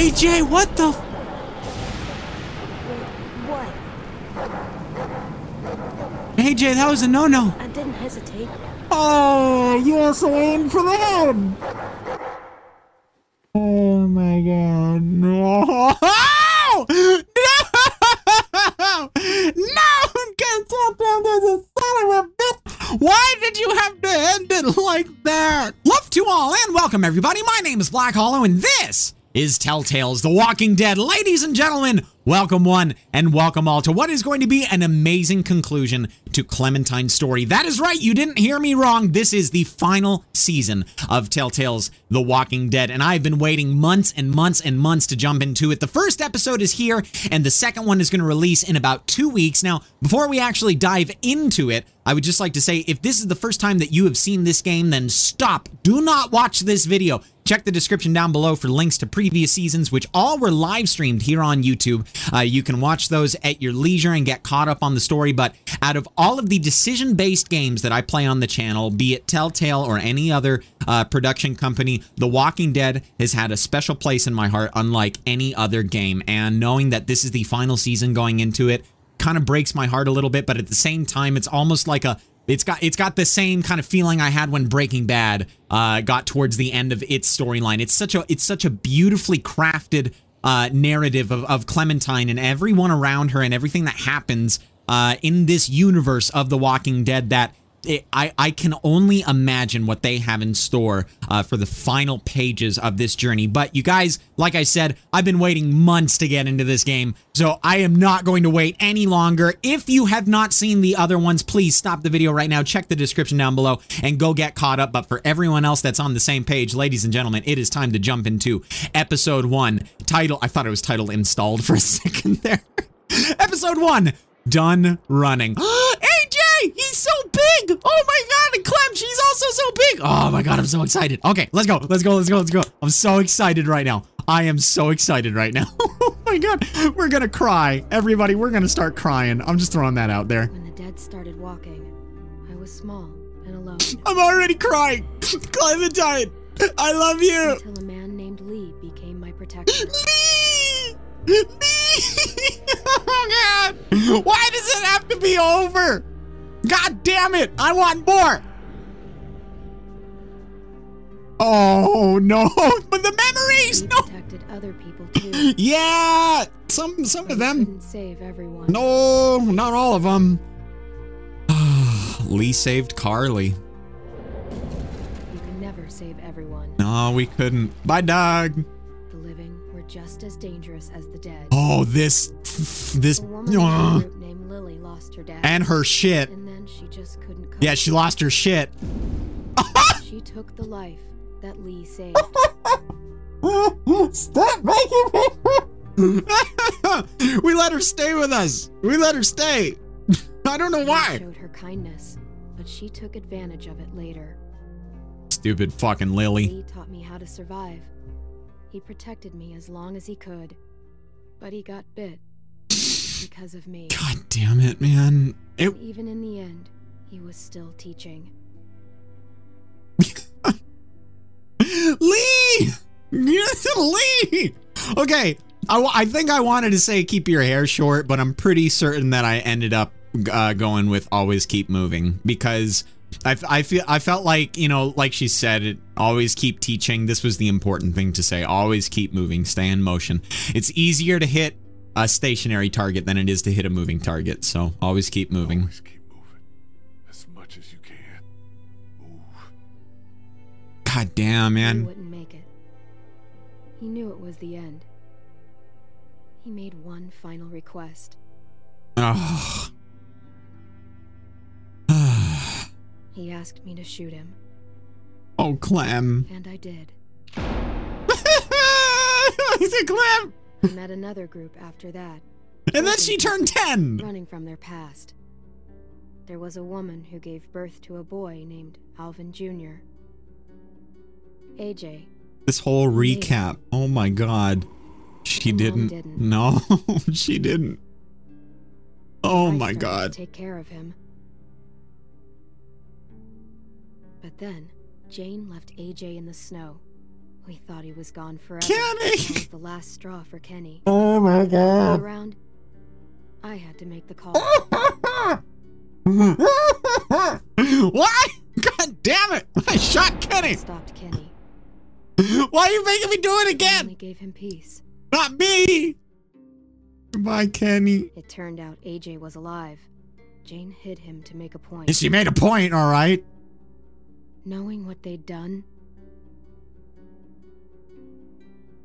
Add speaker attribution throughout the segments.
Speaker 1: AJ, what the?
Speaker 2: What?
Speaker 1: AJ, that was a no-no.
Speaker 2: I didn't hesitate.
Speaker 1: Oh, you also aimed for the head. Oh my god. No. No! No! Get there, there's a son of a bitch! Why did you have to end it like that? Love to all and welcome everybody. My name is Black Hollow and this is Telltales The Walking Dead. Ladies and gentlemen, welcome one and welcome all to what is going to be an amazing conclusion to Clementine's story. That is right, you didn't hear me wrong. This is the final season of Telltales The Walking Dead, and I've been waiting months and months and months to jump into it. The first episode is here, and the second one is going to release in about two weeks. Now, before we actually dive into it, I would just like to say if this is the first time that you have seen this game, then stop. Do not watch this video. Check the description down below for links to previous seasons, which all were live streamed here on YouTube. Uh, you can watch those at your leisure and get caught up on the story. But out of all of the decision based games that I play on the channel, be it Telltale or any other uh, production company, The Walking Dead has had a special place in my heart, unlike any other game. And knowing that this is the final season going into it, kind of breaks my heart a little bit, but at the same time, it's almost like a it's got it's got the same kind of feeling I had when Breaking Bad uh, got towards the end of its storyline. It's such a it's such a beautifully crafted uh, narrative of, of Clementine and everyone around her and everything that happens uh, in this universe of The Walking Dead that it, I, I can only imagine what they have in store uh, for the final pages of this journey. But you guys, like I said, I've been waiting months to get into this game, so I am not going to wait any longer. If you have not seen the other ones, please stop the video right now, check the description down below, and go get caught up. But for everyone else that's on the same page, ladies and gentlemen, it is time to jump into episode one. Title, I thought it was title installed for a second there. episode one, done running. AJ! He's so big! Oh my god, and Clem, she's also so big! Oh my god, I'm so excited. Okay, let's go, let's go, let's go, let's go. I'm so excited right now. I am so excited right now. oh my god, we're gonna cry. Everybody, we're gonna start crying. I'm just throwing that out there.
Speaker 2: When the dead started walking, I was small and alone
Speaker 1: I'm already crying. Clementine, I love you.
Speaker 2: until a man named Lee became my protector.
Speaker 1: Lee! Lee! oh god! Why does it have to be over? God damn it! I want more! Oh no! But the memories! No.
Speaker 2: protected other people too.
Speaker 1: Yeah! Some some
Speaker 2: but
Speaker 1: of them.
Speaker 2: save everyone.
Speaker 1: No, not all of them. Lee saved Carly.
Speaker 2: You can never save everyone.
Speaker 1: No, we couldn't. Bye, dog.
Speaker 2: The living were just as dangerous as the dead.
Speaker 1: Oh, this, this,
Speaker 2: A woman the
Speaker 1: uh,
Speaker 2: Lily lost her dad.
Speaker 1: and her shit.
Speaker 2: and then she just couldn't cope.
Speaker 1: Yeah, she lost her shit.
Speaker 2: She took the life that Lee saved.
Speaker 1: Stop making me. we let her stay with us. We let her stay. I don't know why.
Speaker 2: showed her kindness, but she took advantage of it later.
Speaker 1: Stupid fucking Lily.
Speaker 2: Lee taught me how to survive. He protected me as long as he could, but he got bit because of me.
Speaker 1: God damn it, man. It.
Speaker 2: Even in the end, he was still teaching.
Speaker 1: Lee! Lee! Okay, I, I think I wanted to say keep your hair short, but I'm pretty certain that I ended up uh, going with always keep moving because I, I feel I felt like you know like she said it always keep teaching. This was the important thing to say. Always keep moving. Stay in motion. It's easier to hit a stationary target than it is to hit a moving target. So always keep moving.
Speaker 3: Always keep moving. As much as you can. Move.
Speaker 1: God damn, man.
Speaker 2: He
Speaker 1: man.
Speaker 2: wouldn't make it. He knew it was the end. He made one final request.
Speaker 1: Oh.
Speaker 2: He asked me to shoot him,
Speaker 1: oh, Clem.
Speaker 2: and I did.
Speaker 1: He's a Clem.
Speaker 2: I met another group after that,
Speaker 1: And then she turned 10.
Speaker 2: running from their past. There was a woman who gave birth to a boy named Alvin Jr. AJ,
Speaker 1: This whole recap. Oh my god. She didn't.
Speaker 2: didn't.
Speaker 1: No, she didn't. Oh
Speaker 2: I
Speaker 1: my god.
Speaker 2: To take care of him. But then, Jane left AJ in the snow. We thought he was gone forever.
Speaker 1: Kenny!
Speaker 2: That was the last straw for Kenny.
Speaker 1: Oh my god.
Speaker 2: around, I had to make the call.
Speaker 1: Why? God damn it! I shot Kenny.
Speaker 2: Stopped Kenny.
Speaker 1: Why are you making me do it again?
Speaker 2: only gave him peace.
Speaker 1: Not me. Goodbye, Kenny.
Speaker 2: It turned out AJ was alive. Jane hid him to make a point.
Speaker 1: She made a point, all right.
Speaker 2: Knowing what they'd done,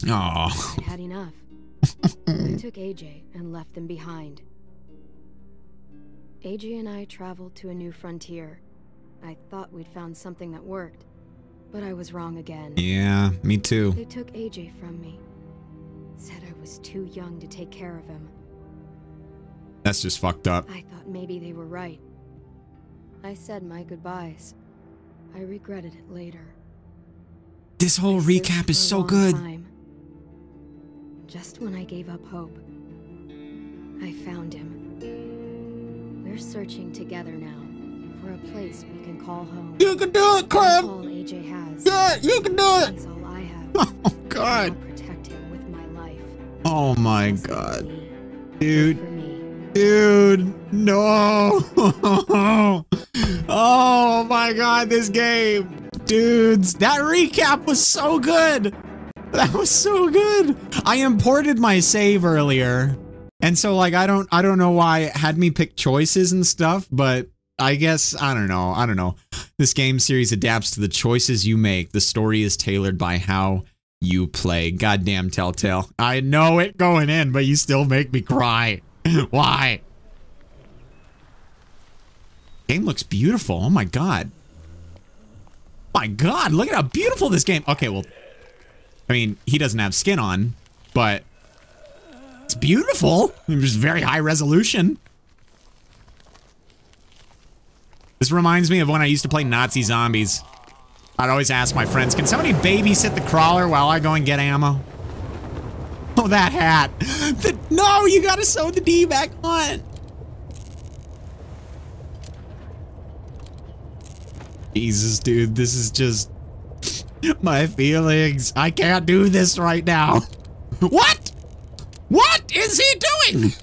Speaker 1: Oh.
Speaker 2: I'd had enough. I took AJ and left them behind. AJ and I traveled to a new frontier. I thought we'd found something that worked, but I was wrong again.
Speaker 1: Yeah, me too.
Speaker 2: They took AJ from me. Said I was too young to take care of him.
Speaker 1: That's just fucked up.
Speaker 2: I thought maybe they were right. I said my goodbyes. I regretted it later.
Speaker 1: This whole
Speaker 2: I
Speaker 1: recap is so good.
Speaker 2: time. Just when I gave up hope, I found him. We're searching together now for a place we can call home.
Speaker 1: You can do it, Clem.
Speaker 2: all AJ has.
Speaker 1: Yeah, you can do it.
Speaker 2: He's all I have.
Speaker 1: Oh
Speaker 2: I'll
Speaker 1: God.
Speaker 2: protect him with my life.
Speaker 1: Oh my God,
Speaker 2: me.
Speaker 1: dude.
Speaker 2: For me.
Speaker 1: Dude, no. oh my god, this game. Dudes, that recap was so good. That was so good. I imported my save earlier. And so like I don't I don't know why it had me pick choices and stuff, but I guess I don't know. I don't know. This game series adapts to the choices you make. The story is tailored by how you play. Goddamn Telltale. I know it going in, but you still make me cry. Why? Game looks beautiful. Oh my god. My god, look at how beautiful this game. Okay, well, I mean, he doesn't have skin on, but it's beautiful. It's very high resolution. This reminds me of when I used to play Nazi zombies. I'd always ask my friends, can somebody babysit the crawler while I go and get ammo? Oh, that hat. The, no, you gotta sew the D back on. Jesus, dude, this is just my feelings. I can't do this right now. What? What is he doing?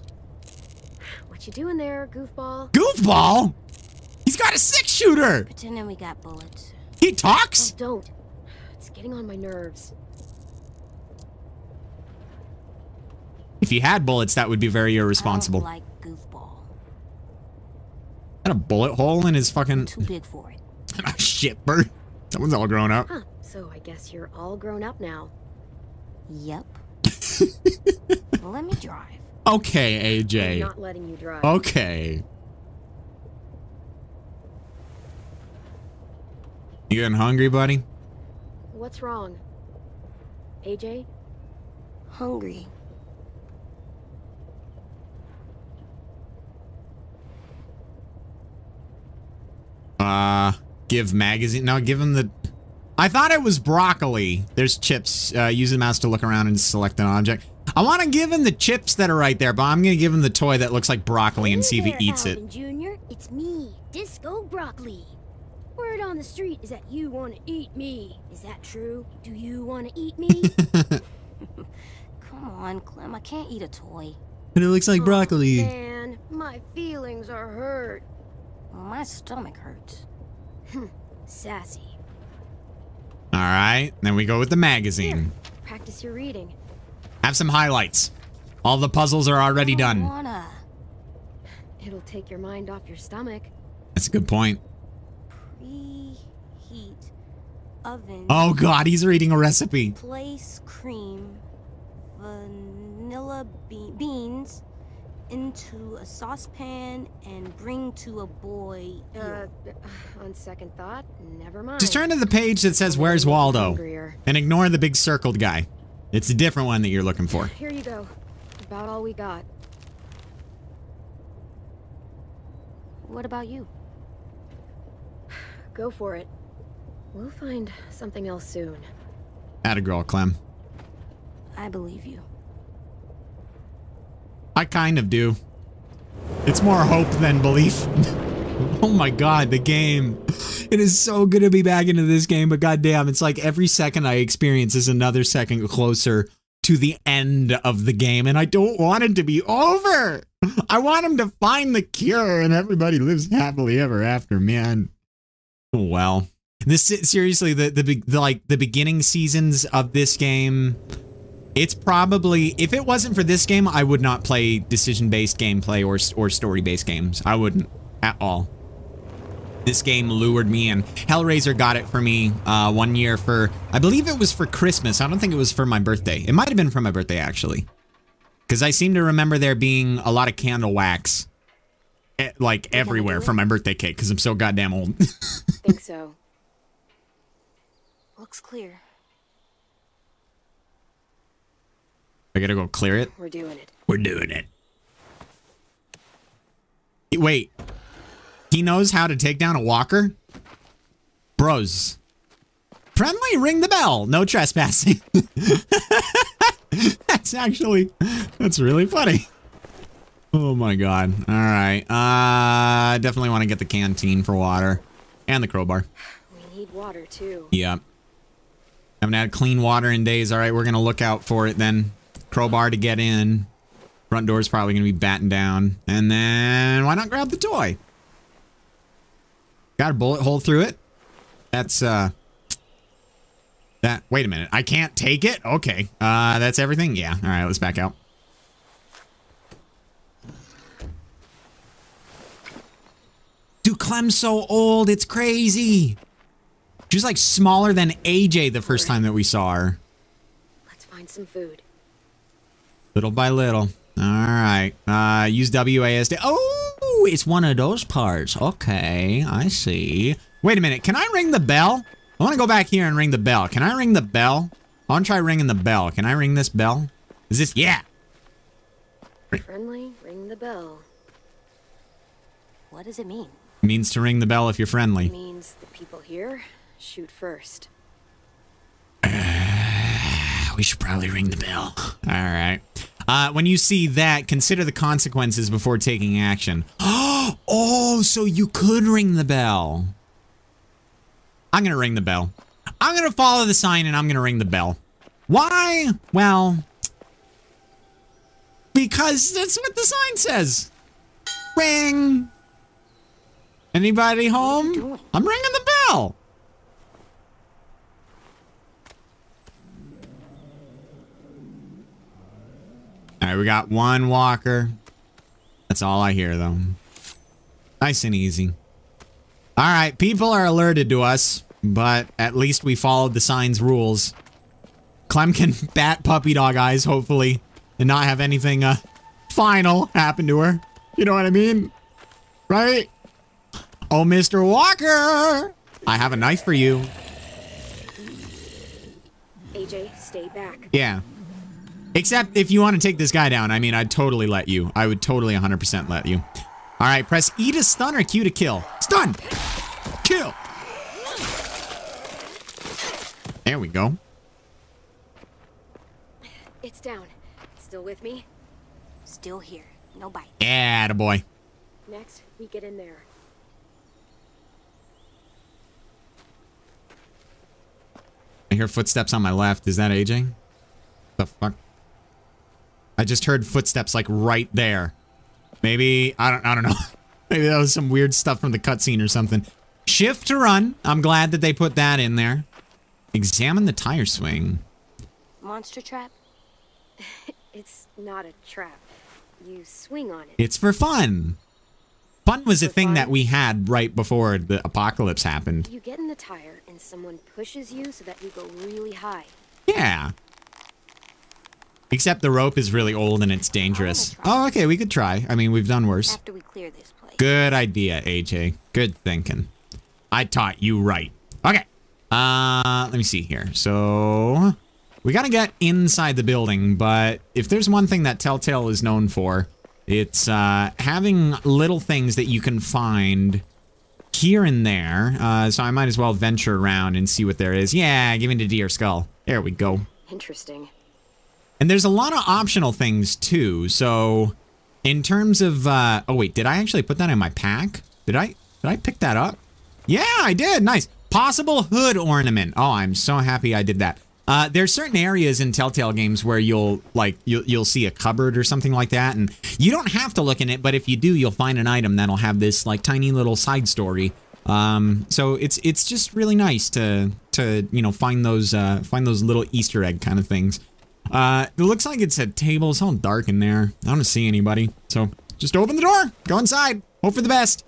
Speaker 2: What you doing there, goofball?
Speaker 1: Goofball? He's got a six shooter.
Speaker 4: Pretending we got bullets.
Speaker 1: He
Speaker 2: Oh,
Speaker 1: talks.
Speaker 2: don't. It's getting on my nerves.
Speaker 1: If he had bullets, that would be very irresponsible.
Speaker 4: I like goofball.
Speaker 1: Got a bullet hole in his fucking
Speaker 4: Too big for it.
Speaker 1: shit bird. Someone's all grown up.
Speaker 2: Huh, so I guess you're all grown up now.
Speaker 4: Yep. Let me drive.
Speaker 1: Okay,
Speaker 2: I'm
Speaker 1: AJ.
Speaker 2: not letting you drive.
Speaker 1: Okay. You getting hungry, buddy?
Speaker 2: What's wrong? AJ?
Speaker 4: Hungry.
Speaker 1: Uh, give magazine. No, give him the. I thought it was broccoli. There's chips. Uh, use the mouse to look around and select an object. I want to give him the chips that are right there, but I'm gonna give him the toy that looks like broccoli and see if he eats it.
Speaker 5: Junior, it's me, Disco Broccoli. Word on the street is that you want to eat me. Is that true? Do you want to eat me?
Speaker 4: Come on, Clem. I can't eat a toy.
Speaker 1: And it looks like broccoli.
Speaker 2: Man, my feelings are hurt.
Speaker 4: Well, my stomach hurts.
Speaker 5: Sassy.
Speaker 1: All right, then we go with the magazine.
Speaker 2: Here, Practice your reading.
Speaker 1: Have some highlights. All the puzzles are already done.
Speaker 4: wanna.
Speaker 2: It'll take your mind off your stomach.
Speaker 1: That's a good point.
Speaker 4: Preheat oven.
Speaker 1: Oh god, he's reading a recipe.
Speaker 4: Place cream, vanilla be- beans into a saucepan and bring to a boil.
Speaker 2: Uh, on second thought, never mind.
Speaker 1: Just turn to the page that says "Where's Waldo" and ignore the big circled guy. It's a different one that you're looking for.
Speaker 2: Here you go. About all we got.
Speaker 4: What about you?
Speaker 2: Go for it. We'll find something else soon.
Speaker 1: Atta girl, Clem.
Speaker 4: I believe you.
Speaker 1: I kind of do. It's more hope than belief. oh my god, the game It is so good to be back into this game, but goddamn, it's like every second I experience is another second closer to the end of the game, and I don't want it to be over. I want him to find the cure, and everybody lives happily ever after. Man, well, this seriously the the, the like the beginning seasons of this game. It's probably if it wasn't for this game, I would not play decision based gameplay or or story based games. I wouldn't at all. This game lured me in. Hellraiser got it for me uh, one year for, I believe it was for Christmas. I don't think it was for my birthday. It might have been for my birthday, actually. Because I seem to remember there being a lot of candle wax, eh, like everywhere for my birthday cake, because I'm so goddamn old.
Speaker 2: think so.
Speaker 4: Looks clear.
Speaker 1: I gotta go clear it.
Speaker 2: We're doing it.
Speaker 1: We're doing it. Wait, he knows how to take down a walker? Bros. Friendly, ring the bell. No trespassing. that's actually, that's really funny. Oh my god. All right. Uh, definitely want to get the canteen for water. And the crowbar.
Speaker 2: We need water too.
Speaker 1: Yep. Haven't had clean water in days. All right, we're going to look out for it then. Crowbar to get in. Front door's probably going to be battened down. And then why not grab the toy? Got a bullet hole through it. That's, uh... That, wait a minute. I can't take it? Okay. Uh, that's everything? Yeah. All right, let's back out. Dude, Clem's so old. It's crazy. She was like smaller than AJ the first time that we saw her.
Speaker 2: Let's find some food.
Speaker 1: Little by little. All right. Uh, use WASD. Oh, it's one of those parts. Okay, I see. Wait a minute. Can I ring the bell? I want to go back here and ring the bell. Can I ring the bell? I want to try ringing the bell. Can I ring this bell? Is this? Yeah.
Speaker 2: Friendly, ring the bell.
Speaker 4: What does it mean?
Speaker 1: It means to ring the bell if you're friendly.
Speaker 2: It means the people here shoot first.
Speaker 1: we should probably ring the bell. All right. Uh, when you see that, consider the consequences before taking action. oh, so you could ring the bell. I'm going to ring the bell. I'm going to follow the sign and I'm going to ring the bell. Why? Well, because that's what the sign says. Ring. Anybody home? I'm ringing the bell. All right, we got one walker. That's all I hear, though. Nice and easy. All right, people are alerted to us, but at least we followed the sign's rules. Clem can bat puppy dog eyes, hopefully, and not have anything uh, final happen to her. You know what I mean? Right? Oh, Mr. Walker! I have a knife for you.
Speaker 2: AJ, stay back.
Speaker 1: Yeah. Except if you want to take this guy down, I mean, I'd totally let you. I would totally 100% let you. All right, press E to stun or Q to kill. Stun! Kill! There we go.
Speaker 2: It's down. Still with me?
Speaker 4: Still here. No bite.
Speaker 1: Yeah, boy.
Speaker 2: Next, we get in there.
Speaker 1: I hear footsteps on my left. Is that AJ? The fuck? I just heard footsteps like right there. Maybe I don't I don't know. Maybe that was some weird stuff from the cutscene or something. Shift to run. I'm glad that they put that in there. Examine the tire swing.
Speaker 4: Monster trap?
Speaker 2: it's not a trap. You swing on it.
Speaker 1: It's for fun. Fun was a thing that we had right before the apocalypse happened.
Speaker 2: You get in the tire and someone pushes you so that you go really high.
Speaker 1: Yeah. Except the rope is really old and it's dangerous. Oh, okay, we could try. I mean, we've done worse.
Speaker 4: After we clear this place.
Speaker 1: Good idea, AJ. Good thinking. I taught you right. Okay. Uh, let me see here. So, we gotta get inside the building, but if there's one thing that Telltale is known for, it's uh, having little things that you can find here and there. Uh, so I might as well venture around and see what there is. Yeah, give me the deer skull. There we go.
Speaker 2: Interesting.
Speaker 1: And there's a lot of optional things too. So in terms of, uh, oh wait, did I actually put that in my pack? Did I, did I pick that up? Yeah, I did. Nice. Possible hood ornament. Oh, I'm so happy I did that. Uh, there's certain areas in Telltale games where you'll like you'll you'll see a cupboard or something like that, and you don't have to look in it, but if you do, you'll find an item that'll have this like tiny little side story. Um, so it's it's just really nice to to you know find those uh, find those little Easter egg kind of things. Uh, it looks like it's a table. It's all dark in there. I don't see anybody. So just open the door. Go inside. Hope for the best.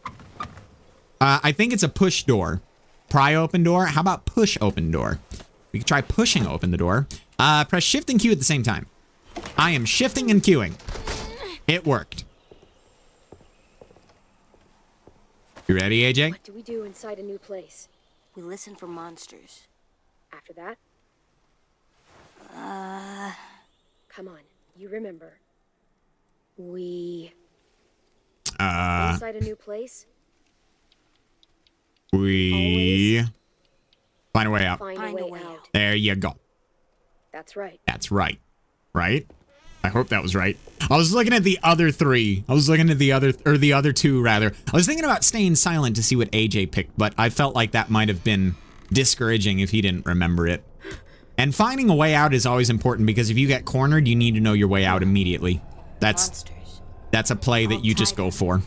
Speaker 1: Uh, I think it's a push door. Pry open door. How about push open door? We could try pushing open the door. Uh, press shift and Q at the same time. I am shifting and queuing. It worked. You ready, AJ?
Speaker 2: What do we do inside a new place?
Speaker 4: We listen for monsters.
Speaker 2: After that?
Speaker 4: Uh,
Speaker 2: Come on, you remember. We
Speaker 1: Uh,
Speaker 2: inside a new place,
Speaker 1: we find a way out.
Speaker 2: find,
Speaker 4: Find
Speaker 2: a
Speaker 4: a
Speaker 2: way,
Speaker 4: way
Speaker 2: out.
Speaker 4: out.
Speaker 1: There you go.
Speaker 2: That's right.
Speaker 1: That's right. Right? I hope that was right. I was looking at the other three. I was looking at the other, or the other two rather. I was thinking about staying silent to see what AJ picked, but I felt like that might have been discouraging if he didn't remember it. And finding a way out is always important because if you get cornered, you need to know your way out immediately. That's
Speaker 4: monsters.
Speaker 1: that's a play that you just go for.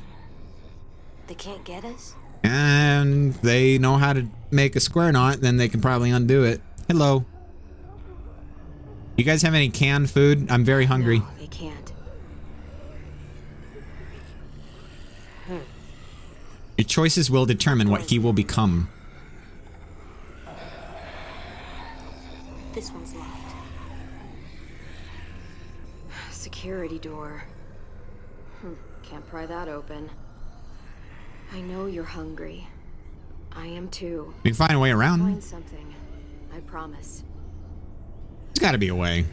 Speaker 4: They can't get us?
Speaker 1: And they know how to make a square knot, then they can probably undo it. Hello. You guys have any canned food? I'm very hungry.
Speaker 2: No, they can't. Hmm.
Speaker 1: Your choices will determine what he will become.
Speaker 4: This one's locked.
Speaker 2: Security door. Hmm, can't pry that open. I know you're hungry. I am too.
Speaker 1: We can find a way around.
Speaker 2: Find something. I promise.
Speaker 1: There's got to be a way.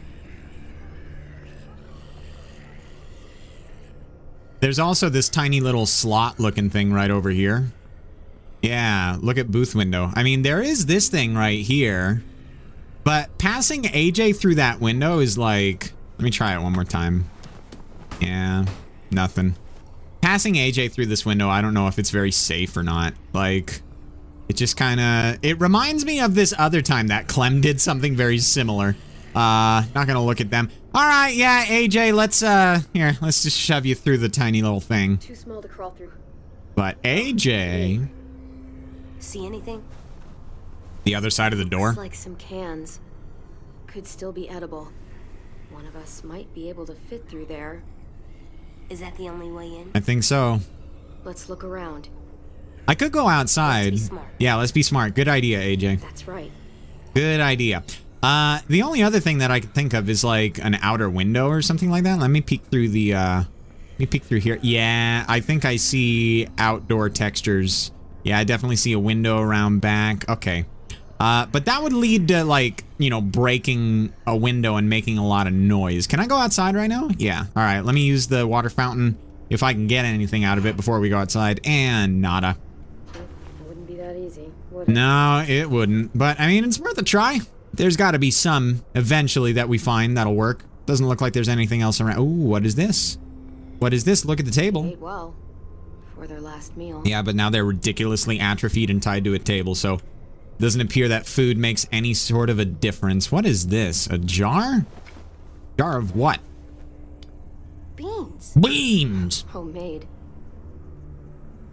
Speaker 1: There's also this tiny little slot looking thing right over here. Yeah, look at booth window. I mean, there is this thing right here. But passing AJ through that window is like... Let me try it one more time. Yeah, nothing. Passing AJ through this window, I don't know if it's very safe or not. Like, it just kind of... It reminds me of this other time that Clem did something very similar. Uh, not gonna look at them. All right, yeah, AJ, let's, uh, here, let's just shove you through the tiny little thing.
Speaker 2: Too small to crawl through.
Speaker 1: But AJ,
Speaker 4: See anything?
Speaker 1: the other side of the door.
Speaker 2: Looks like some cans. Could still be edible. One of us might be able to fit through there.
Speaker 4: Is that the only way in?
Speaker 1: I think so.
Speaker 2: Let's look around.
Speaker 1: I could go outside.
Speaker 4: Let's be smart.
Speaker 1: Yeah, let's be smart. Good idea, AJ.
Speaker 2: That's right.
Speaker 1: Good idea. Uh, the only other thing that I could think of is like an outer window or something like that. Let me peek through the, uh, let me peek through here. Yeah, I think I see outdoor textures. Yeah, I definitely see a window around back. Okay. Uh, but that would lead to like, you know, breaking a window and making a lot of noise. Can I go outside right now? Yeah. All right, let me use the water fountain if I can get anything out of it before we go outside. And nada.
Speaker 2: It wouldn't be that easy, would it?
Speaker 1: No, it wouldn't. But I mean, it's worth a try. There's got to be some eventually that we find that'll work. Doesn't look like there's anything else around. Ooh, what is this? What is this? Look at the table.
Speaker 2: Well. For their last meal.
Speaker 1: Yeah, but now they're ridiculously atrophied and tied to a table, so doesn't appear that food makes any sort of a difference. What is this? A jar? Jar of what?
Speaker 4: Beans.
Speaker 1: Beans!
Speaker 2: Homemade.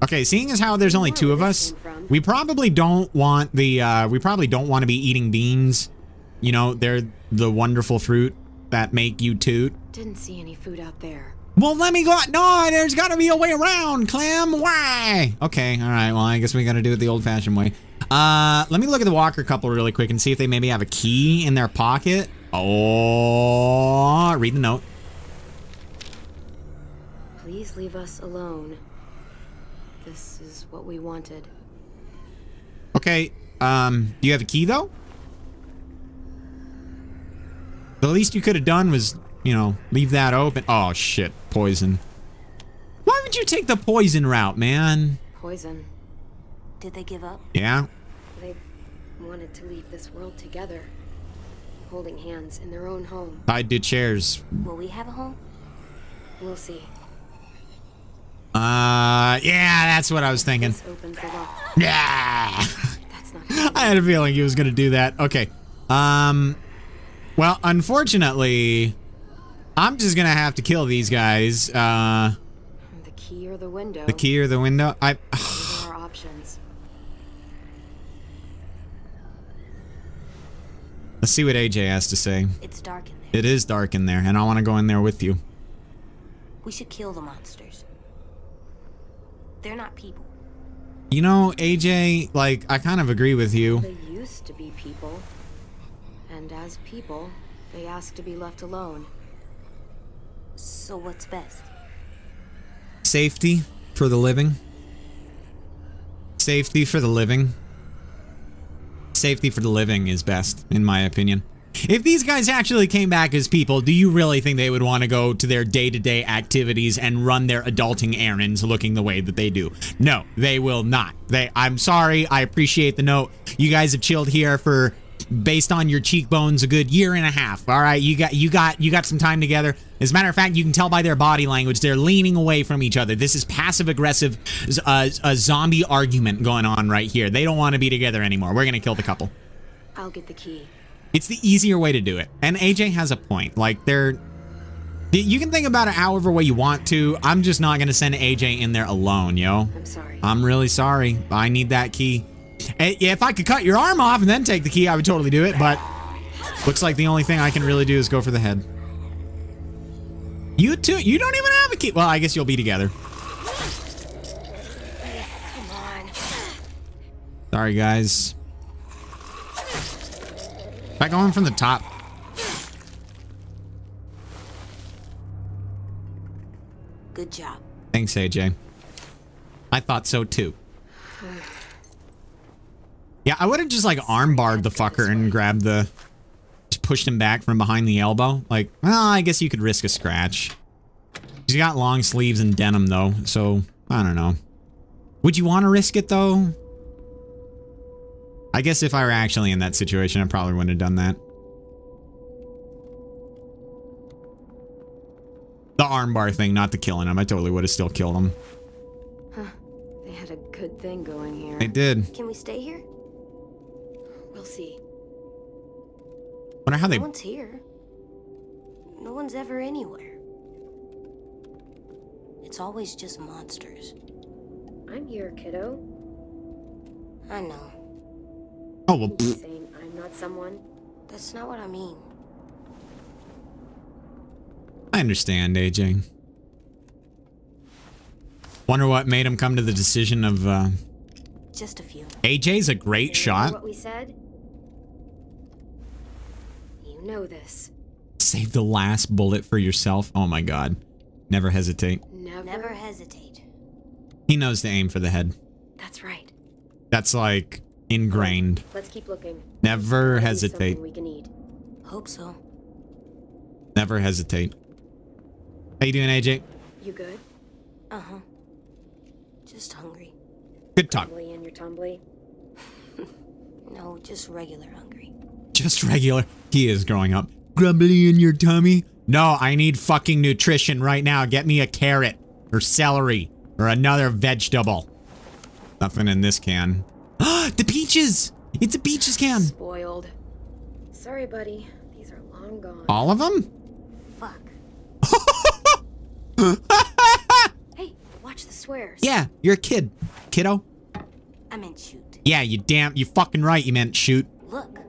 Speaker 1: Okay, seeing as how there's only two of us, we probably don't want the uh we probably don't want to be eating beans. You know, they're the wonderful fruit that make you toot.
Speaker 2: Didn't see any food out there.
Speaker 1: Well, let me go. No, there's got to be a way around, Clem. Why? Okay, all right. Well, I guess we got to do it the old-fashioned way. Uh, let me look at the Walker couple really quick and see if they maybe have a key in their pocket. Oh, read the note.
Speaker 2: Please leave us alone. This is what we wanted.
Speaker 1: Okay. Um, do you have a key though? The least you could have done was, you know, leave that open. Oh shit, poison. Why would you take the poison route, man?
Speaker 2: Poison.
Speaker 4: Did they give up?
Speaker 1: Yeah.
Speaker 2: They wanted to leave this world together. Holding hands in their own home.
Speaker 1: Tied to chairs.
Speaker 4: Will we have a home?
Speaker 2: We'll see.
Speaker 1: Uh, yeah, that's what I was thinking.
Speaker 2: This opens the lock.
Speaker 1: Yeah.
Speaker 2: That's not.
Speaker 1: I had a feeling he was going to do that. Okay. Um, well, unfortunately, I'm just going to have to kill these guys. Uh,
Speaker 2: The key or the window.
Speaker 1: the key or the window. I,
Speaker 2: These are options.
Speaker 1: let's see what AJ has to say.
Speaker 4: It's dark in there.
Speaker 1: It is dark in there, and I want to go in there with you.
Speaker 4: We should kill the monsters. They're not people.
Speaker 1: You know, AJ, like, I kind of agree with you.
Speaker 2: They used to be people. And as people, they ask to be left alone.
Speaker 4: So what's best?
Speaker 1: Safety for the living. Safety for the living. Safety for the living is best, in my opinion. If these guys actually came back as people, do you really think they would want to go to their day-to-day activities and run their adulting errands looking the way that they do? No, they will not. They I'm sorry, I appreciate the note. You guys have chilled here for based on your cheekbones a good year and a half. All right, you got you got you got some time together. As a matter of fact, you can tell by their body language they're leaning away from each other. This is passive aggressive, uh, a zombie argument going on right here. They don't want to be together anymore. We're gonna kill the couple.
Speaker 2: I'll get the key.
Speaker 1: It's the easier way to do it. And AJ has a point. Like they're you can think about it however way you want to. I'm just not gonna send AJ in there alone, yo.
Speaker 2: I'm sorry.
Speaker 1: I'm really sorry. I need that key. Eh, If I could cut your arm off and then take the key, I would totally do it, but looks like the only thing I can really do is go for the head. You two, you don't even have a key. Well, I guess you'll be together.
Speaker 2: Come on.
Speaker 1: Sorry, guys. Back going from the top.
Speaker 4: Good job.
Speaker 1: Thanks, AJ. I thought so too. Yeah, I would have just like armbarred the fucker and grabbed the, just pushed him back from behind the elbow. Like, well, I guess you could risk a scratch. He's got long sleeves and denim though, so I don't know. Would you want to risk it though? I guess if I were actually in that situation, I probably wouldn't have done that. The armbar thing, not the killing him. I totally would have still killed him. Huh.
Speaker 2: They had a good thing going here.
Speaker 1: I did.
Speaker 4: Can we stay here?
Speaker 2: We'll see.
Speaker 1: Wonder how they.
Speaker 4: No one's here. No one's ever anywhere. It's always just monsters.
Speaker 2: I'm here, kiddo.
Speaker 4: I know.
Speaker 1: Oh well.
Speaker 2: You
Speaker 1: pfft.
Speaker 2: saying I'm not someone?
Speaker 4: That's not what I mean.
Speaker 1: I understand, AJ. Wonder what made him come to the decision of. uh
Speaker 4: Just a few.
Speaker 1: AJ's a great shot.
Speaker 2: What we said? You know this.
Speaker 1: Save the last bullet for yourself. Oh my god. Never hesitate.
Speaker 2: Never.
Speaker 4: Never hesitate.
Speaker 1: He knows to aim for the head.
Speaker 2: That's right.
Speaker 1: That's like ingrained.
Speaker 2: Let's keep looking.
Speaker 1: Never
Speaker 2: Might be
Speaker 1: hesitate.
Speaker 2: We can eat.
Speaker 4: Hope so.
Speaker 1: Never hesitate. How you doing, AJ?
Speaker 2: You good?
Speaker 4: Uh huh. Just hungry.
Speaker 1: Good talk.
Speaker 2: Tumbly in your tumbly.
Speaker 4: No, just regular hungry.
Speaker 1: Just regular. He is growing up. Grumbly in your tummy? No, I need fucking nutrition right now. Get me a carrot or celery or another vegetable. Nothing in this can. the peaches! It's a peaches can.
Speaker 2: Spoiled. Sorry, buddy. These are long gone.
Speaker 1: All of them?
Speaker 4: Fuck.
Speaker 2: Hey, watch the swears.
Speaker 1: Yeah, you're a kid. Kiddo?
Speaker 4: I meant shoot.
Speaker 1: Yeah, you damn, you fucking right, you meant shoot.
Speaker 4: Look.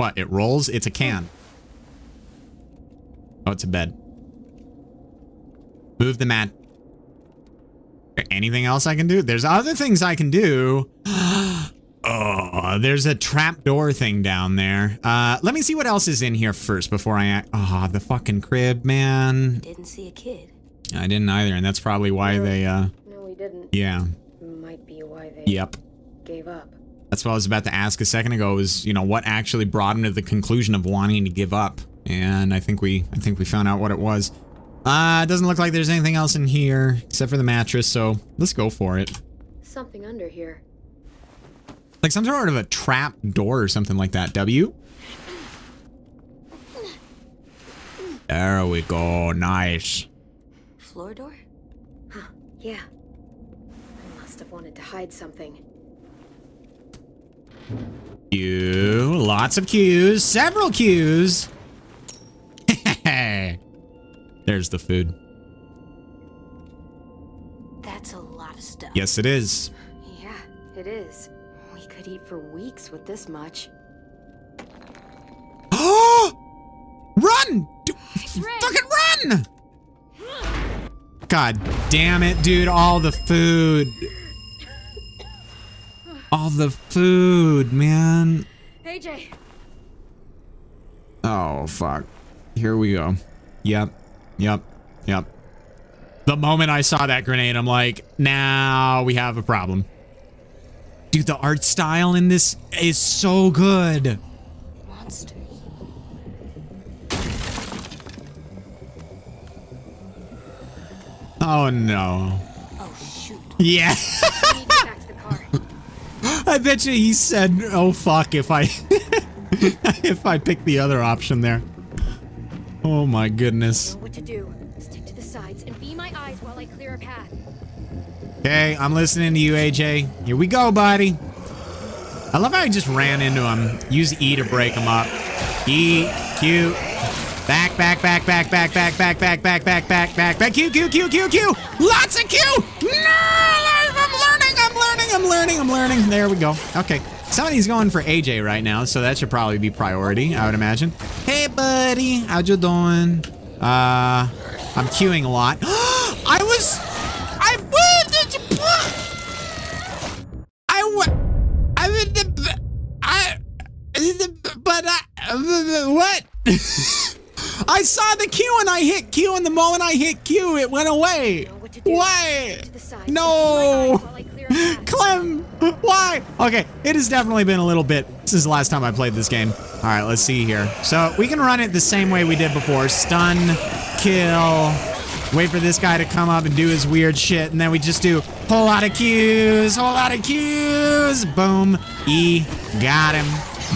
Speaker 1: What, it rolls? It's a can. Oh, it's a bed. Move the mat. Anything else I can do? There's other things I can do. oh, there's a trap door thing down there. Uh, let me see what else is in here first before I act. Oh, the fucking crib, man.
Speaker 4: Didn't see a kid.
Speaker 1: I didn't either, and that's probably why they, uh,
Speaker 2: No, we didn't.
Speaker 1: yeah.
Speaker 2: Might be why they
Speaker 1: Yep.
Speaker 2: gave up.
Speaker 1: That's what I was about to ask a second ago was, you know, what actually brought him to the conclusion of wanting to give up. And I think we I think we found out what it was. Uh, it doesn't look like there's anything else in here except for the mattress, so let's go for it.
Speaker 2: Something under here.
Speaker 1: Like some sort of a trap door or something like that. W? There we go. Nice.
Speaker 4: floor door?
Speaker 2: Huh, yeah. I must have wanted to hide something.
Speaker 1: Q. Lots of Qs. Several Qs. There's the food.
Speaker 4: That's a lot of stuff.
Speaker 1: Yes, it is.
Speaker 2: Yeah, it is. We could eat for weeks with this much.
Speaker 1: Oh Run! D- fucking run! God damn it, dude. All the food. All the food, man.
Speaker 2: AJ!
Speaker 1: Oh, fuck. Here we go. Yep. Yep. Yep. The moment I saw that grenade, I'm like, now we have a problem. Dude, the art style in this is so good.
Speaker 4: Monsters.
Speaker 1: Oh, no.
Speaker 4: Oh, shoot.
Speaker 1: Yeah.
Speaker 2: We need to get back to the car.
Speaker 1: I bet you he said, "Oh fuck," if I if I pick the other option there. Oh my goodness.
Speaker 2: What to do. Stick to the sides and be my eyes while I clear a path.
Speaker 1: Okay, I'm listening to you, AJ. Here we go, buddy. I love how I just ran into him. Use E to break him up. E, Q. Back, back, back, back, back, back, back, back, back, back, back, back, back. Q, Q, Q, Q, Q. Lots of Q. No, I'm learning, I'm learning, I'm learning, I'm learning. There we go. Okay. Somebody's going for AJ right now, so that should probably be priority, I would imagine. Hey, buddy. How you doing? Uh, I'm queuing a lot. I was... I I wa- I would I but I what? I saw the Q and I hit Q and the moment I hit Q it went away.
Speaker 2: Know what to do.
Speaker 1: Why?
Speaker 2: To the sides and be my
Speaker 1: No.
Speaker 2: Eyes while I clear a path.
Speaker 1: Clem, why? Okay, it has definitely been a little bit since the last time I played this game. All right, let's see here. So we can run it the same way we did before. Stun, kill, wait for this guy to come up and do his weird shit, and then we just do whole lot of cues, whole lot of cues, Boom, E, got him.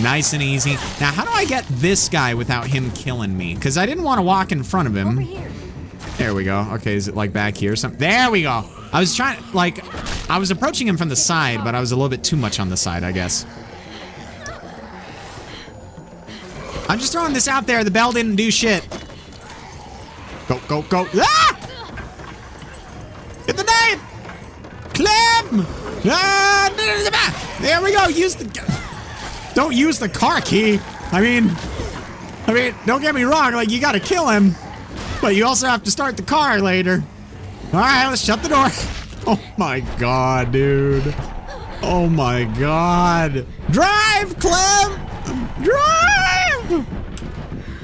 Speaker 1: Nice and easy. Now, how do I get this guy without him killing me? Because I didn't want to walk in front of him. There we go. Okay, is it like back here? or Something. There we go. I was trying, like, I was approaching him from the side, but I was a little bit too much on the side, I guess. I'm just throwing this out there. The bell didn't do shit. Go, go, go. Ah! Get the knife! Clem! Ah! There we go. Use the. Don't use the car key. I mean, I mean, don't get me wrong. Like, you gotta kill him. But you also have to start the car later. All right, let's shut the door. Oh my god, dude. Oh my god. Drive, Clem! Drive!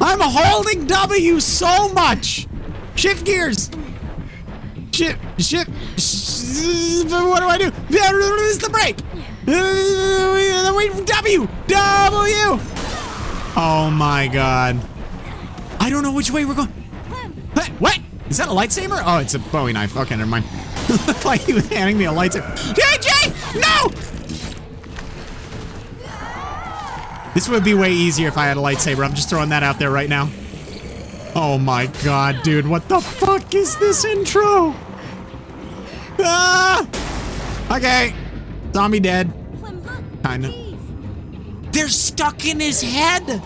Speaker 1: I'm holding W so much. Shift gears. Shift, shift. sh- What do I do? Release the brake. W, W. Oh my god. I don't know which way we're going. What? Is that a lightsaber? Oh, it's a Bowie knife. Okay, never mind. Looked like he was handing me a lightsaber. JJ! No! This would be way easier if I had a lightsaber. I'm just throwing that out there right now. Oh my god, dude. What the fuck is this intro? Ah! Okay. Zombie dead. Kinda. They're stuck in his head.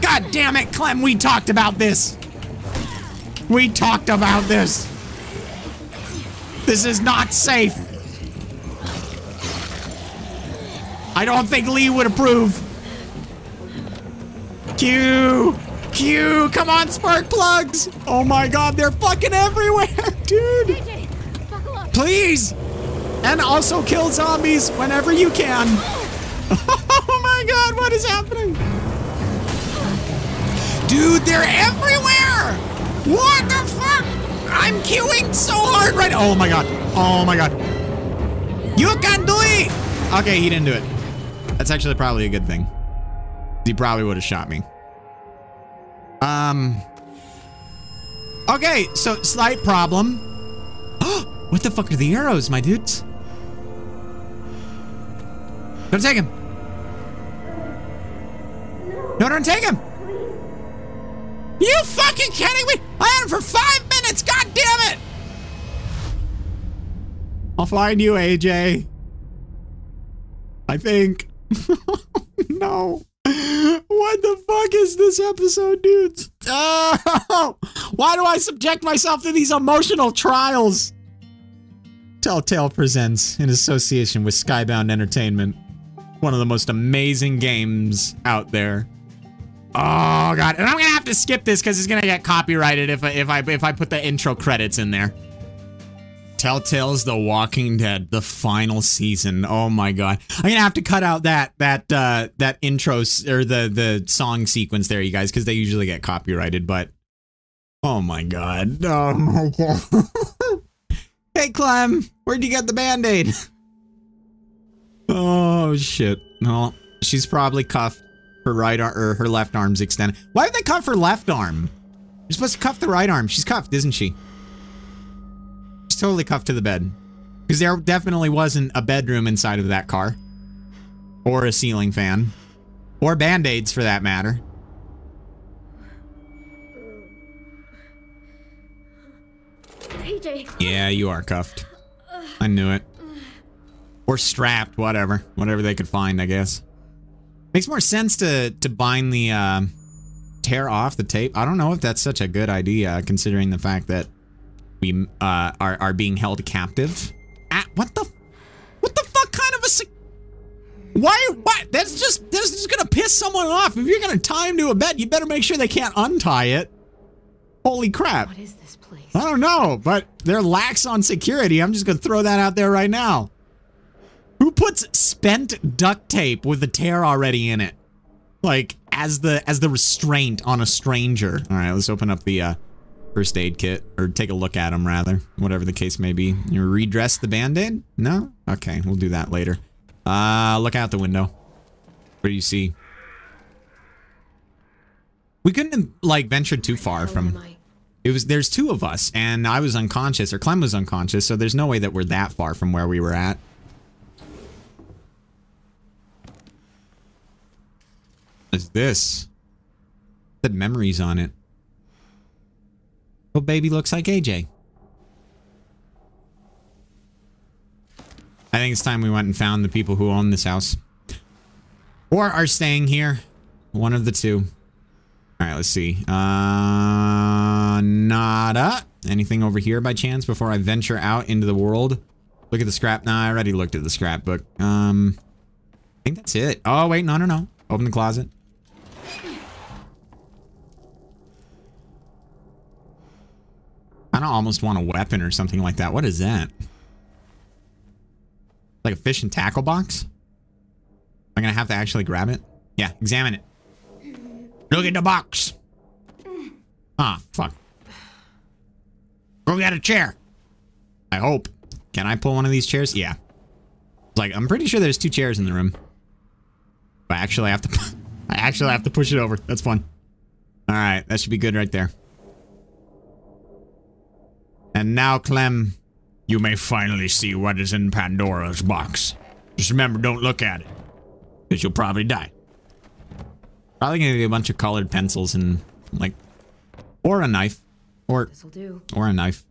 Speaker 1: God damn it, Clem, we talked about this. We talked about this. This is not safe. I don't think Lee would approve. Q! Q! Come on, spark plugs! Oh my god, they're fucking everywhere, dude!
Speaker 2: AJ, buckle up.
Speaker 1: Please! And also kill zombies whenever you can. Oh my god, what is happening? Dude, they're everywhere! What the fuck? I'm queuing so hard right Oh my god. Oh my god. You can do it! Okay, he didn't do it. That's actually probably a good thing. He probably would have shot me. Um. Okay, so slight problem. what the fuck are the arrows, my dudes? Don't take him. No, don't take him. You fucking kidding me? I had him for five minutes! God damn it! I'll find you, AJ. I think. no. What the fuck is this episode, dudes? Oh, why do I subject myself to these emotional trials? Telltale presents in association with Skybound Entertainment. One of the most amazing games out there. Oh god, and I'm gonna have to skip this because it's gonna get copyrighted if I if I if I put the intro credits in there. Telltale's The Walking Dead, the final season. Oh my god, I'm gonna have to cut out that that uh, that intro or the the song sequence there, you guys, because they usually get copyrighted. But oh my god, oh my god. hey Clem, where'd you get the band aid? oh shit, no, she's probably cuffed. Her right arm or her left arm's extended. Why would they cuff her left arm? You're supposed to cuff the right arm. She's cuffed, isn't she? She's totally cuffed to the bed. Because there definitely wasn't a bedroom inside of that car. Or a ceiling fan. Or band-aids for that matter.
Speaker 5: AJ,
Speaker 1: Yeah, you are cuffed. I knew it. Or strapped, whatever. Whatever they could find, I guess. Makes more sense to to bind the uh, tear off the tape. I don't know if that's such a good idea, considering the fact that we uh, are are being held captive. Ah, what the what the fuck kind of a why why that's just that's just gonna piss someone off. If you're gonna tie him to a bed, you better make sure they can't untie it. Holy crap.
Speaker 2: What is this place?
Speaker 1: I don't know, but they're lax on security. I'm just gonna throw that out there right now. Who puts spent duct tape with the tear already in it? Like as the as the restraint on a stranger. All right, let's open up the uh, first aid kit or take a look at them rather, whatever the case may be. You redress the band-aid? No? Okay, we'll do that later. Uh, look out the window. What do you see? We couldn't have, like ventured too far from it was there's two of us and I was unconscious or Clem was unconscious, so there's no way that we're that far from where we were at. Is this? It memories on it. Well, baby looks like AJ. I think it's time we went and found the people who own this house. Or are staying here. One of the two. All right, let's see. Uh, nada. Anything over here by chance before I venture out into the world? Look at the scrap. Nah, I already looked at the scrapbook. Um, I think that's it. Oh, wait, no, no, no. Open the closet. I don't almost want a weapon or something like that. What is that? Like a fish and tackle box? I'm gonna have to actually grab it? Yeah, examine it. Look at the box. Ah, fuck. Go get a chair. I hope. Can I pull one of these chairs? Yeah. Like, I'm pretty sure there's two chairs in the room. I actually have to... I actually have to push it over. That's fun. Alright, that should be good right there. And now, Clem, you may finally see what is in Pandora's box. Just remember, don't look at it. Because you'll probably die. Probably gonna be a bunch of colored pencils and like, or a knife, or or a knife.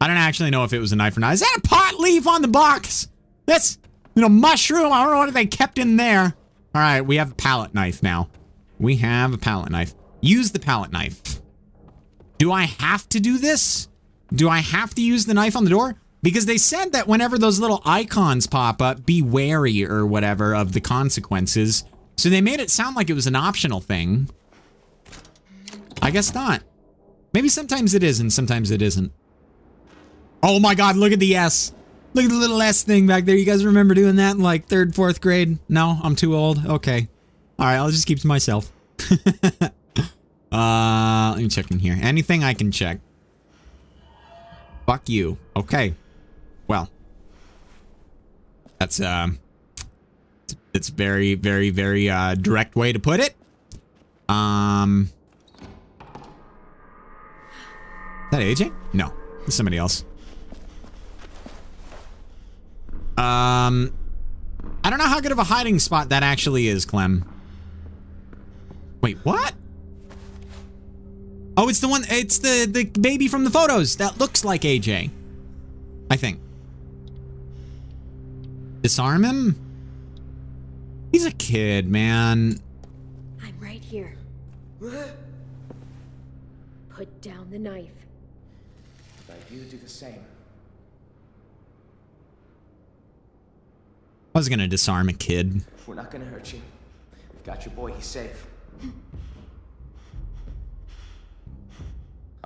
Speaker 1: I don't actually know if it was a knife or not. Is that a pot leaf on the box? That's you know mushroom. I don't know what they kept in there. All right, we have a palette knife now. We have a palette knife. Use the palette knife. Do I have to do this? Do I have to use the knife on the door? Because they said that whenever those little icons pop up, be wary or whatever of the consequences. So they made it sound like it was an optional thing. I guess not. Maybe sometimes it is and sometimes it isn't. Oh my god, look at the S. Look at the little S thing back there. You guys remember doing that in like third, fourth grade? No, I'm too old. Okay. All right, I'll just keep to myself. uh, let me check in here. Anything I can check. Fuck you. Okay. Well. That's, um... It's very, very, very, uh, direct way to put it. Um... Is that AJ? No. It's somebody else. Um... I don't know how good of a hiding spot that actually is, Clem. Wait, what? Oh, it's the one. It's the the baby from the photos that looks like AJ. I think. Disarm him. He's a kid, man.
Speaker 2: I'm right here. Put down the knife.
Speaker 6: But you do the same.
Speaker 1: I was gonna disarm a kid.
Speaker 6: We're not gonna hurt you. We've got your boy, he's safe.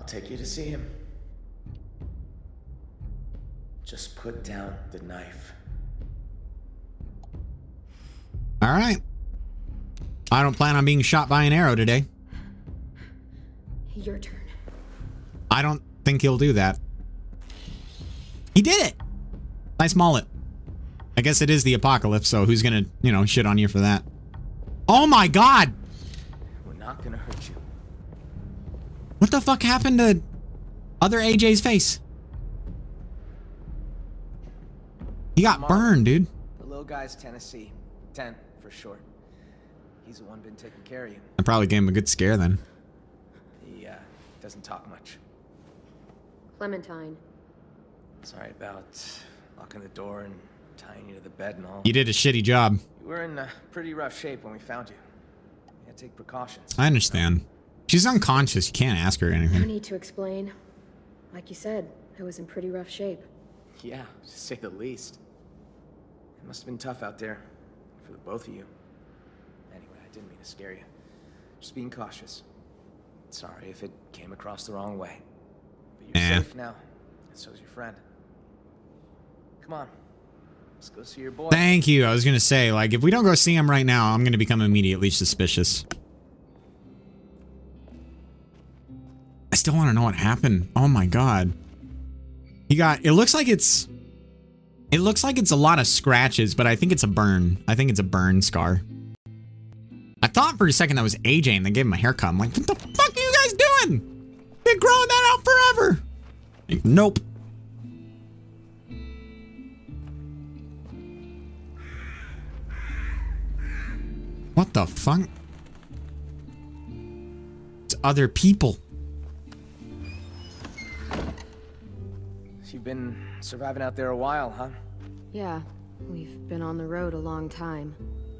Speaker 6: I'll take you to see him. Just put down the knife.
Speaker 1: All right. I don't plan on being shot by an arrow today.
Speaker 2: Your turn.
Speaker 1: I don't think he'll do that. He did it. Nice mullet. I guess it is the apocalypse, so who's gonna, you know, shit on you for that? Oh my god!
Speaker 6: We're not gonna hurt you.
Speaker 1: What the fuck happened to other AJ's face? He got burned, dude.
Speaker 6: The little guy's Tennessee. Tenn, for short. He's the one been taking care of you.
Speaker 1: I probably gave him a good scare then.
Speaker 6: He, uh, doesn't talk much.
Speaker 2: Clementine.
Speaker 6: Sorry about locking the door and tying you to the bed and all.
Speaker 1: You did a shitty job.
Speaker 6: You were in uh, pretty rough shape when we found you. You had to take precautions.
Speaker 1: I understand. She's unconscious. You can't ask her anything.
Speaker 2: No
Speaker 1: anything.
Speaker 2: need to explain. Like you said, I was in pretty rough shape.
Speaker 6: Yeah, to say the least. It must have been tough out there for the both of you. Anyway, I didn't mean to scare you. Just being cautious. Sorry if it came across the wrong way. But you're
Speaker 1: Eh.
Speaker 6: safe now, and so's your friend. Come on, let's go see your boy.
Speaker 1: Thank you. I was gonna say, like, if we don't go see him right now, I'm gonna become immediately suspicious. Still want to know what happened. Oh my god. He got. It looks like it's. It looks like it's a lot of scratches, but I think it's a burn. I think it's a burn scar. I thought for a second that was AJ and they gave him a haircut. I'm like, what the fuck are you guys doing? Been growing that out forever. Like, nope. What the fuck? It's other people.
Speaker 6: You've been surviving out there a while, huh?
Speaker 2: Yeah, we've been on the road a long time.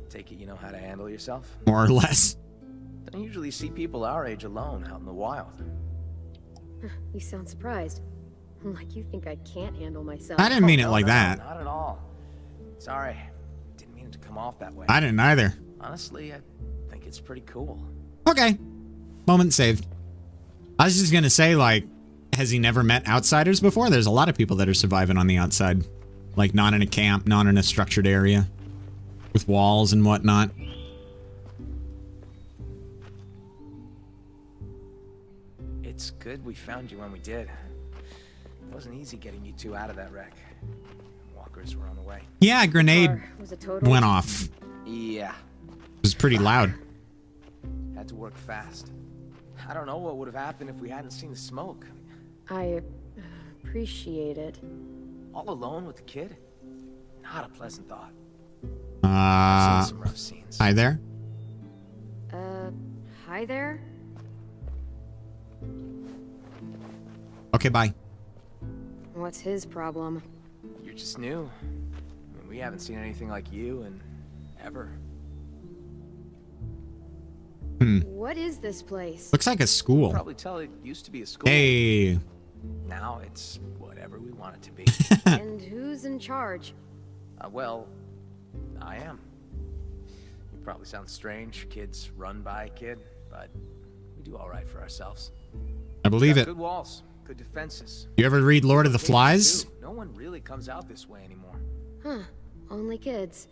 Speaker 6: Take it you know how to handle yourself?
Speaker 1: More or less.
Speaker 6: Don't usually see people our age alone out in the wild.
Speaker 2: You sound surprised. Like you think I can't handle myself.
Speaker 1: I didn't mean it
Speaker 6: No,
Speaker 1: like
Speaker 6: no,
Speaker 1: that.
Speaker 6: Not at all. Sorry. Didn't mean it to come off that way.
Speaker 1: I didn't either.
Speaker 6: Honestly, I think it's pretty cool.
Speaker 1: Okay. Moment saved. I was just gonna say, like, has he never met outsiders before? There's a lot of people that are surviving on the outside. Like, not in a camp, not in a structured area. With walls and whatnot.
Speaker 6: It's good we found you when we did. It wasn't easy getting you two out of that wreck. Walkers were on the way.
Speaker 1: Yeah, a grenade
Speaker 2: was a total.
Speaker 1: went off. Yeah. It
Speaker 6: Yeah,
Speaker 1: was pretty loud.
Speaker 6: had to work fast. I don't know what would have happened if we hadn't seen the smoke.
Speaker 2: I uh, appreciate it.
Speaker 6: All alone with the kid? Not a pleasant thought.
Speaker 1: Uh,
Speaker 6: I've seen some rough scenes.
Speaker 1: hi there.
Speaker 2: Uh, hi there.
Speaker 1: Okay, bye.
Speaker 2: What's his problem?
Speaker 6: You're just new. I mean, we haven't seen anything like you in ever.
Speaker 2: What is this place?
Speaker 1: Looks like a school.
Speaker 6: Probably tell it used to be a school.
Speaker 1: Hey.
Speaker 6: Now it's whatever we want it to be.
Speaker 2: and who's in charge?
Speaker 6: uh, well, I am. You probably sound strange. Kids run by a kid, but we do all right for ourselves.
Speaker 1: I believe it.
Speaker 6: Good walls, good defenses.
Speaker 1: You ever read Lord of the Flies?
Speaker 6: No one really comes out this way anymore.
Speaker 2: Huh. Only kids.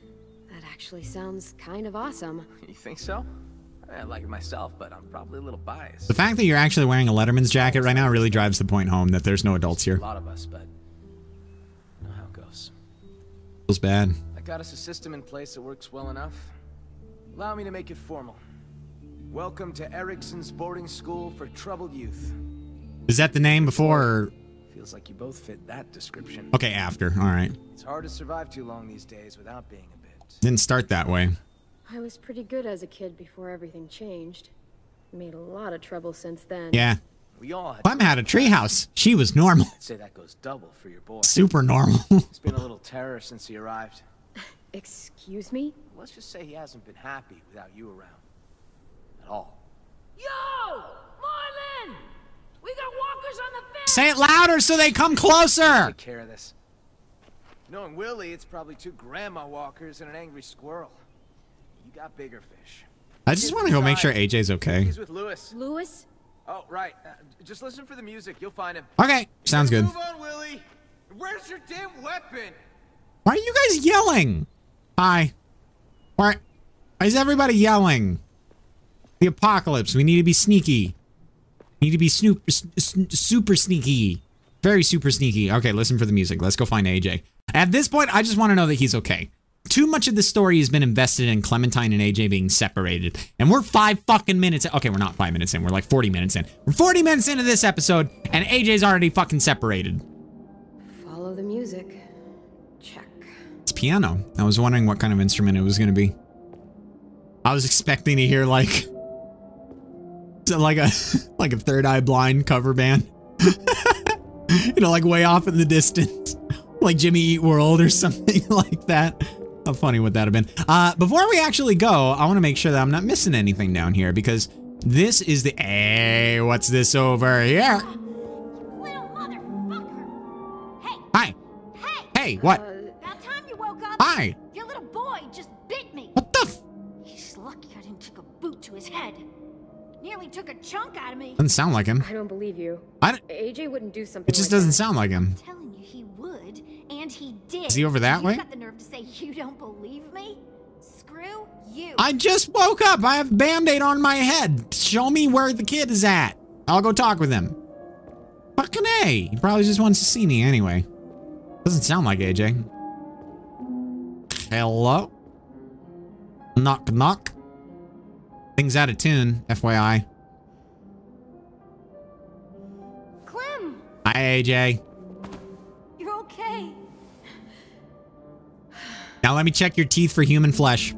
Speaker 2: That actually sounds kind of awesome.
Speaker 6: You think so? I like it myself, but I'm probably a little biased.
Speaker 1: The fact that you're actually wearing a Letterman's jacket right now really drives the point home that there's no adults here.
Speaker 6: A lot of us, but know how it goes.
Speaker 1: Feels bad.
Speaker 6: I got us a system in place that works well enough. Allow me to make it formal. Welcome to Ericson's boarding school for troubled youth.
Speaker 1: Is that the name before or
Speaker 6: Feels like you both fit that description.
Speaker 1: okay after? All right.
Speaker 6: It's hard to survive too long these days without being a bit.
Speaker 1: Didn't start that way.
Speaker 2: I was pretty good as a kid before everything changed. Made a lot of trouble since then.
Speaker 1: Yeah.
Speaker 6: We all had.
Speaker 1: Clem had a treehouse. She was normal.
Speaker 6: I'd say that goes double for your boy.
Speaker 1: Super normal.
Speaker 6: It's been a little terror since he arrived.
Speaker 2: Excuse me?
Speaker 6: Let's just say he hasn't been happy without you around. At all.
Speaker 7: Yo! Marlon! We got walkers on the fence!
Speaker 1: Say it louder so they come closer.
Speaker 6: Take care of this. Knowing Willy, it's probably two grandma walkers and an angry squirrel. You got bigger fish.
Speaker 1: I just want to go make sure AJ's okay.
Speaker 6: He's with Louis.
Speaker 2: Louis?
Speaker 6: Oh, right. Uh, just listen for the music. You'll find him.
Speaker 1: Okay, sounds good.
Speaker 6: Move on, Willy. Where's your damn weapon?
Speaker 1: Why are you guys yelling? Hi. Why, why is everybody yelling? The apocalypse. We need to be sneaky. Need to be snoop, s- s- super sneaky. Very super sneaky. Okay, listen for the music. Let's go find AJ. At this point, I just want to know that he's okay. Too much of the story has been invested in Clementine and AJ being separated. And we're five fucking minutes. Okay, we're not five minutes in. We're like 40 minutes in. We're 40 minutes into this episode, and AJ's already fucking separated.
Speaker 2: Follow the music. Check.
Speaker 1: It's piano. I was wondering what kind of instrument it was going to be. I was expecting to hear like like a like a third eye blind cover band. you know, like way off in the distance. Like Jimmy Eat World or something like that. How funny would that have been? Uh, before we actually go, I want to make sure that I'm not missing anything down here because this is the. Hey, what's this over here?
Speaker 5: Hey,
Speaker 1: Hi.
Speaker 5: hey!
Speaker 1: Hey, what?
Speaker 5: About time you woke up!
Speaker 1: Hi.
Speaker 5: Your little boy just bit me!
Speaker 1: What the? F-
Speaker 5: He's lucky I didn't take a boot to his head. Nearly took a chunk out of me.
Speaker 1: doesn't sound like him.
Speaker 2: I don't believe you.
Speaker 1: I don't,
Speaker 2: AJ wouldn't do something
Speaker 1: it just
Speaker 2: like
Speaker 1: doesn't
Speaker 2: that.
Speaker 1: sound like him.
Speaker 5: I'm telling you, he would, and he did.
Speaker 1: Is he over that
Speaker 5: you
Speaker 1: way?
Speaker 5: got the nerve to say you don't believe me? Screw you.
Speaker 1: I just woke up. I have a band-aid on my head. Show me where the kid is at. I'll go talk with him. Fucking A. He probably just wants to see me anyway. Doesn't sound like AJ. Hello? Knock knock. Things out of tune, FYI.
Speaker 5: Clem,
Speaker 1: Hi AJ. Now let me check your teeth for human flesh.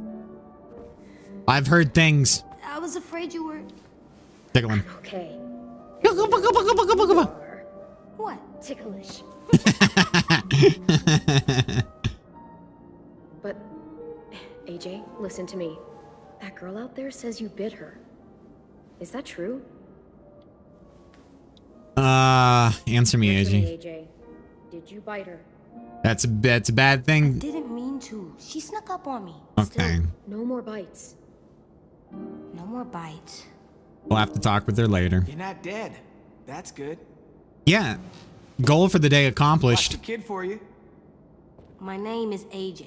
Speaker 1: I've heard things.
Speaker 5: I was afraid you were.
Speaker 1: Tickling.
Speaker 2: Okay.
Speaker 1: Tickle.
Speaker 5: What?
Speaker 2: Ticklish. But, AJ, listen to me. That girl out there says you bit her. Is that true?
Speaker 1: Uh, answer me,
Speaker 2: Answer me,
Speaker 1: AJ.
Speaker 2: AJ. Did you bite her?
Speaker 1: That's a that's a bad thing.
Speaker 4: Didn't mean to. She snuck up on me.
Speaker 1: Okay.
Speaker 2: Still, no more bites.
Speaker 4: No more bites.
Speaker 1: We'll have to talk with her later.
Speaker 6: You're not dead. That's good.
Speaker 1: Yeah. Goal for the day
Speaker 6: Watch
Speaker 1: accomplished.
Speaker 6: the kid for you.
Speaker 4: My name is AJ.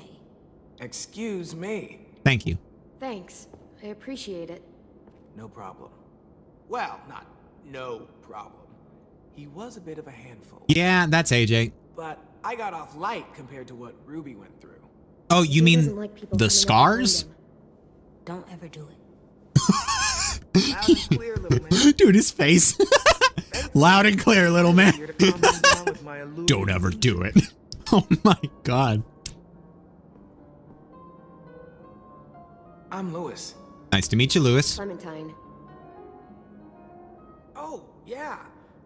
Speaker 6: Excuse me.
Speaker 1: Thank you.
Speaker 2: Thanks. I appreciate it.
Speaker 6: No problem. Well, not no problem. He was a bit of a handful,
Speaker 1: Yeah, that's AJ.
Speaker 6: but I got off light compared to what Ruby went through.
Speaker 1: Oh, you
Speaker 2: He
Speaker 1: mean
Speaker 2: like
Speaker 1: the scars?
Speaker 4: Don't ever do it.
Speaker 6: Loud and clear.
Speaker 1: Dude, his face. Loud and clear, little man.
Speaker 6: Here to calm him down with my illusion.
Speaker 1: Don't ever do it. Oh my god.
Speaker 6: I'm Louis.
Speaker 1: Nice to meet you, Louis.
Speaker 2: Clementine.
Speaker 6: Oh, yeah.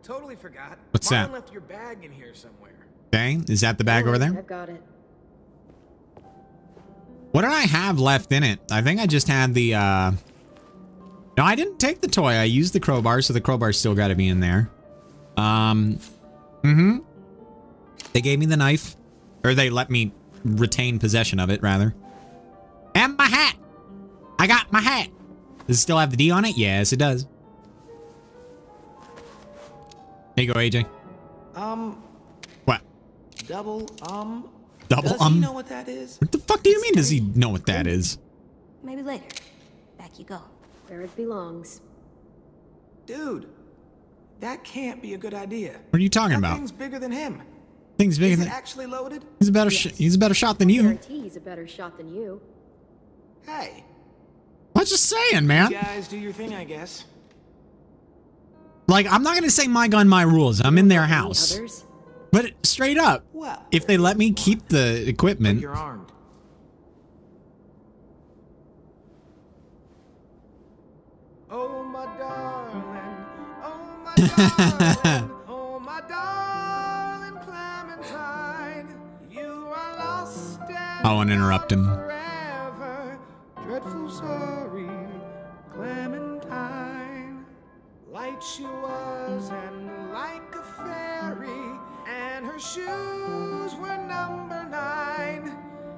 Speaker 6: Totally forgot.
Speaker 1: What's
Speaker 6: Marlon
Speaker 1: that?
Speaker 6: left your bag in here somewhere.
Speaker 1: Okay, is that the bag
Speaker 2: Don't
Speaker 1: over there?
Speaker 2: I've got it.
Speaker 1: What did I have left in it? I think I just had the, uh... No, I didn't take the toy. I used the crowbar, so the crowbar's still got to be in there. Um, mm-hmm. They gave me the knife. Or they let me retain possession of it, rather. And my hat! I got my hat! Does it still have the D on it? Yes, it does. There you go, AJ.
Speaker 6: Um,
Speaker 1: What?
Speaker 6: Double um.
Speaker 1: Double
Speaker 6: Does
Speaker 1: um?
Speaker 6: he know what that is?
Speaker 1: What the fuck do you mean does he know what that is?
Speaker 4: Maybe later. Back you go.
Speaker 2: Where it belongs.
Speaker 6: Dude, that can't be a good idea.
Speaker 1: What are you talking
Speaker 6: That
Speaker 1: about?
Speaker 6: thing's bigger than him.
Speaker 1: Thing's bigger
Speaker 6: Is it
Speaker 1: than...
Speaker 6: actually loaded?
Speaker 1: He's a better sh- he's a better shot than you.
Speaker 2: Guarantee he's a better shot than you.
Speaker 6: Hey,
Speaker 1: I'm just saying, man.
Speaker 6: you guys do your thing, I guess.
Speaker 1: Like, I'm not gonna say my gun, my rules. I'm in their house.
Speaker 2: Others?
Speaker 1: But straight up,
Speaker 6: Well,
Speaker 1: if they let me keep the equipment,
Speaker 6: you're armed. Oh my darling, oh my
Speaker 8: darling, oh my darling Clementine, you are lost and
Speaker 1: I won't interrupt him.
Speaker 8: forever. Dreadful sorry, Clementine. Light she was and like a fairy, and her shoes were number nine.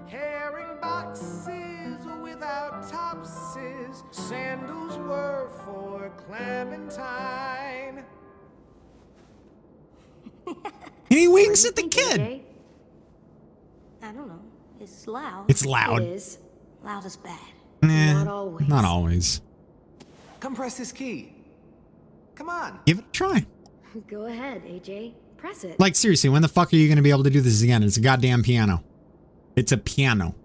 Speaker 8: Herring boxes without topses, sandals were for Clementine.
Speaker 1: And he winks at the kid.
Speaker 2: AJ?
Speaker 4: I don't know. It's loud.
Speaker 1: It's loud.
Speaker 2: It is.
Speaker 4: loud as bad.
Speaker 1: Nah,
Speaker 2: Not always.
Speaker 1: Not always.
Speaker 8: Come press this key. Come on.
Speaker 1: Give it a try.
Speaker 2: Go ahead, AJ. Press it.
Speaker 1: Like seriously, when the fuck are you going to be able to do this again? It's a goddamn piano. It's a piano.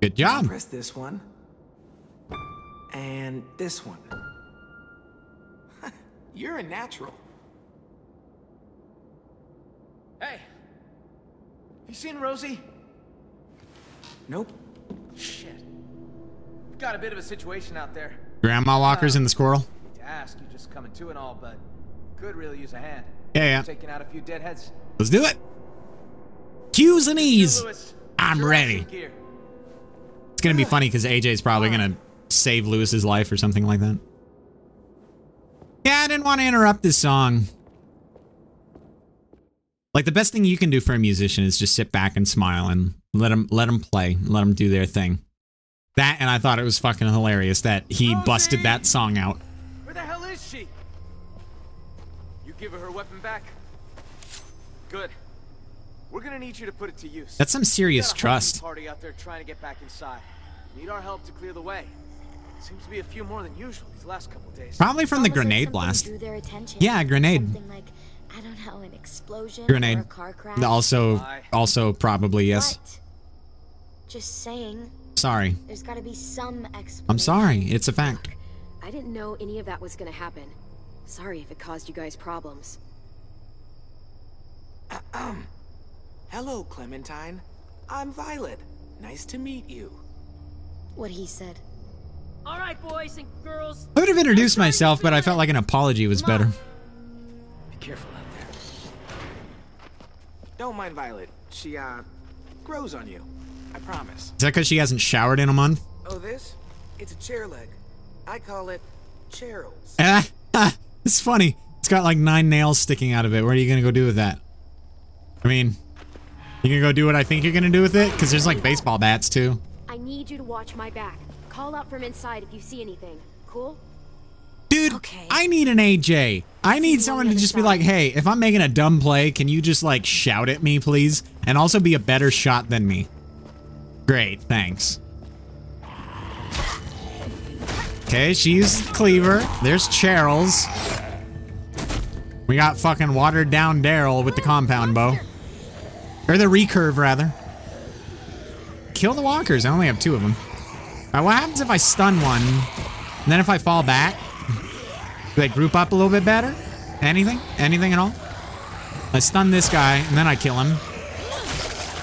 Speaker 1: Good job.
Speaker 8: Press this one. And this one. You're a natural. Hey. You seen Rosie? Nope. Shit. We've got a bit of a situation out there.
Speaker 1: Grandma Walker's uh, in the squirrel.
Speaker 8: Ask, you just coming to and all, but could really use a hand.
Speaker 1: Yeah, yeah.
Speaker 8: Taking out a few deadheads.
Speaker 1: Let's do it. Q's and E's.
Speaker 8: Louis,
Speaker 1: I'm ready.
Speaker 8: gear.
Speaker 1: It's gonna be ah. funny because AJ's probably gonna save Louis's life or something like that. Yeah, I didn't want to interrupt this song. Like the best thing you can do for a musician is just sit back and smile and let them let them play, let them do their thing. That and I thought it was fucking hilarious that he busted that song out.
Speaker 8: Where the hell is she? You give her her weapon back? Good. We're gonna need you to put it to use.
Speaker 1: That's some serious
Speaker 8: Got a
Speaker 1: trust.
Speaker 8: Party out there trying to get back inside. Need our help to clear the way. Seems to be a few more than usual these last couple days.
Speaker 1: Probably from the grenade blast.
Speaker 9: Their attention.
Speaker 1: Yeah, a grenade.
Speaker 9: Something like, I don't know, an explosion
Speaker 1: Grenade.
Speaker 9: or a car crash.
Speaker 1: Also,
Speaker 8: Why?
Speaker 1: also probably yes.
Speaker 9: What? Just saying,
Speaker 1: Sorry.
Speaker 9: there's got to be some explanation.
Speaker 1: I'm sorry. It's a fact.
Speaker 2: I didn't know any of that was gonna happen. Sorry if it caused you guys problems.
Speaker 8: Hello, Clementine. I'm Violet. Nice to meet you.
Speaker 9: What he said.
Speaker 10: All right, boys and girls.
Speaker 1: I would have introduced myself, but I felt like an apology was better.
Speaker 8: Be careful out there. Don't mind Violet. She, uh, grows on you. I promise.
Speaker 1: Is that because she hasn't showered in a month?
Speaker 8: Oh, this? It's a chair leg. I call it Cheryl's.
Speaker 1: It's funny. It's got like nine nails sticking out of it. What are you gonna go do with that? I mean, you gonna go do what I think you're gonna do with it? Because there's like baseball bats too.
Speaker 2: I need you to watch my back. Call out from inside if you see anything. Cool?
Speaker 1: Dude,
Speaker 9: Okay.
Speaker 1: I need an AJ. I need someone to just be like, hey, if I'm making a dumb play, can you just like shout at me, please? And also be a better shot than me. Great, thanks. Okay, she's Cleaver. There's Cheryl's. We got fucking watered down Daryl with the compound bow. Or the recurve, rather. Kill the walkers. I only have two of them. Alright, what happens if I stun one, and then if I fall back? Do they group up a little bit better? Anything? Anything at all? I stun this guy, and then I kill him.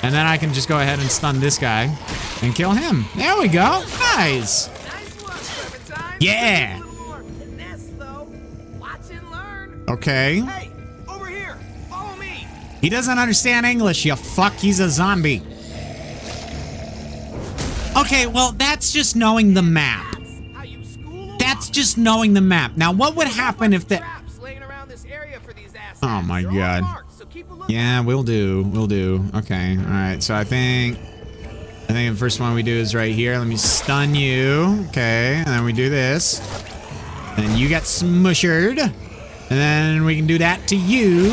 Speaker 1: And then I can just go ahead and stun this guy and kill him. There we go. Nice.
Speaker 8: Nice one, Clementine.
Speaker 1: Yeah.
Speaker 8: A little more finesse, though. Watch and learn.
Speaker 1: Okay.
Speaker 8: Hey, over here. Follow me.
Speaker 1: He doesn't understand English, you fuck. He's a zombie. Okay, well, that's just knowing the map.
Speaker 8: How you school 'em
Speaker 1: That's just knowing the map. Now, what would happen if the...
Speaker 8: traps laying around this area for these assholes.
Speaker 1: Oh my God.
Speaker 8: marked, so keep a lookout.
Speaker 1: Yeah, we'll do. We'll do. Okay. All right. So I think I think the first one we do is right here. Let me stun you. Okay. And then we do this. And you get smushered. And then we can do that to you.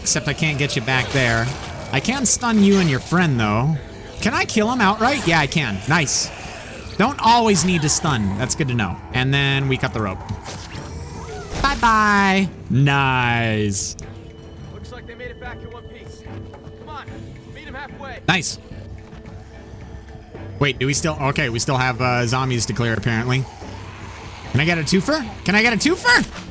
Speaker 1: Except I can't get you back there. I can stun you and your friend though. Can I kill him outright? Yeah, I can. Nice. Don't always need to stun. That's good to know. And then we cut the rope. Bye-bye. Nice.
Speaker 8: Looks like they made it back in one piece. Come on, meet him halfway.
Speaker 1: Nice. Wait, do we still? Okay, we still have uh, zombies to clear apparently. Can I get a twofer? Can I get a twofer?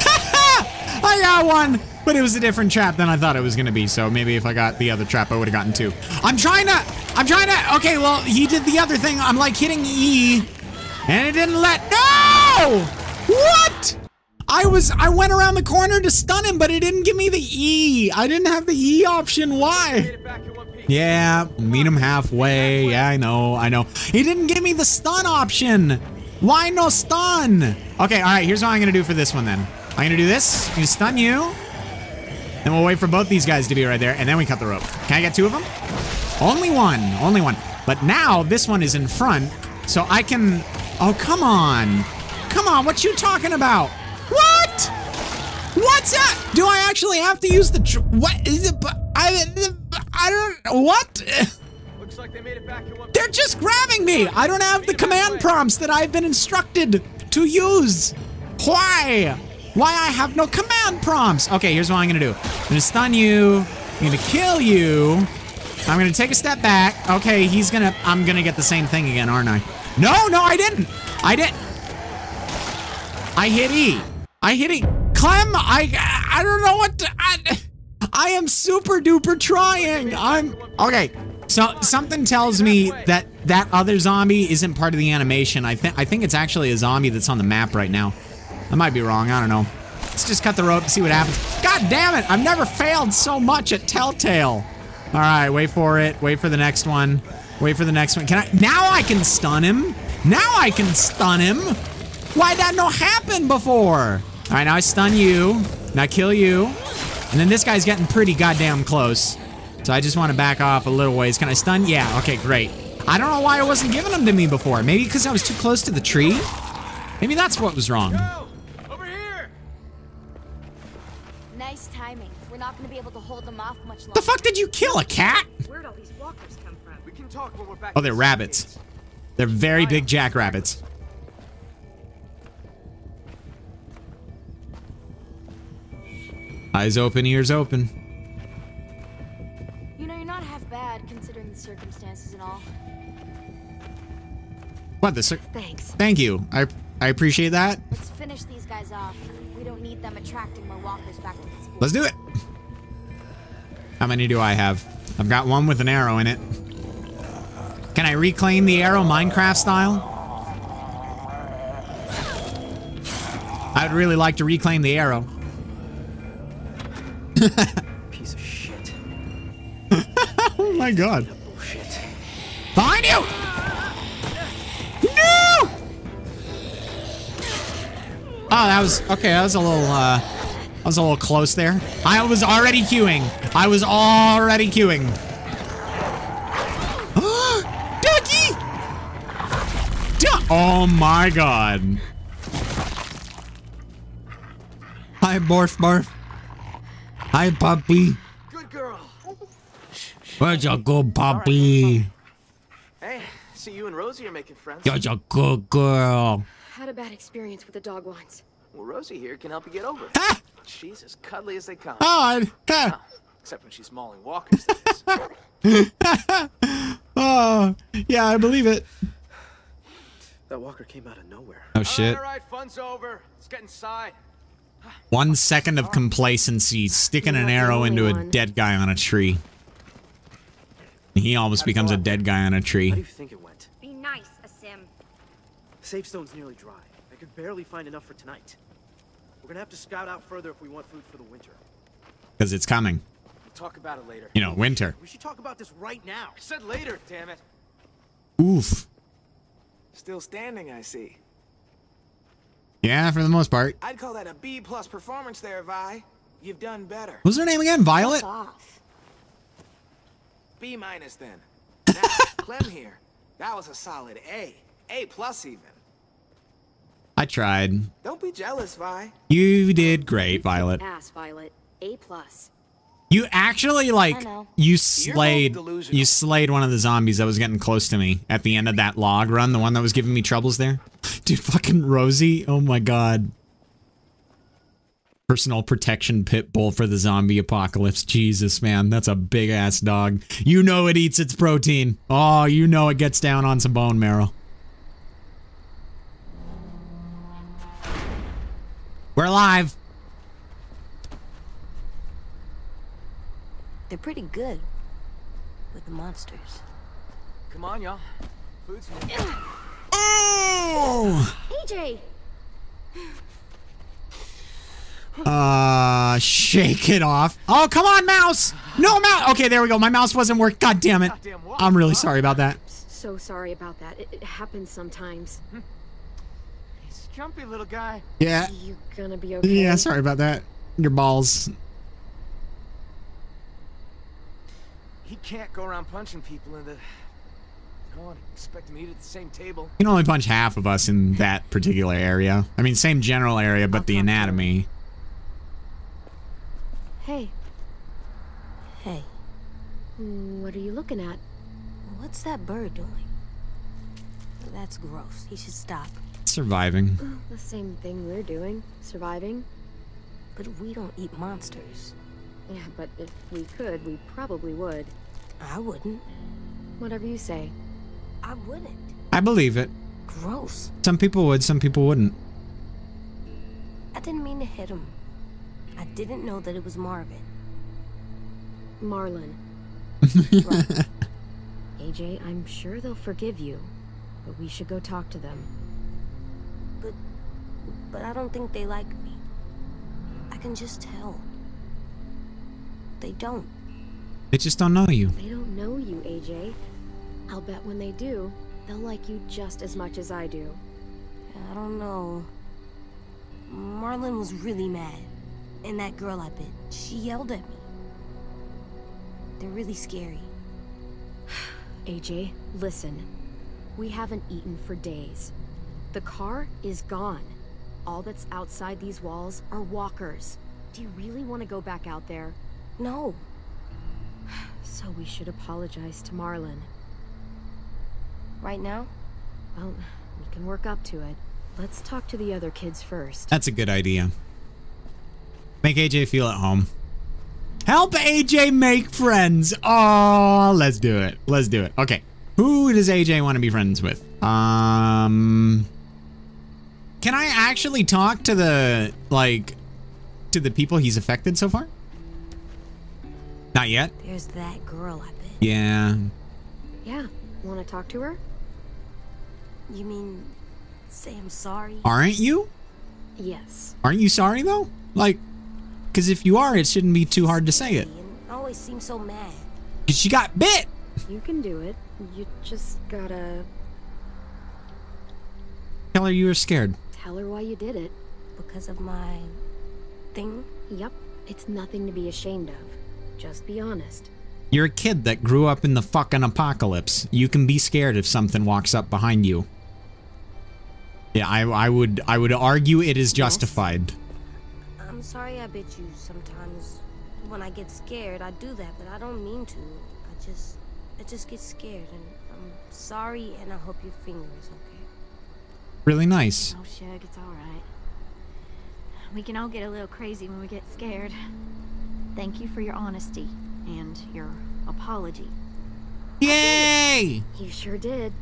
Speaker 1: I got one, but it was a different trap than I thought it was gonna be. So maybe if I got the other trap, I would have gotten two. I'm trying to. I'm trying to. Okay, well he did the other thing. I'm like hitting E, And it didn't let. No! What? I was. I went around the corner to stun him, but it didn't give me the E. I didn't have the E option. Why? Yeah, meet him halfway. Yeah, I know. I know. He didn't give me the stun option. Why no stun? Okay, all right. Here's what I'm gonna do for this one then. I'm gonna do this. I'm gonna stun you. Then we'll wait for both these guys to be right there, and then we cut the rope. Can I get two of them? Only one. Only one. But now this one is in front, so I can. Oh, come on. Come on. What you talking about? What? What's that? Do I actually have to use the? What is it? I. I don't. What?
Speaker 6: Looks like they made it back in one
Speaker 1: They're just grabbing me. I don't have the command prompts that I've been instructed to use. Why? Why I have no command prompts? Okay, here's what I'm gonna do. I'm gonna stun you. I'm gonna kill you. I'm gonna take a step back. Okay, he's gonna. I'm gonna get the same thing again, aren't I? No, no, I didn't. I didn't. I hit E. I hit E. Clem, I. I don't know what. To, I. I am super duper trying. I'm okay. So something tells me that that other zombie isn't part of the animation. I think I think it's actually a zombie that's on the map right now. I might be wrong. I don't know. Let's just cut the rope and see what happens. God damn it! I've never failed so much at Telltale. All right, wait for it. Wait for the next one. Wait for the next one. Can I? Now I can stun him. Now I can stun him. Why'd that not happen before? All right, now I stun you. Now kill you. And then this guy's getting pretty goddamn close. So I just want to back off a little ways. Can I stun? Yeah, okay, great. I don't know why I wasn't giving them to me before. Maybe because I was too close to the tree? Maybe that's what was wrong. Go!
Speaker 6: Over here!
Speaker 2: Nice timing. We're not gonna be able to hold them off much longer.
Speaker 1: The fuck did you kill? A cat?
Speaker 4: Where'd all these walkers come from?
Speaker 6: We can talk when we're back.
Speaker 1: Oh, they're rabbits. They're very big jackrabbits. Eyes open, ears open.
Speaker 2: You know, you're not half bad considering the circumstances and all.
Speaker 1: What the? Cir-
Speaker 2: Thanks.
Speaker 1: Thank you. I I appreciate that.
Speaker 2: Let's finish these guys off. We don't need them attracting more walkers back to this place.
Speaker 1: Let's do it. How many do I have? I've got one with an arrow in it. Can I reclaim the arrow Minecraft style? I'd really like to reclaim the arrow.
Speaker 6: Piece of shit.
Speaker 1: Oh my god.
Speaker 6: Bullshit.
Speaker 1: Behind you! No! Oh, that was okay. That was a little. uh That was a little close there. I was already queuing. I was already queuing. Ducky! Du- oh my god. Hi, Morph Morph. Hi, puppy.
Speaker 6: Good girl.
Speaker 1: Where's your good puppy?
Speaker 6: Hey, see you and Rosie are making friends.
Speaker 1: You're a good girl.
Speaker 2: Had a bad experience with the dog once.
Speaker 6: Well, Rosie here can help you get over it.
Speaker 1: Ah!
Speaker 6: She's as cuddly as they come.
Speaker 1: Oh, I, ah.
Speaker 6: Except when she's mauling walkers.
Speaker 1: oh, yeah, I believe it.
Speaker 6: that walker came out of nowhere.
Speaker 1: Oh shit.
Speaker 6: All right, fun's over. Let's get inside.
Speaker 1: One second of complacency, sticking an arrow into a dead guy on a tree. He almost becomes a dead guy on a tree.
Speaker 11: How do you think it went?
Speaker 4: Be nice, Aasim.
Speaker 11: Safe stone's nearly dry. I could barely find enough for tonight. We're gonna have to scout out further if we want food for the winter.
Speaker 1: Because it's coming.
Speaker 6: We'll talk about it later.
Speaker 1: You know, winter.
Speaker 11: We should talk about this right now.
Speaker 6: I said later, damn it.
Speaker 1: Oof.
Speaker 6: Still standing, I see.
Speaker 1: Yeah, for the most part.
Speaker 6: I'd call that a B plus performance there, Vi. You've done better.
Speaker 1: What's her name again? Violet?
Speaker 2: Off.
Speaker 6: B minus then. Now, Clem here. That was a solid A. A plus even.
Speaker 1: I tried.
Speaker 6: Don't be jealous, Vi.
Speaker 1: You did great, Violet.
Speaker 2: Ass, Violet. A plus.
Speaker 1: You actually like you slayed you slayed one of the zombies that was getting close to me at the end of that log run, the one that was giving me troubles there. Dude, fucking Rosie. Oh my god. Personal protection pit bull for the zombie apocalypse. Jesus, man, that's a big ass dog. You know it eats its protein. Oh, you know it gets down on some bone marrow. We're live.
Speaker 4: They're pretty good with the monsters.
Speaker 6: Come on, y'all. Food's here.
Speaker 1: Oh! No!
Speaker 5: AJ!
Speaker 1: Uh, shake it off. Oh, come on, mouse! No, mouse! Okay, there we go. My mouse wasn't working. God damn it. I'm really sorry about that.
Speaker 2: So sorry about that. It, it happens sometimes.
Speaker 6: He's jumpy little guy.
Speaker 1: Yeah.
Speaker 2: You gonna be okay?
Speaker 1: Yeah, sorry about that. Your balls.
Speaker 6: He can't go around punching people in the. No, I'd expect him to eat at the same table.
Speaker 1: You can only punch half of us in that particular area. I mean, same general area, but the anatomy.
Speaker 2: Hey,
Speaker 4: Hey,
Speaker 2: what are you looking at?
Speaker 4: what's that bird doing? That's gross. He should stop.
Speaker 1: Surviving.
Speaker 2: The same thing we're doing. Surviving.
Speaker 4: But we don't eat monsters.
Speaker 2: Yeah, but if we could, we probably would.
Speaker 4: I wouldn't.
Speaker 2: Whatever you say.
Speaker 4: I wouldn't.
Speaker 1: I believe it.
Speaker 4: Gross.
Speaker 1: Some people would, some people wouldn't.
Speaker 4: I didn't mean to hit him. I didn't know that it was Marvin.
Speaker 2: Marlon.
Speaker 4: Right.
Speaker 2: AJ, I'm sure they'll forgive you. But we should go talk to them.
Speaker 4: but but I don't think they like me. I can just tell. They don't.
Speaker 1: They just don't know you.
Speaker 2: They don't know you, AJ. I'll bet when they do, they'll like you just as much as I do.
Speaker 4: I don't know. Marlon was really mad. And that girl I bit, she yelled at me. They're really scary.
Speaker 2: AJ, listen. We haven't eaten for days. The car is gone. All that's outside these walls are walkers. Do you really want to go back out there?
Speaker 4: No.
Speaker 2: So we should apologize to Marlon.
Speaker 4: Right now?
Speaker 2: Well, we can work up to it. Let's talk to the other kids first.
Speaker 1: That's a good idea. Make AJ feel at home. Help AJ make friends. Oh, let's do it. Let's do it. Okay. Who does AJ want to be friends with? Um Can I actually talk to the like to the people he's affected so far? Not yet.
Speaker 4: There's that girl I bit.
Speaker 1: Yeah.
Speaker 2: Yeah, want to talk to her?
Speaker 4: You mean say I'm sorry?
Speaker 1: Aren't you?
Speaker 2: Yes.
Speaker 1: Aren't you sorry though? Like cuz if you are, it shouldn't be too hard to say it.
Speaker 4: Always seem so mad.
Speaker 1: Cuz she got bit.
Speaker 2: You can do it. You just gotta
Speaker 1: Tell her you were scared.
Speaker 2: tell her why you did it.
Speaker 4: Because of my thing?
Speaker 2: Yep, it's nothing to be ashamed of. Just be honest.
Speaker 1: You're a kid that grew up in the fucking apocalypse. You can be scared if something walks up behind you. Yeah, I, I would I would argue it is justified.
Speaker 4: I'm sorry I bit you sometimes. When I get scared, I do that, but I don't mean to. I just I just get scared and I'm sorry and I hope your finger is okay.
Speaker 1: Really nice.
Speaker 9: Oh, Shug, it's alright. We can all get a little crazy when we get scared. Thank you for your honesty and your apology.
Speaker 1: Yay!
Speaker 2: You sure did.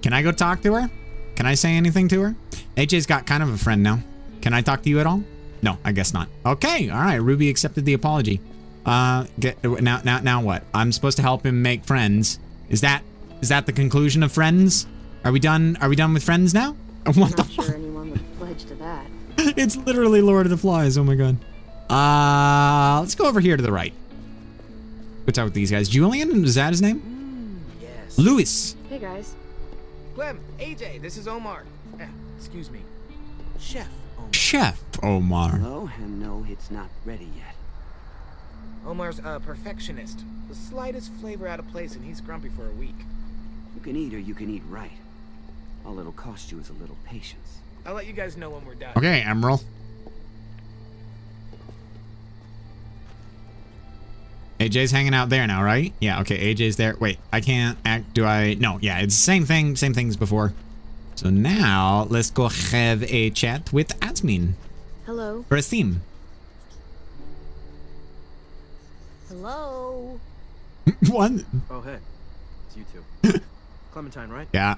Speaker 1: Can I go talk to her? Can I say anything to her? AJ's got kind of a friend now. Can I talk to you at all? No, I guess not. Okay, all right. Ruby accepted the apology. Uh, get now, now, now what? I'm supposed to help him make friends. Is that is that the conclusion of friends? Are we done? Are we done with friends now? What the?
Speaker 2: Not sure anyone would pledge to that.
Speaker 1: it's literally Lord of the Flies. Oh my god. Uh, let's go over here to the right. What's up with these guys? Julian? Is that his name?
Speaker 6: Yes.
Speaker 1: Louis.
Speaker 2: Hey guys.
Speaker 6: Clem, AJ, this is Omar. Eh, excuse me. Chef Omar.
Speaker 1: Chef Omar.
Speaker 12: Hello, and no, it's not ready yet.
Speaker 6: Omar's a perfectionist. The slightest flavor out of place and he's grumpy for a week.
Speaker 12: You can eat or you can eat right. All it'll cost you is a little patience.
Speaker 6: I'll let you guys know when we're done.
Speaker 1: Okay, Emerald. AJ's hanging out there now, right? Yeah, okay, AJ's there. Wait, I can't act. Do I? No, yeah, it's the same thing, same things before. So now let's go have a chat with Asmin
Speaker 2: Hello.
Speaker 1: for a theme.
Speaker 4: Hello?
Speaker 1: what?
Speaker 11: Oh, hey. It's you two. Clementine, right?
Speaker 1: Yeah.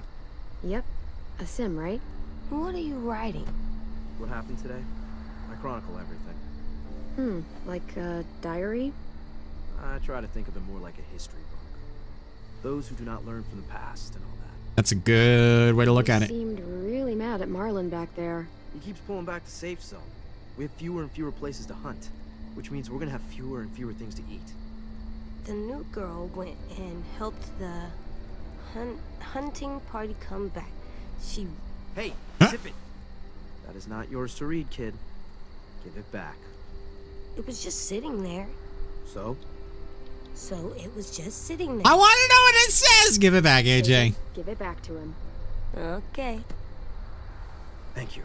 Speaker 2: Yep. Aasim, right?
Speaker 4: What are you writing?
Speaker 11: What happened today? I chronicle everything.
Speaker 2: Hmm. Like a diary?
Speaker 11: I try to think of it more like a history book. Those who do not learn from the past and all that.
Speaker 1: That's a good way to look at it.
Speaker 2: Seemed really mad at Marlin back there.
Speaker 11: He keeps pulling back the safe zone. We have fewer and fewer places to hunt, which means we're gonna have fewer and fewer things to eat.
Speaker 4: The new girl went and helped the hun hunting party come back. She
Speaker 11: Hey, zip it! That is not yours to read, kid. Give it back.
Speaker 4: it was just sitting there.
Speaker 11: So?
Speaker 4: So it was just sitting there.
Speaker 1: I want to know what it says. Give it back, AJ.
Speaker 2: Give it back to him.
Speaker 4: Okay.
Speaker 11: Thank you.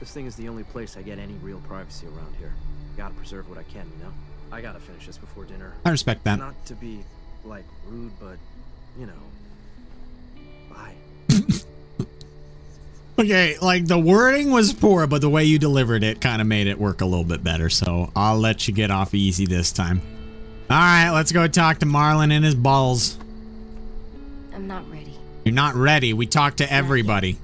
Speaker 11: This thing is the only place I get any real privacy around here. Gotta preserve what I can, you know? I gotta finish this before dinner.
Speaker 1: I respect that.
Speaker 11: Not to be, like, rude, but, you know. Bye.
Speaker 1: Okay, like the wording was poor, but the way you delivered it kind of made it work a little bit better. So I'll let you get off easy this time. All right, let's go talk to Marlon and his balls.
Speaker 4: I'm not ready.
Speaker 1: You're not ready. We talked to everybody.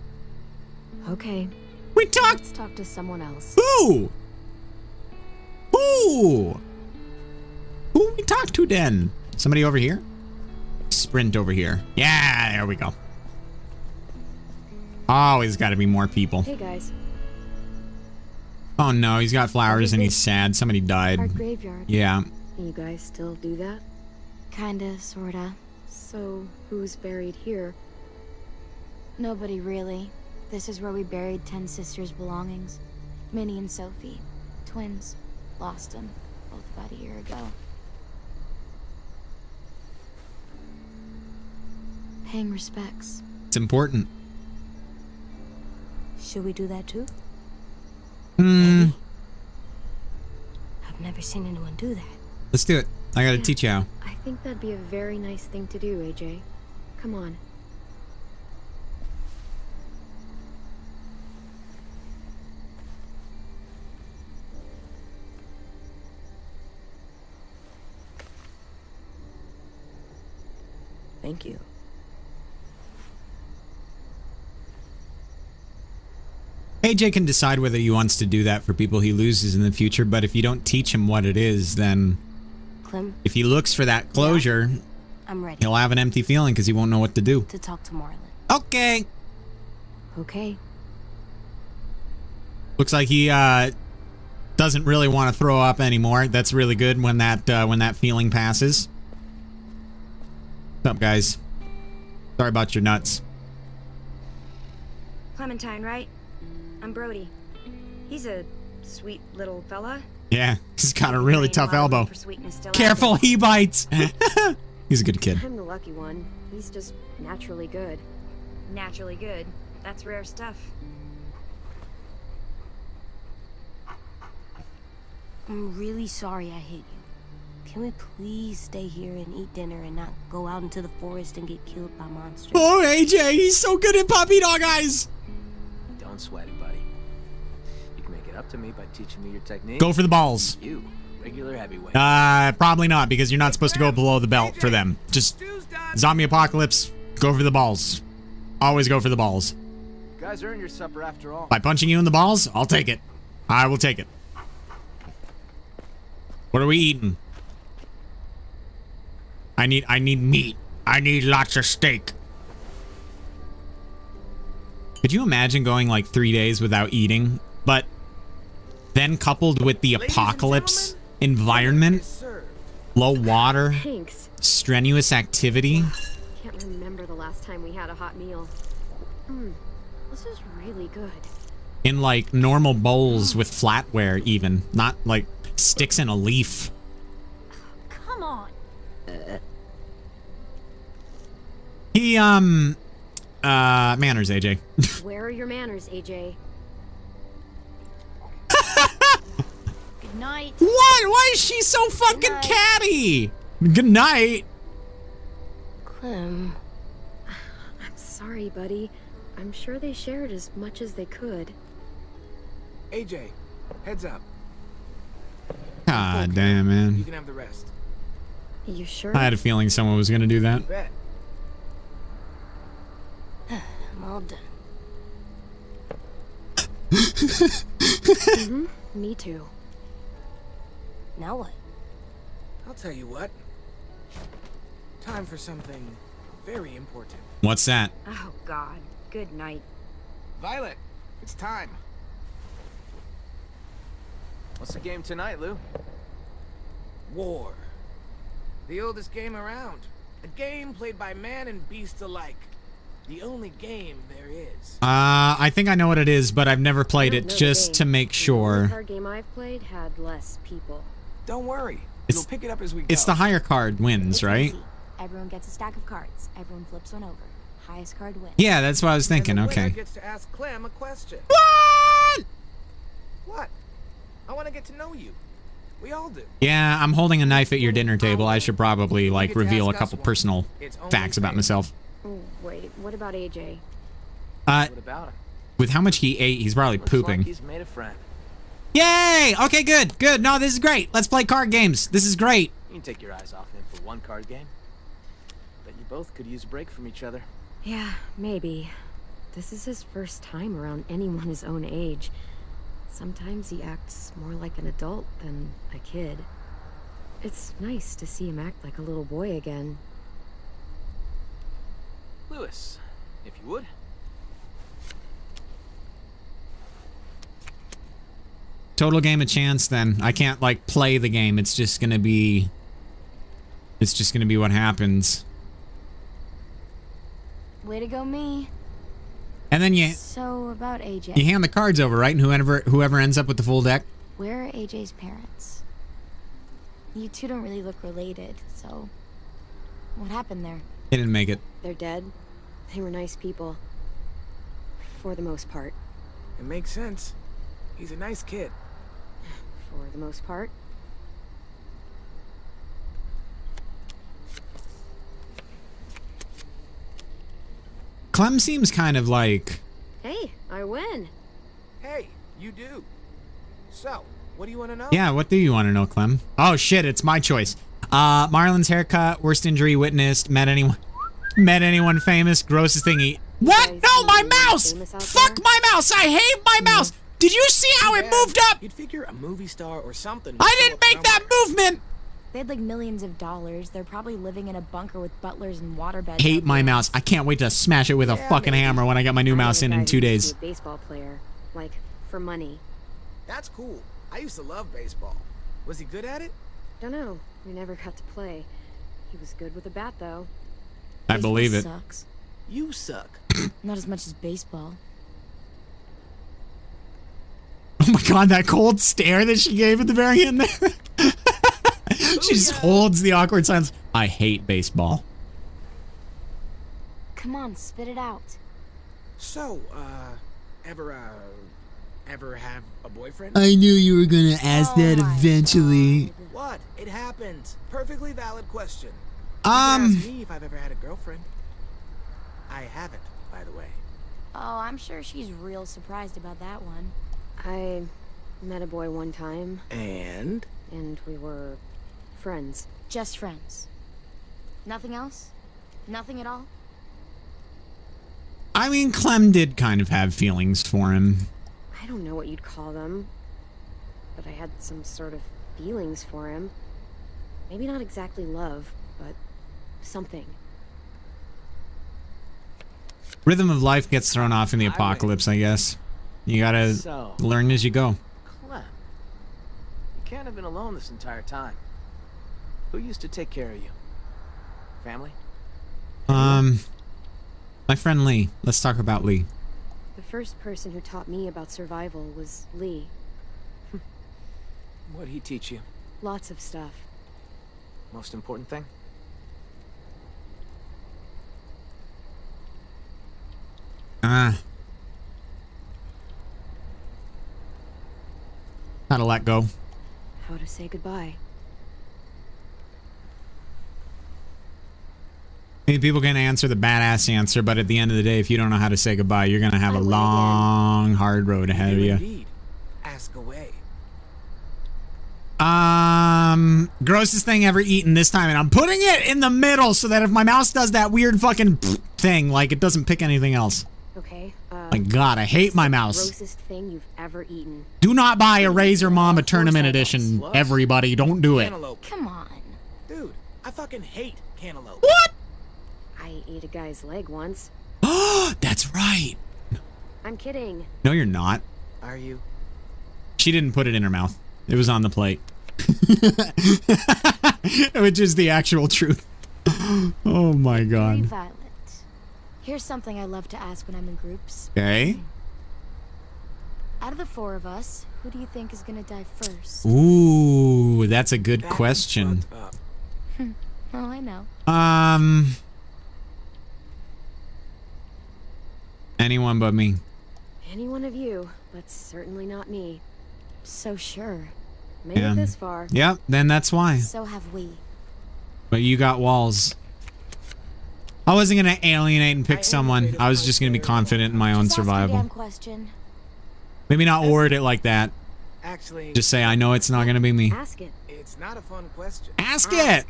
Speaker 2: Okay.
Speaker 1: We talked.
Speaker 2: Let's talk to someone else.
Speaker 1: Who? Who? Who we talk to then? Somebody over here? Sprint over here. Yeah, there we go. Oh, Always got to be more people.
Speaker 2: Hey guys,
Speaker 1: Oh no, he's got flowers and he's sad. Somebody died.
Speaker 2: our graveyard.
Speaker 1: Yeah.
Speaker 2: You guys still do that?
Speaker 9: Kinda, sorta.
Speaker 2: So, who's buried here?
Speaker 9: Nobody really. This is where we buried Tenn Sisters' belongings. Minnie and Sophie. Twins. Lost them. Both about a year ago. Paying respects.
Speaker 1: It's important.
Speaker 4: Should we do that too?
Speaker 1: Hmm.
Speaker 4: I've never seen anyone do that.
Speaker 1: Let's do it. I gotta teach you how.
Speaker 2: I think that'd be a very nice thing to do, AJ. Come on.
Speaker 4: Thank you.
Speaker 1: AJ can decide whether he wants to do that for people he loses in the future, but if you don't teach him what it is, then
Speaker 4: Clem,
Speaker 1: if he looks for that closure,
Speaker 4: I'm ready
Speaker 1: he'll have an empty feeling because he won't know what to do.
Speaker 4: to talk to Marlon.
Speaker 1: Okay.
Speaker 2: Okay.
Speaker 1: Looks like he uh doesn't really want to throw up anymore. That's really good when that uh, when that feeling passes. What's up, guys? Sorry about your nuts.
Speaker 13: Clementine, right? I'm Brody. He's a sweet little fella.
Speaker 1: Yeah, he's got a really tough elbow.
Speaker 13: For sweetness still out
Speaker 1: Careful, he bites. he's a good kid.
Speaker 2: I'm the lucky one. He's just naturally good.
Speaker 13: Naturally good. That's rare stuff.
Speaker 4: I'm really sorry I hit you. Can we please stay here and eat dinner and not go out into the forest and get killed by monsters?
Speaker 1: Oh, AJ, he's so good at puppy dog eyes.
Speaker 6: Don't sweat it, buddy. You can make it up to me by teaching me your technique.
Speaker 1: Go for the balls.
Speaker 6: You, regular heavyweight.
Speaker 1: Uh, probably not because you're not supposed to go below the belt for them. Just zombie apocalypse. Go for the balls. Always go for the balls.
Speaker 6: You guys earned your supper after all.
Speaker 1: By punching you in the balls, I'll take it. I will take it. What are we eating? I need I need meat. I need lots of steak. Could you imagine going like three days without eating, but then coupled with the apocalypse environment, low water,
Speaker 2: Thanks.
Speaker 1: strenuous activity?
Speaker 2: Can't remember the last time we had a hot meal. Hmm. This is really good.
Speaker 1: in like normal bowls with flatware even not like sticks in a leaf
Speaker 9: Come on.
Speaker 1: he um uh manners aj
Speaker 2: Where are your manners, AJ?
Speaker 9: Good night.
Speaker 1: what why is she so fucking catty good night
Speaker 4: Clem,
Speaker 2: I'm sorry, buddy. I'm sure they shared as much as they could.
Speaker 6: AJ, heads up.
Speaker 1: god damn man.
Speaker 6: You
Speaker 1: man
Speaker 6: can have the rest.
Speaker 2: You sure?
Speaker 1: i had a feeling someone was gonna do that
Speaker 6: Bet.
Speaker 4: I'm all done.
Speaker 2: hmm Me too.
Speaker 4: Now what?
Speaker 6: I'll tell you what. Time for something very important.
Speaker 1: What's that?
Speaker 13: Oh, God. Good night.
Speaker 6: Violet, it's time. What's the game tonight, Lou?
Speaker 8: War. The oldest game around. A game played by man and beast alike. The only game there is.
Speaker 1: Uh, I think I know what it is, but I've never played it
Speaker 2: don't know the
Speaker 1: just
Speaker 2: game.
Speaker 1: to make
Speaker 2: The only
Speaker 1: sure.
Speaker 2: card game I've played had less people.
Speaker 6: Don't worry.
Speaker 1: It's-
Speaker 6: we'll pick it up as we go.
Speaker 1: It's the higher card wins,
Speaker 9: It's
Speaker 1: right?
Speaker 9: easy. Everyone gets a stack of cards. Everyone flips one over. Highest card wins.
Speaker 1: Yeah, that's what I was thinking.
Speaker 8: and the winner
Speaker 1: Okay.
Speaker 8: gets to ask Clem a question.
Speaker 1: What?
Speaker 8: What? I want to get to know you. We all do.
Speaker 1: Yeah, I'm holding a knife at your dinner table. I should probably like reveal a couple
Speaker 8: one.
Speaker 1: personal facts about myself.
Speaker 2: Oh, wait, what about AJ?
Speaker 1: Uh,
Speaker 6: What about him?
Speaker 1: with how much he ate, he's probably
Speaker 6: Looks
Speaker 1: pooping.
Speaker 6: like he's made a friend.
Speaker 1: Yay! Okay, good, good. No, this is great. Let's play card games. This is great.
Speaker 6: You can take your eyes off him for one card game. Bet you both could use a break from each other.
Speaker 2: Yeah, maybe. This is his first time around anyone his own age. Sometimes he acts more like an adult than a kid. It's nice to see him act like a little boy again.
Speaker 6: Louis, if you would.
Speaker 1: Total game of chance. Then I can't like play the game. It's just gonna be. It's just gonna be what happens.
Speaker 9: Way to go, me.
Speaker 1: And then you
Speaker 9: So about AJ.
Speaker 1: you hand the cards over, right? And whoever whoever ends up with the full deck.
Speaker 9: Where are AJ's parents? You two don't really look related, so what happened there?
Speaker 1: He didn't make it.
Speaker 2: They're dead. They were nice people. For the most part.
Speaker 8: It makes sense. He's a nice kid.
Speaker 2: For the most part.
Speaker 1: Clem seems kind of like
Speaker 2: Hey, I win.
Speaker 8: Hey, you do. So, what do you want to know?
Speaker 1: Yeah, what do you want to know, Clem? Oh shit, it's my choice. Uh, Marlon's haircut, worst injury witnessed, met anyone, met anyone famous, grossest thing he. What? No, my mouse! Fuck my mouse! I hate my mouse! Did you see how it moved up?
Speaker 8: You'd figure a movie star or something.
Speaker 1: I didn't make that movement!
Speaker 9: They had like millions of dollars. They're probably living in a bunker with butlers and waterbeds.
Speaker 1: Hate my mouse. I can't wait to smash it with a
Speaker 8: Yeah,
Speaker 1: fucking
Speaker 8: maybe.
Speaker 1: hammer when I get my new
Speaker 2: I
Speaker 1: mouse
Speaker 2: a
Speaker 1: in
Speaker 2: guy
Speaker 1: in
Speaker 2: who
Speaker 1: two
Speaker 2: used to
Speaker 1: days.
Speaker 2: be a baseball player. Like, for money.
Speaker 8: That's cool. I used to love baseball. Was he good at it?
Speaker 2: Don't know. We never got to play. He was good with a bat, though.
Speaker 1: I
Speaker 9: Baseball
Speaker 1: believe it.
Speaker 9: Sucks.
Speaker 8: You suck.
Speaker 9: Not as much as baseball.
Speaker 1: Oh my god, that cold stare that she gave at the very end there. she just holds the awkward silence. I hate baseball.
Speaker 9: Come on, spit it out.
Speaker 8: So, uh, ever, uh, ever have a boyfriend?
Speaker 1: I knew you were gonna ask
Speaker 9: Oh that my eventually.
Speaker 8: What? It happens. Perfectly valid question.
Speaker 1: Um,
Speaker 8: Ask me if I've ever had a girlfriend. I haven't, by the way.
Speaker 9: Oh, I'm sure she's real surprised about that one.
Speaker 2: I met a boy one time,
Speaker 8: And?
Speaker 2: and we were friends.
Speaker 9: Just friends. Nothing else? Nothing at all?
Speaker 1: I mean, Clem did kind of have feelings for him.
Speaker 2: I don't know what you'd call them, but I had some sort of feelings for him. Maybe not exactly love, but something.
Speaker 1: Rhythm of life gets thrown off in the apocalypse, I guess. You gotta
Speaker 6: So,
Speaker 1: learn as you go.
Speaker 6: Clem, you can't have been alone this entire time. Who used to take care of you? Family?
Speaker 1: Um, my friend Lee. Let's talk about Lee.
Speaker 2: The first person who taught me about survival was Lee.
Speaker 6: What'd he teach you?
Speaker 2: Lots of stuff.
Speaker 6: Most important thing?
Speaker 1: Ah. How to let go.
Speaker 2: How to say goodbye.
Speaker 1: I mean, people can answer the badass answer, but at the end of the day, if you don't know how to say goodbye, you're gonna have
Speaker 2: I
Speaker 1: a
Speaker 2: win again.
Speaker 1: long, hard road ahead of you.
Speaker 8: indeed. Ask away.
Speaker 1: Um, grossest thing ever eaten this time, and I'm putting it in the middle so that if my mouse does that weird fucking thing, like it doesn't pick anything else.
Speaker 2: Okay, uh...
Speaker 1: My God, I hate my mouse.
Speaker 2: Thing you've ever eaten.
Speaker 1: Do not buy a Razer Mamba Tournament Edition,
Speaker 8: Slugs?
Speaker 1: everybody. Don't do it.
Speaker 8: Cantaloupe.
Speaker 9: Come on.
Speaker 8: Dude, I fucking hate cantaloupe.
Speaker 1: What?
Speaker 2: I I ate a guy's leg once.
Speaker 1: That's right.
Speaker 2: I'm kidding.
Speaker 1: No, you're not.
Speaker 6: Are you?
Speaker 1: She didn't put it in her mouth. It was on the plate. Which is the actual truth. Oh my
Speaker 9: Hey,
Speaker 1: god.
Speaker 9: Violet. Here's something I love to ask when I'm in groups.
Speaker 1: Okay.
Speaker 9: Out of the four of us, who do you think is gonna die first?
Speaker 1: Ooh, that's a good question.
Speaker 9: oh, I know.
Speaker 1: Um. Anyone but me.
Speaker 2: Any one of you, but certainly not me.
Speaker 9: So sure.
Speaker 2: Made
Speaker 1: Yeah.
Speaker 2: it this far.
Speaker 1: Yep, then that's why.
Speaker 9: So have we.
Speaker 1: But you got walls. I wasn't gonna alienate and pick someone. I was just gonna be confident in my own
Speaker 9: Just ask
Speaker 1: survival. Maybe not word it like that.
Speaker 8: Actually,
Speaker 1: Just say I know it's not gonna be me.
Speaker 2: Ask it.
Speaker 8: it's not a fun question.
Speaker 1: Ask it.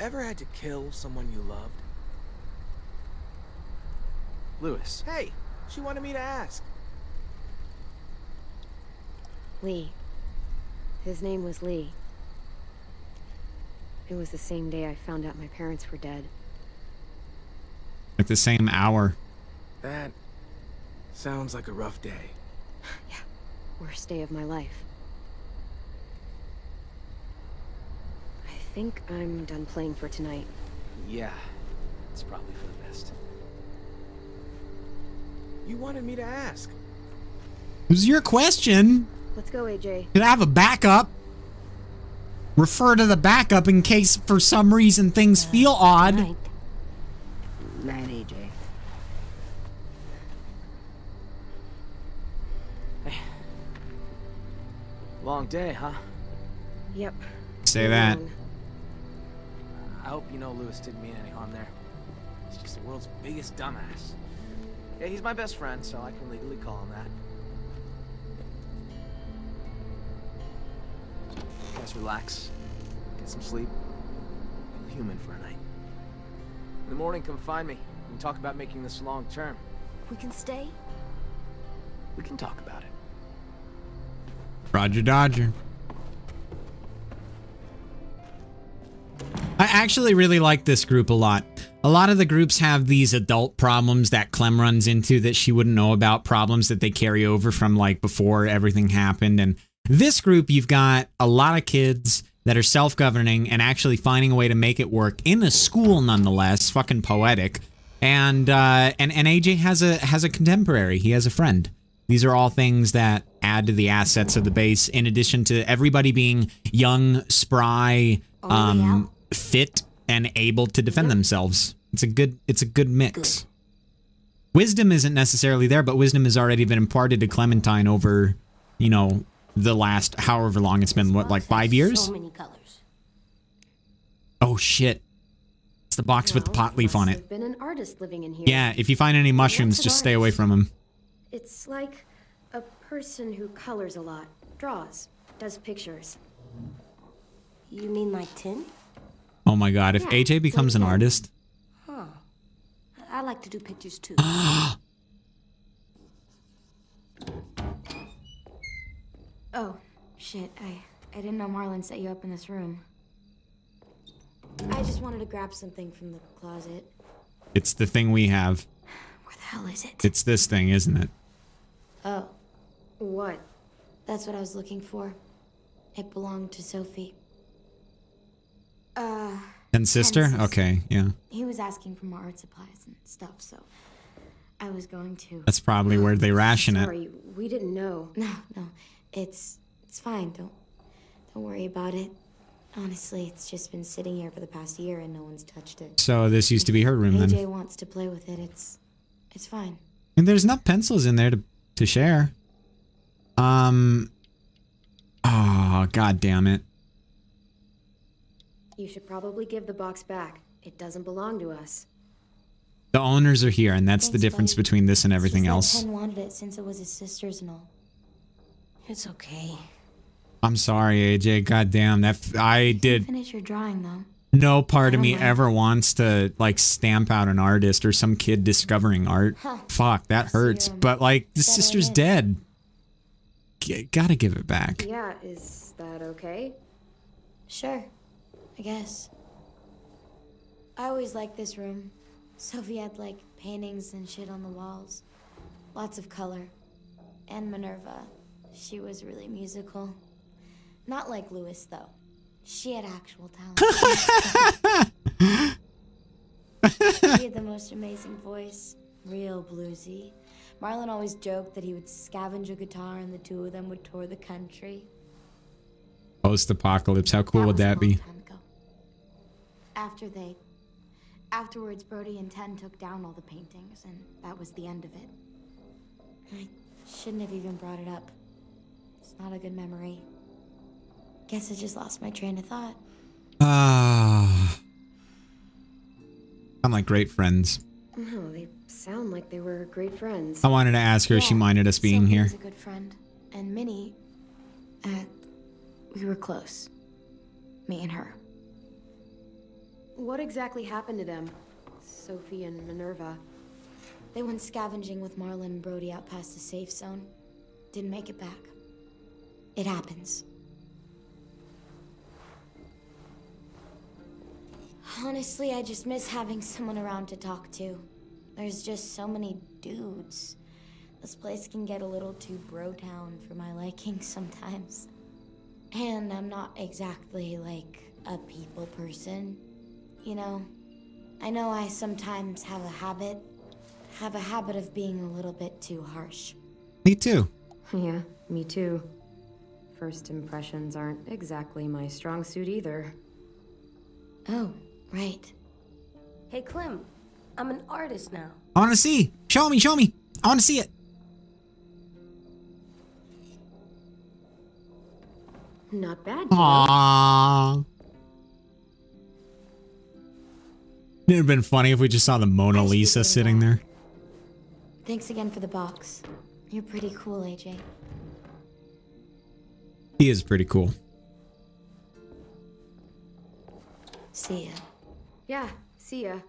Speaker 8: Ever had to kill someone you loved?
Speaker 6: Louis.
Speaker 8: Hey, she wanted me to ask.
Speaker 2: Lee. His name was Lee. It was the same day I found out my parents were dead.
Speaker 1: At the same hour.
Speaker 8: That sounds like a rough day.
Speaker 2: Yeah, worst day of my life. I think I'm done playing for tonight.
Speaker 6: Yeah. It's probably for the best.
Speaker 8: You wanted me to ask.
Speaker 1: It was your question.
Speaker 2: Let's go, AJ.
Speaker 1: Did I have a backup? Refer to the backup in case for some reason things feel odd.
Speaker 13: Night,
Speaker 6: Long day, huh?
Speaker 2: Yep.
Speaker 1: Say that.
Speaker 6: I hope you know Louis didn't mean any harm there. He's just the world's biggest dumbass. Yeah, he's my best friend, so I can legally call him that. You guys relax. Get some sleep. Feel human for a night. In the morning, come find me. We can talk about making this long term.
Speaker 4: We can stay?
Speaker 6: We can talk about it.
Speaker 1: Roger Dodger. I actually really like this group a lot. A lot of the groups have these adult problems that Clem runs into that she wouldn't know about, problems that they carry over from like before everything happened. And this group, you've got a lot of kids that are self-governing and actually finding a way to make it work in a school nonetheless. Fucking poetic. And uh, and and AJ has a has a contemporary. He has a friend. These are all things that add to the assets of the base, in addition to everybody being young, spry, um, fit, and able to defend themselves. It's a good it's a good mix. Wisdom isn't necessarily there, but wisdom has already been imparted to Clementine over, you know, the last however long it's been, what, like five years?
Speaker 4: So.
Speaker 1: Oh shit. It's the box with the pot leaf on it.
Speaker 2: Been an artist living in here.
Speaker 1: Yeah, if you find any mushrooms, just stay away from them.
Speaker 2: It's like a person who colors a lot, draws, does pictures.
Speaker 4: You mean like Tim?
Speaker 1: Oh my god, if
Speaker 4: Yeah,
Speaker 1: AJ becomes an artist,
Speaker 4: Huh. I like to do pictures too.
Speaker 9: Oh, shit. I, I didn't know Marlon set you up in this room. I just wanted to grab something from the closet.
Speaker 1: it's the thing we have.
Speaker 9: Where the hell is it?
Speaker 1: It's this thing, isn't it?
Speaker 9: Oh,
Speaker 2: What?
Speaker 9: that's what I was looking for. It belonged to Sophie. Uh,
Speaker 1: And sister?
Speaker 9: sister.
Speaker 1: Okay, yeah.
Speaker 9: he was asking for more art supplies and stuff, so I was going to.
Speaker 1: That's probably where they ration it.
Speaker 2: Sorry, we didn't know.
Speaker 9: No, no, it's it's fine. Don't don't worry about it. Honestly, it's just been sitting here for the past year and no one's touched it.
Speaker 1: So this used to be her room
Speaker 9: AJ
Speaker 1: then.
Speaker 9: wants to play with it. It's it's fine.
Speaker 1: And there's enough pencils in there to to share. Um Oh, god damn it.
Speaker 2: You should probably give the box back. It doesn't belong to us.
Speaker 1: The owners are here, and that's the difference
Speaker 9: buddy.
Speaker 1: between this and everything
Speaker 9: Just that
Speaker 1: else.
Speaker 9: Ken wanted it since it was his sister's and all.
Speaker 4: It's okay.
Speaker 1: I'm sorry, AJ. God damn. That f- I did
Speaker 9: Finish your drawing though.
Speaker 1: No part of me
Speaker 9: know.
Speaker 1: ever wants to like stamp out an artist or some kid discovering art.
Speaker 9: Huh.
Speaker 1: Fuck, that hurts. But like the
Speaker 9: settling
Speaker 1: sister's dead. G- gotta give it back.
Speaker 2: Yeah, is that okay?
Speaker 9: Sure, I guess. I always liked this room. Sophie had like paintings and shit on the walls. Lots of color. And Minerva. She was really musical. Not like Louis, though. She had actual talent. she had the most amazing voice. Real bluesy. Marlon always joked that he would scavenge a guitar and the two of them would tour the country.
Speaker 1: Post-apocalypse. How cool
Speaker 9: That
Speaker 1: would that be?
Speaker 9: After they. Afterwards, Brody and Tenn took down all the paintings, and that was the end of it. I shouldn't have even brought it up. It's not a good memory. Guess I just lost my train of thought.
Speaker 1: Ah. I'm like great friends.
Speaker 2: No, they sound like they were great friends.
Speaker 1: I wanted to ask her if she minded us being
Speaker 9: Sophie
Speaker 1: here.
Speaker 9: was a good friend, and Minnie, uh, we were close. Me and her.
Speaker 2: What exactly happened to them? Sophie and Minerva.
Speaker 9: They went scavenging with Marlon and Brody out past the safe zone. Didn't make it back. It happens. Honestly, I just miss having someone around to talk to. There's just so many dudes. This place can get a little too bro town for my liking sometimes. And I'm not exactly like a people person, you know? I know I sometimes have a habit, have a habit of being a little bit too harsh.
Speaker 1: Me too.
Speaker 2: Yeah, me too. First impressions aren't exactly my strong suit either.
Speaker 9: Oh, right.
Speaker 4: Hey, Clem, I'm an artist now.
Speaker 1: I want to see. Show me, show me. I want to see it.
Speaker 2: Not bad.
Speaker 1: Aww. It'd have been funny if we just saw the Mona Lisa sitting there.
Speaker 9: Thanks again for the box. You're pretty cool, AJ.
Speaker 1: He is pretty cool.
Speaker 9: See ya.
Speaker 2: Yeah, see ya.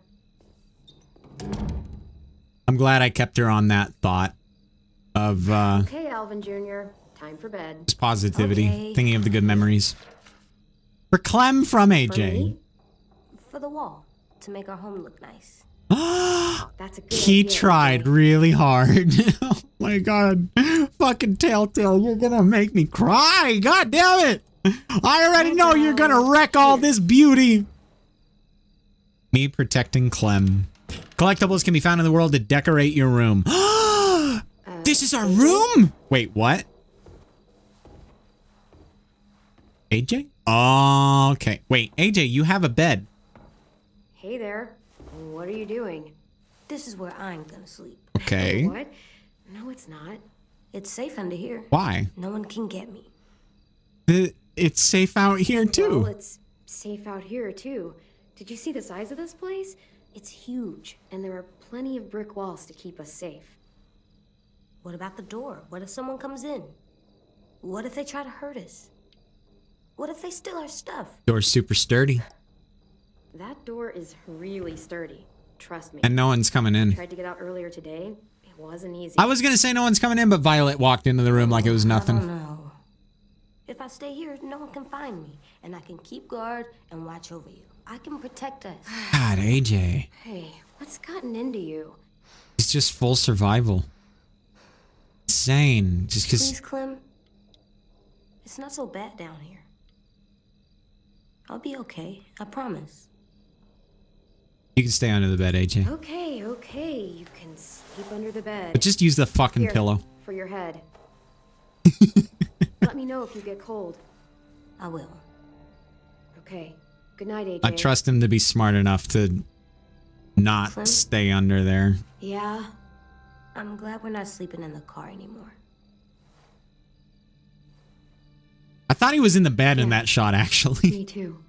Speaker 1: I'm glad I kept her on that thought of uh,
Speaker 2: Okay, Alvin Jr., time for bed.
Speaker 1: just positivity,
Speaker 2: Okay.
Speaker 1: thinking of the good memories. For Clem from AJ.
Speaker 4: For the wall, to make our home look nice.
Speaker 2: That's a good
Speaker 1: He
Speaker 2: idea.
Speaker 1: tried really hard. oh my god. Fucking Telltale, you're gonna make me cry. God damn it. I already know you're gonna wreck all this beauty. Me protecting Clem. Collectibles can be found in the world to decorate your room. this is our room? Wait, what? AJ? Oh, okay. Wait, AJ, you have a bed.
Speaker 2: Hey there. What are you doing?
Speaker 4: This is where I'm gonna sleep.
Speaker 1: Okay.
Speaker 2: What? No, it's not.
Speaker 4: It's safe under here.
Speaker 1: Why?
Speaker 4: No one can get me.
Speaker 1: The, it's safe out here too.
Speaker 2: Well, it's safe out here, too. Did you see the size of this place? It's huge, and there are plenty of brick walls to keep us safe.
Speaker 4: What about the door? What if someone comes in? What if they try to hurt us? What if they steal our stuff?
Speaker 1: Door's super sturdy.
Speaker 2: That door is really sturdy. Trust me.
Speaker 1: And no one's coming in.
Speaker 2: Tried to get out earlier today. It wasn't easy.
Speaker 1: I was gonna say no one's coming in, but Violet walked into the room like it was
Speaker 4: I don't
Speaker 1: nothing.
Speaker 4: know. If I stay here, no one can find me, and I can keep guard and watch over you. I can protect us.
Speaker 1: God, AJ.
Speaker 2: Hey, what's gotten into you?
Speaker 1: It's just full survival. Insane. Just
Speaker 4: Please,
Speaker 1: because.
Speaker 4: Clem. It's not so bad down here. I'll be okay. I promise.
Speaker 1: You can stay under the bed, AJ.
Speaker 2: Okay, okay. You can sleep under the bed.
Speaker 1: But just use the fucking
Speaker 2: Here,
Speaker 1: pillow.
Speaker 2: For your head. Let me know if you get cold.
Speaker 4: I will.
Speaker 2: Okay. Good night, AJ.
Speaker 1: I trust him to be smart enough to not
Speaker 4: Clem?
Speaker 1: stay under there.
Speaker 4: Yeah. I'm glad we're not sleeping in the car anymore.
Speaker 1: I thought he was in the bed in that shot, actually.
Speaker 2: Me too.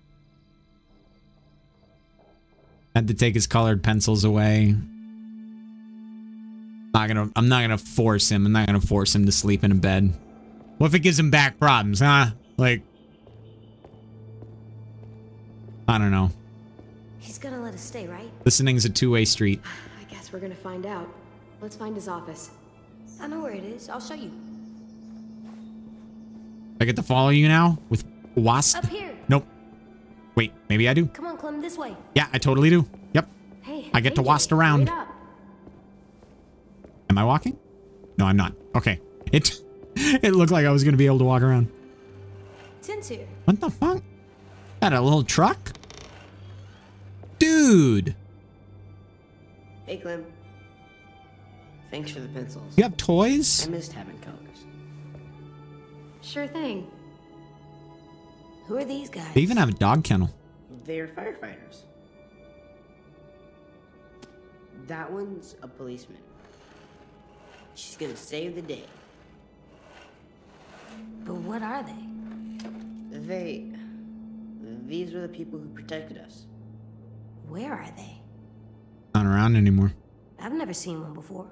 Speaker 1: Had to take his colored pencils away. Not gonna. I'm not gonna force him. I'm not gonna force him to sleep in a bed. What if it gives him back problems, huh? Like, I don't know.
Speaker 4: He's gonna let us stay, right?
Speaker 1: Listening's a two-way street.
Speaker 2: I guess we're gonna find out. Let's find his office.
Speaker 4: I know where it is. I'll show you.
Speaker 1: I get to follow you now with wasp.
Speaker 4: Up here.
Speaker 1: Nope. Wait, maybe I do.
Speaker 4: Come on, Clem, this way.
Speaker 1: Yeah, I totally do. Yep.
Speaker 2: Hey,
Speaker 1: I get to
Speaker 2: AJ,
Speaker 1: wast around. Am I walking? No, I'm not. Okay. It it looked like I was gonna be able to walk around.
Speaker 4: Tenn's here.
Speaker 1: What the fuck? Got a little truck? Dude!
Speaker 14: Hey, Clem. Thanks for the pencils.
Speaker 1: You have toys?
Speaker 14: I missed having colors.
Speaker 2: Sure thing.
Speaker 4: Who are these guys?
Speaker 1: They even have a dog kennel.
Speaker 14: They're firefighters. That one's a policeman. She's gonna save the day.
Speaker 4: But what are they?
Speaker 14: They. These were the people who protected us.
Speaker 4: Where are they?
Speaker 1: Not around anymore.
Speaker 4: I've never seen one before.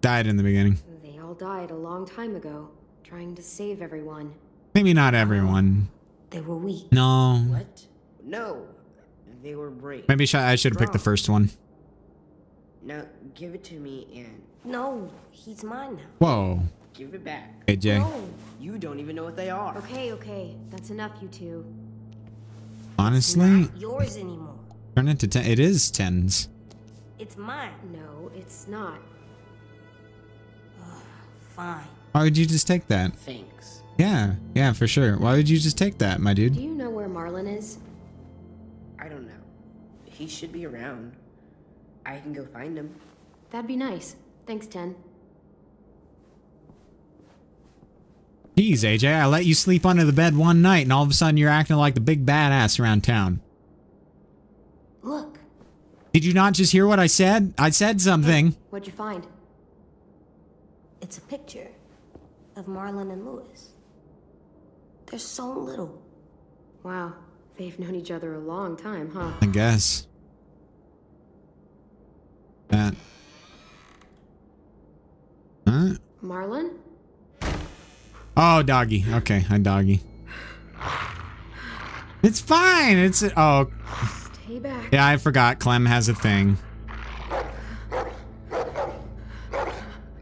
Speaker 1: Died in the beginning.
Speaker 2: They all died a long time ago, trying to save everyone.
Speaker 1: Maybe not everyone.
Speaker 4: They were weak.
Speaker 1: No.
Speaker 14: What? No. They were brave.
Speaker 1: Maybe I should have picked the first one.
Speaker 14: Now, give it to me and
Speaker 4: No, he's mine now.
Speaker 1: Whoa.
Speaker 14: Give it back.
Speaker 1: AJ.
Speaker 4: No.
Speaker 14: You don't even know what they are.
Speaker 2: Okay, okay. That's enough, you two.
Speaker 1: Honestly,
Speaker 4: Not yours anymore.
Speaker 1: turn it to 10. It is 10s.
Speaker 4: It's mine.
Speaker 2: No, it's not.
Speaker 4: Fine.
Speaker 1: Why would you just take that?
Speaker 14: Thanks.
Speaker 1: Yeah, yeah, for sure. Why would you just take that, my dude?
Speaker 2: Do you know where Marlon is?
Speaker 14: I don't know. He should be around. I can go find him.
Speaker 2: That'd be nice. Thanks, Tenn.
Speaker 1: Jeez, AJ, I let you sleep under the bed one night and all of a sudden you're acting like the big badass around town.
Speaker 4: Look.
Speaker 1: Did you not just hear what I said? I said something.
Speaker 2: What'd you find?
Speaker 4: It's a picture of Marlon and Louis. They're so little.
Speaker 2: Wow, they've known each other a long time, huh?
Speaker 1: I guess. That. Huh?
Speaker 2: Marlon?
Speaker 1: Oh, doggy. Okay, hi, doggy. It's fine. It's oh
Speaker 2: Stay back.
Speaker 1: yeah. I forgot. Clem has a thing.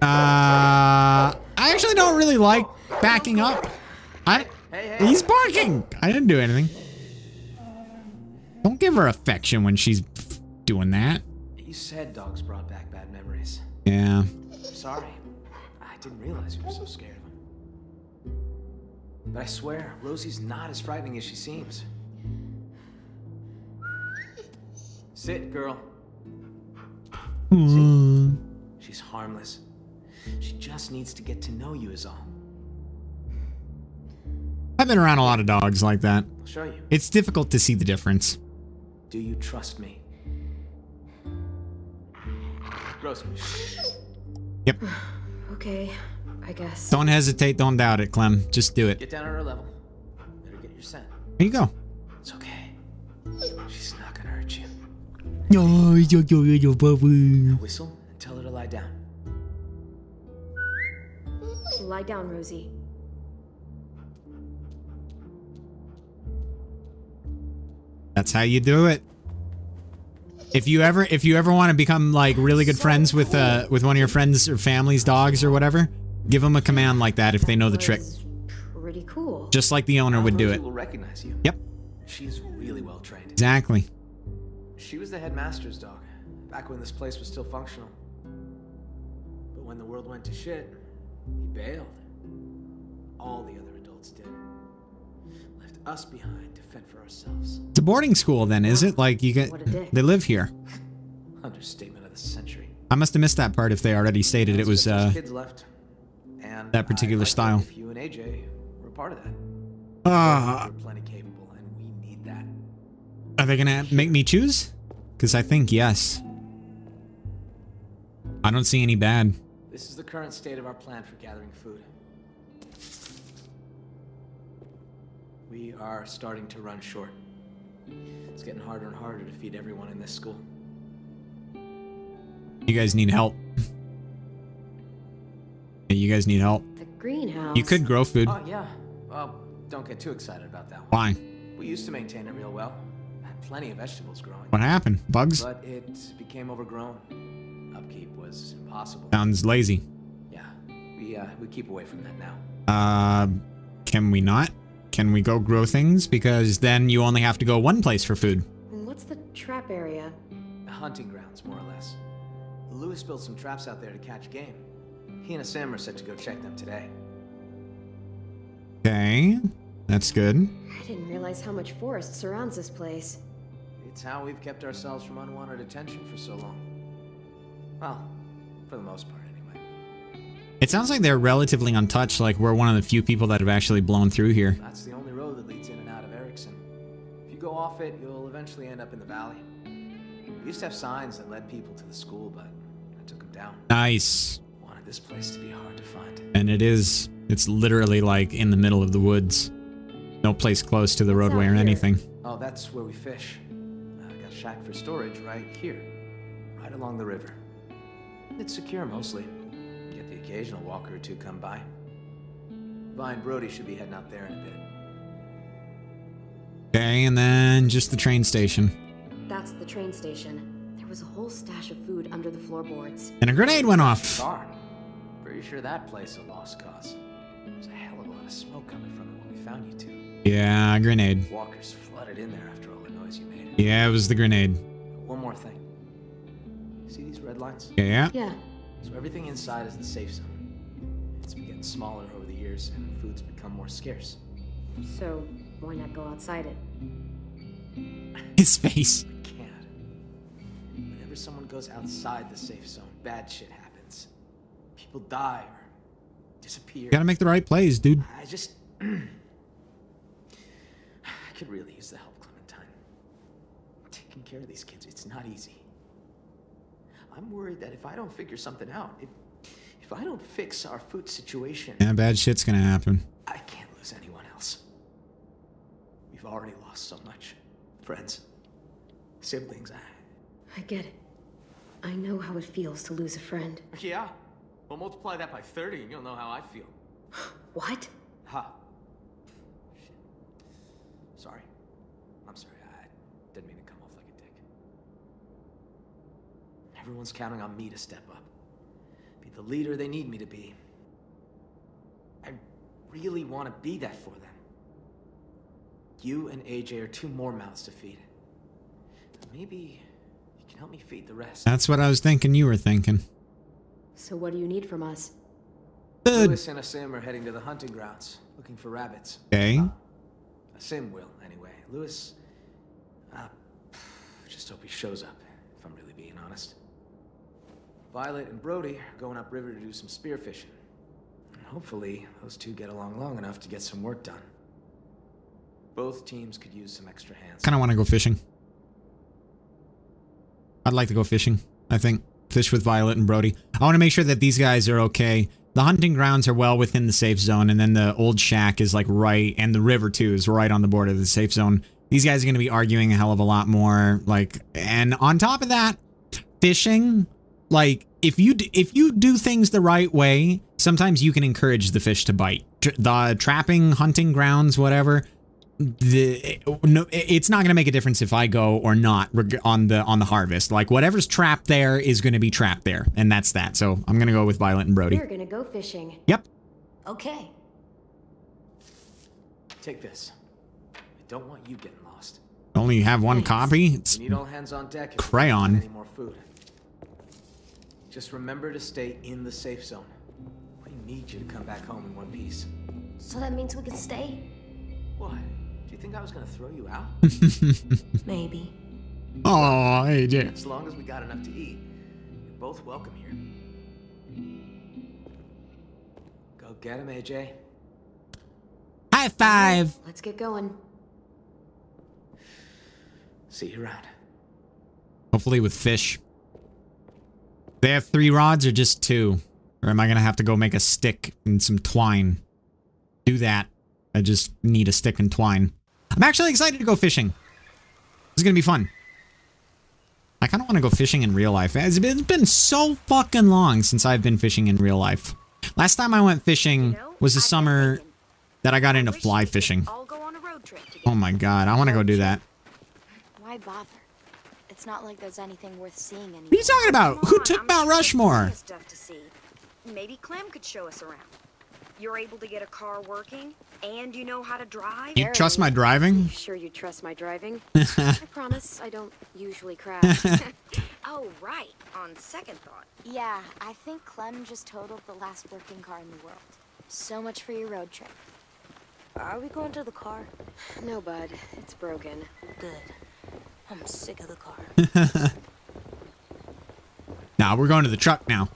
Speaker 1: Uh, I actually don't really like backing up. I he's barking. I didn't do anything. Don't give her affection when she's doing that.
Speaker 6: You said dogs brought back bad memories.
Speaker 1: Yeah.
Speaker 6: Sorry. I didn't realize you were so scared of him. But I swear, Rosie's not as frightening as she seems. Sit, girl. Mm-hmm. She's harmless. She just needs to get to know you is all.
Speaker 1: I've been around a lot of dogs like that.
Speaker 6: I'll show you.
Speaker 1: It's difficult to see the difference.
Speaker 6: Do you trust me? Rosie.
Speaker 1: Yep.
Speaker 2: Okay, I guess.
Speaker 1: Don't hesitate. Don't doubt it, Clem. Just do it.
Speaker 6: Get down on her level. Better get your scent.
Speaker 1: There you go.
Speaker 6: It's okay. She's not gonna hurt you.
Speaker 1: No, yo, yo, yo, yo, baby.
Speaker 6: Whistle and tell her to lie down.
Speaker 2: Lie down, Rosie.
Speaker 1: That's how you do it. If you ever if you ever want to become like really good friends with uh with one of your friends or family's dogs or whatever, give them a command like that if they know the trick.
Speaker 2: Pretty cool.
Speaker 1: Just like the owner would do
Speaker 6: Rosie
Speaker 1: it.
Speaker 6: will recognize you.
Speaker 1: Yep.
Speaker 6: She's really well trained.
Speaker 1: Exactly.
Speaker 6: She was the headmaster's dog, back when this place was still functional. But when the world went to shit, he bailed. All the other adults did. Left us behind to fend for ourselves.
Speaker 1: It's a boarding school then, is it? Like you get
Speaker 6: What a dick.
Speaker 1: they live here.
Speaker 6: Understatement of the century.
Speaker 1: I must have missed that part if they already stated it was
Speaker 6: There's
Speaker 1: uh
Speaker 6: kids left.
Speaker 1: That particular
Speaker 6: like it
Speaker 1: style.
Speaker 6: If you and AJ were part of that.
Speaker 1: Ah.
Speaker 6: Plenty capable, and we need that.
Speaker 1: Are they gonna make me choose? Because I think yes. I don't see any bad.
Speaker 6: This is the current state of our plan for gathering food. We are starting to run short. It's getting harder and harder to feed everyone in this school.
Speaker 1: You guys need help. Yeah, you guys need help.
Speaker 2: The greenhouse.
Speaker 1: You could grow food.
Speaker 6: Oh, yeah. Well, don't get too excited about that one.
Speaker 1: Why?
Speaker 6: We used to maintain it real well. Had plenty of vegetables growing.
Speaker 1: What happened? Bugs?
Speaker 6: But it became overgrown. Upkeep was impossible.
Speaker 1: Sounds lazy.
Speaker 6: Yeah, we uh, we keep away from that now.
Speaker 1: Uh, Can we not? Can we go grow things? Because then you only have to go one place for food.
Speaker 2: What's the trap area?
Speaker 6: Hunting grounds, more or less. Louis built some traps out there to catch game. He and Sam are set to go check them today.
Speaker 1: Okay, that's good.
Speaker 2: I didn't realize how much forest surrounds this place.
Speaker 6: It's how we've kept ourselves from unwanted attention for so long. Well, for the most part, anyway.
Speaker 1: It sounds like they're relatively untouched, like we're one of the few people that have actually blown through here.
Speaker 6: That's the only road that leads in and out of Ericson. If you go off it, you'll eventually end up in the valley. We used to have signs that led people to the school, but I took them down.
Speaker 1: Nice.
Speaker 6: Wanted this place to be hard to find.
Speaker 1: And it is. It's literally like in the middle of the woods. No place close to the roadway or anything.
Speaker 6: Oh, that's where we fish. Uh, I got a shack for storage right here, right along the river. It's secure mostly. Get the occasional walker or two come by. Vi and Brody should be heading out there in a bit.
Speaker 1: Okay, and then just the train station.
Speaker 2: That's the train station. There was a whole stash of food under the floorboards.
Speaker 1: And a grenade went off.
Speaker 6: Car. Pretty sure that place is a lost cause. There's a hell of a lot of smoke coming from it when we found you two.
Speaker 1: Yeah, grenade.
Speaker 6: Walkers flooded in there after all the noise you made.
Speaker 1: Yeah, it was the grenade.
Speaker 6: One more thing. See these red lines?
Speaker 1: Yeah.
Speaker 2: Yeah.
Speaker 6: So everything inside is the safe zone. It's been getting smaller over the years, and food's become more scarce.
Speaker 2: So, why not go outside it?
Speaker 1: His face.
Speaker 6: I Can't. Whenever someone goes outside the safe zone, bad shit happens. People die or disappear.
Speaker 1: You gotta make the right plays, dude.
Speaker 6: I just. I could really use the help, Clementine. Taking care of these kids, it's not easy. I'm worried that if I don't figure something out, if, if I don't fix our food situation,
Speaker 1: Yeah, bad shit's gonna happen.
Speaker 6: I can't lose anyone else. We've already lost so much. Friends, siblings, I.
Speaker 2: I get it. I know how it feels to lose a friend.
Speaker 6: Yeah. Well, multiply that by 30 and you'll know how I feel.
Speaker 2: What?
Speaker 6: Ha. Shit. Sorry. I'm sorry. I didn't mean to come off like a dick. Everyone's counting on me to step up. Be the leader they need me to be. I really want to be that for them. You and AJ are two more mouths to feed. Maybe you can help me feed the rest.
Speaker 1: That's what I was thinking you were thinking.
Speaker 2: So, what do you need from us?
Speaker 1: Good.
Speaker 6: Louis and Aasim are heading to the hunting grounds, looking for rabbits.
Speaker 1: Okay.
Speaker 6: Aasim will, anyway. Louis, uh, just hope he shows up, if I'm really being honest. Violet and Brody are going upriver to do some spearfishing. And hopefully, those two get along long enough to get some work done. Both teams could use some extra hands.
Speaker 1: Kind of want to go fishing. I'd like to go fishing. I think fish with Violet and Brody. I want to make sure that these guys are okay. The hunting grounds are well within the safe zone, and then the old shack is like right, and the river too is right on the border of the safe zone. These guys are going to be arguing a hell of a lot more. Like, and on top of that, fishing. Like, if you if you do things the right way, sometimes you can encourage the fish to bite. Tr- the trapping, hunting grounds, whatever the no it's not going to make a difference if i go or not on the on the harvest like whatever's trapped there is going to be trapped there and that's that so i'm going to go with violet and brody
Speaker 2: We're gonna go fishing.
Speaker 1: yep
Speaker 9: Okay.
Speaker 6: Take this. I don't want you getting lost.
Speaker 1: only have one copy it's
Speaker 6: We need all hands on deck.
Speaker 1: Crayon.
Speaker 6: Any more food? Just remember to stay in the safe zone. We need you to come back home in one piece.
Speaker 9: So that means we can stay?
Speaker 6: What? Do you think I was gonna throw you out?
Speaker 2: Maybe.
Speaker 1: oh aj
Speaker 6: As long as we got enough to eat, you're both welcome here. Go get him, AJ.
Speaker 1: high five
Speaker 2: Let's get going.
Speaker 6: See you around.
Speaker 1: hopefully with fish they have three rods or just two or am i going to have to go make a stick and some twine do that i just need a stick and twine i'm actually excited to go fishing this is going to be fun I kind of want to go fishing in real life. It's been, it's been so fucking long since I've been fishing in real life. Last time I went fishing was the summer that I got into fly fishing.
Speaker 13: I'll go on a road trip together.
Speaker 1: Oh my god, I want to go do that.
Speaker 9: Why bother? It's not like there's anything worth seeing anymore.
Speaker 1: What are you talking about? Who took Mount Rushmore?
Speaker 13: Maybe Clem could show us around. You're able to get a car working, and you know how to drive?
Speaker 1: You trust my driving?
Speaker 2: Sure you trust my driving? I promise I don't usually crash.
Speaker 13: oh, right. On second thought.
Speaker 9: Yeah, I think Clem just totaled the last working car in the world. So much for your road trip.
Speaker 4: Are we going to the car?
Speaker 2: No, bud. It's broken.
Speaker 4: Good. I'm sick of the car.
Speaker 1: Nah, we're going to the truck now.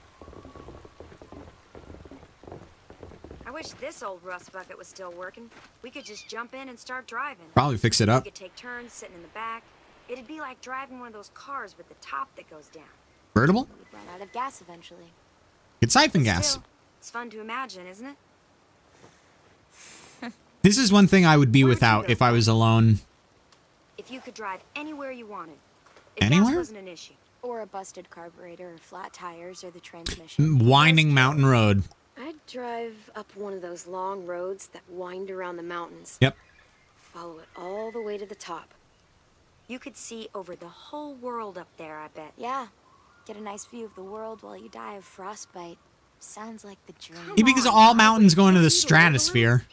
Speaker 13: I wish this old rust bucket was still working. We could just jump in and start driving.
Speaker 1: Probably fix it up.
Speaker 13: We could take turns sitting in the back. It'd be like driving one of those cars with the top that goes down.
Speaker 1: Convertible?
Speaker 9: We'd run out of gas eventually.
Speaker 1: Get siphon gas.
Speaker 13: Still, it's fun to imagine, isn't it?
Speaker 1: This is one thing I would be without if I was alone.
Speaker 13: If you could drive anywhere you wanted. If
Speaker 1: Anywhere?
Speaker 13: gas wasn't an issue.
Speaker 9: Or a busted carburetor, or flat tires, or the transmission.
Speaker 1: Winding mountain road.
Speaker 2: I'd drive up one of those long roads that wind around the mountains.
Speaker 1: Yep.
Speaker 2: Follow it all the way to the top.
Speaker 13: You could see over the whole world up there, I bet.
Speaker 9: Yeah. Get a nice view of the world while you die of frostbite. Sounds like the dream.
Speaker 1: Yeah, because all mountains go into the stratosphere.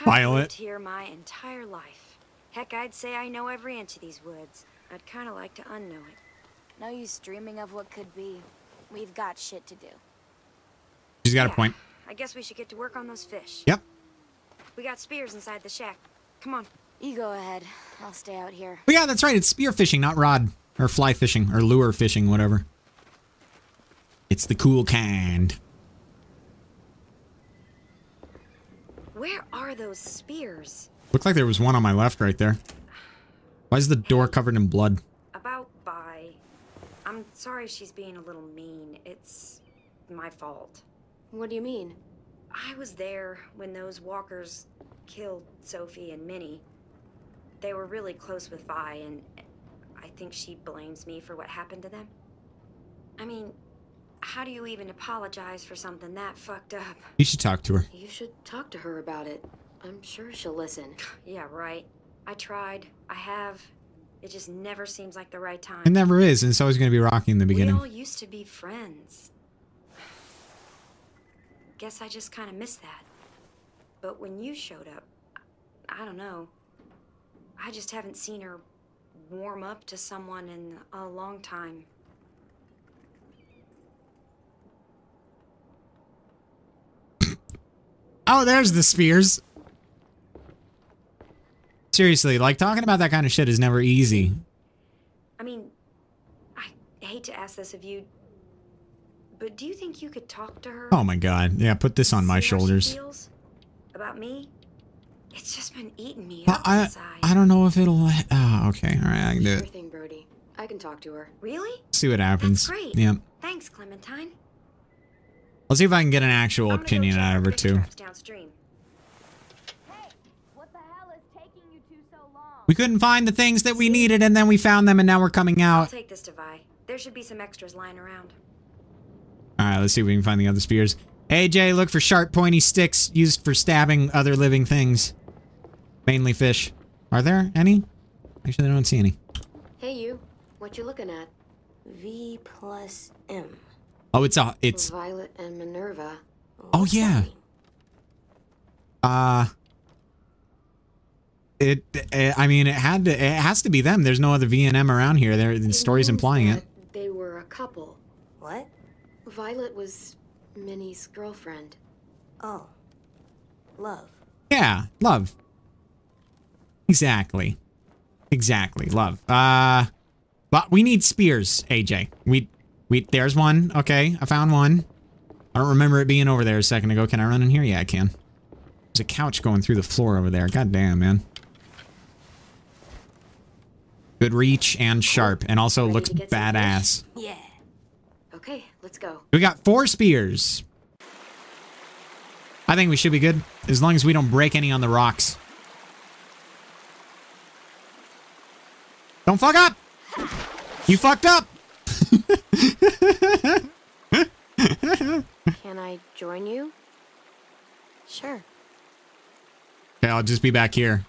Speaker 13: I've
Speaker 1: Violet.
Speaker 13: here my entire life. Heck, I'd say I know every inch of these woods. I'd kind of like to unknow it.
Speaker 9: No use dreaming of what could be. We've got shit to do.
Speaker 1: She's got a point.
Speaker 13: I guess we should get to work on those fish.
Speaker 1: Yep.
Speaker 13: We got spears inside the shack. Come on.
Speaker 9: You go ahead. I'll stay out here.
Speaker 1: But yeah, that's right. It's spear fishing, not rod. Or fly fishing. Or lure fishing, whatever. It's the cool kind.
Speaker 13: Where are those spears?
Speaker 1: Looked like there was one on my left right there. Why is the door covered in blood?
Speaker 13: About by. I'm sorry she's being a little mean. It's my fault.
Speaker 2: What do you mean?
Speaker 13: I was there when those walkers killed Sophie and Minnie. They were really close with Vi, and I think she blames me for what happened to them. I mean, how do you even apologize for something that fucked up?
Speaker 1: You should talk to her.
Speaker 2: You should talk to her about it. I'm sure she'll listen.
Speaker 13: Yeah, right. I tried. I have. It just never seems like the right time.
Speaker 1: It never is, and it's always going to be rocky in the beginning.
Speaker 13: We all used to be friends. Guess I just kind of missed that. But when you showed up, I don't know. I just haven't seen her warm up to someone in a long time.
Speaker 1: Oh, there's the spears. Seriously, like talking about that kind of shit is never easy.
Speaker 13: I mean, I hate to ask this of you, but do you think you could talk to her?
Speaker 1: Oh my god. Yeah, put this on my
Speaker 13: see how she
Speaker 1: shoulders.
Speaker 13: about me? It's just been eating me
Speaker 1: Well,
Speaker 13: up
Speaker 1: I
Speaker 13: inside.
Speaker 1: I don't know if it'll. Oh, okay. All right, I can do
Speaker 2: Sure
Speaker 1: it.
Speaker 2: thing, Brody. I can talk to her.
Speaker 13: Really?
Speaker 1: See what happens.
Speaker 13: That's great.
Speaker 1: Yeah.
Speaker 13: Thanks, Clementine.
Speaker 1: Let's see if I can get an actual
Speaker 13: I'm gonna go
Speaker 1: opinion
Speaker 13: check
Speaker 1: out
Speaker 13: our
Speaker 1: of her
Speaker 13: fish
Speaker 1: too.
Speaker 13: traps downstream.
Speaker 1: We couldn't find the things that we needed, and then we found them, and now we're coming out.
Speaker 13: I'll
Speaker 1: out.
Speaker 13: take this to Vi. There should be some extras lying around.
Speaker 1: All right, let's see if we can find the other spears. AJ, look for sharp, pointy sticks used for stabbing other living things. Mainly fish. Are there any? Actually, I don't see any.
Speaker 2: Hey, you. What you looking at?
Speaker 4: V plus M.
Speaker 1: Oh, it's a, it's.
Speaker 2: Violet and Minerva.
Speaker 1: Oh yeah. Uh. It, eh, I mean, it had to. It has to be them. There's no other V and M around here. There, the story's implying it.
Speaker 2: They were a couple.
Speaker 4: What?
Speaker 2: Violet was Minnie's girlfriend.
Speaker 4: Oh. Love.
Speaker 1: Yeah, love. Exactly. Exactly, love. Uh, but we need spears, AJ. We, we. There's one. Okay, I found one. I don't remember it being over there a second ago. Can I run in here? Yeah, I can. There's a couch going through the floor over there. God damn, man. Good reach and sharp, and also
Speaker 2: Ready
Speaker 1: looks
Speaker 2: to get some
Speaker 1: badass.
Speaker 2: Yeah. Okay, let's go.
Speaker 1: We got four spears. I think we should be good, as long as we don't break any on the rocks. Don't fuck up! You fucked up!
Speaker 2: Can I join you?
Speaker 9: Sure.
Speaker 1: Okay, I'll just be back here,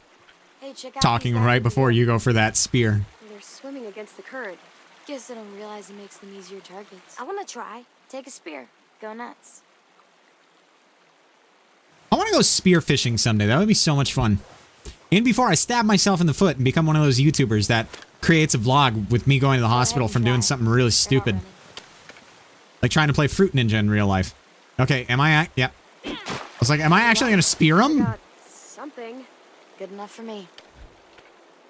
Speaker 9: Hey, check out
Speaker 1: talking right before you go for that spear.
Speaker 2: They're swimming against the current.
Speaker 9: Guess I don't realize it makes them easier targets. I want to try. Take a spear. Go nuts.
Speaker 1: I want to go spear fishing someday. That would be so much fun. And before I stab myself in the foot and become one of those YouTubers that creates a vlog with me going to the hospital from doing something really stupid. Like trying to play Fruit Ninja in real life. Okay, am I... Yeah. I was like, am I actually going to spear him?
Speaker 2: Something. Good enough for me.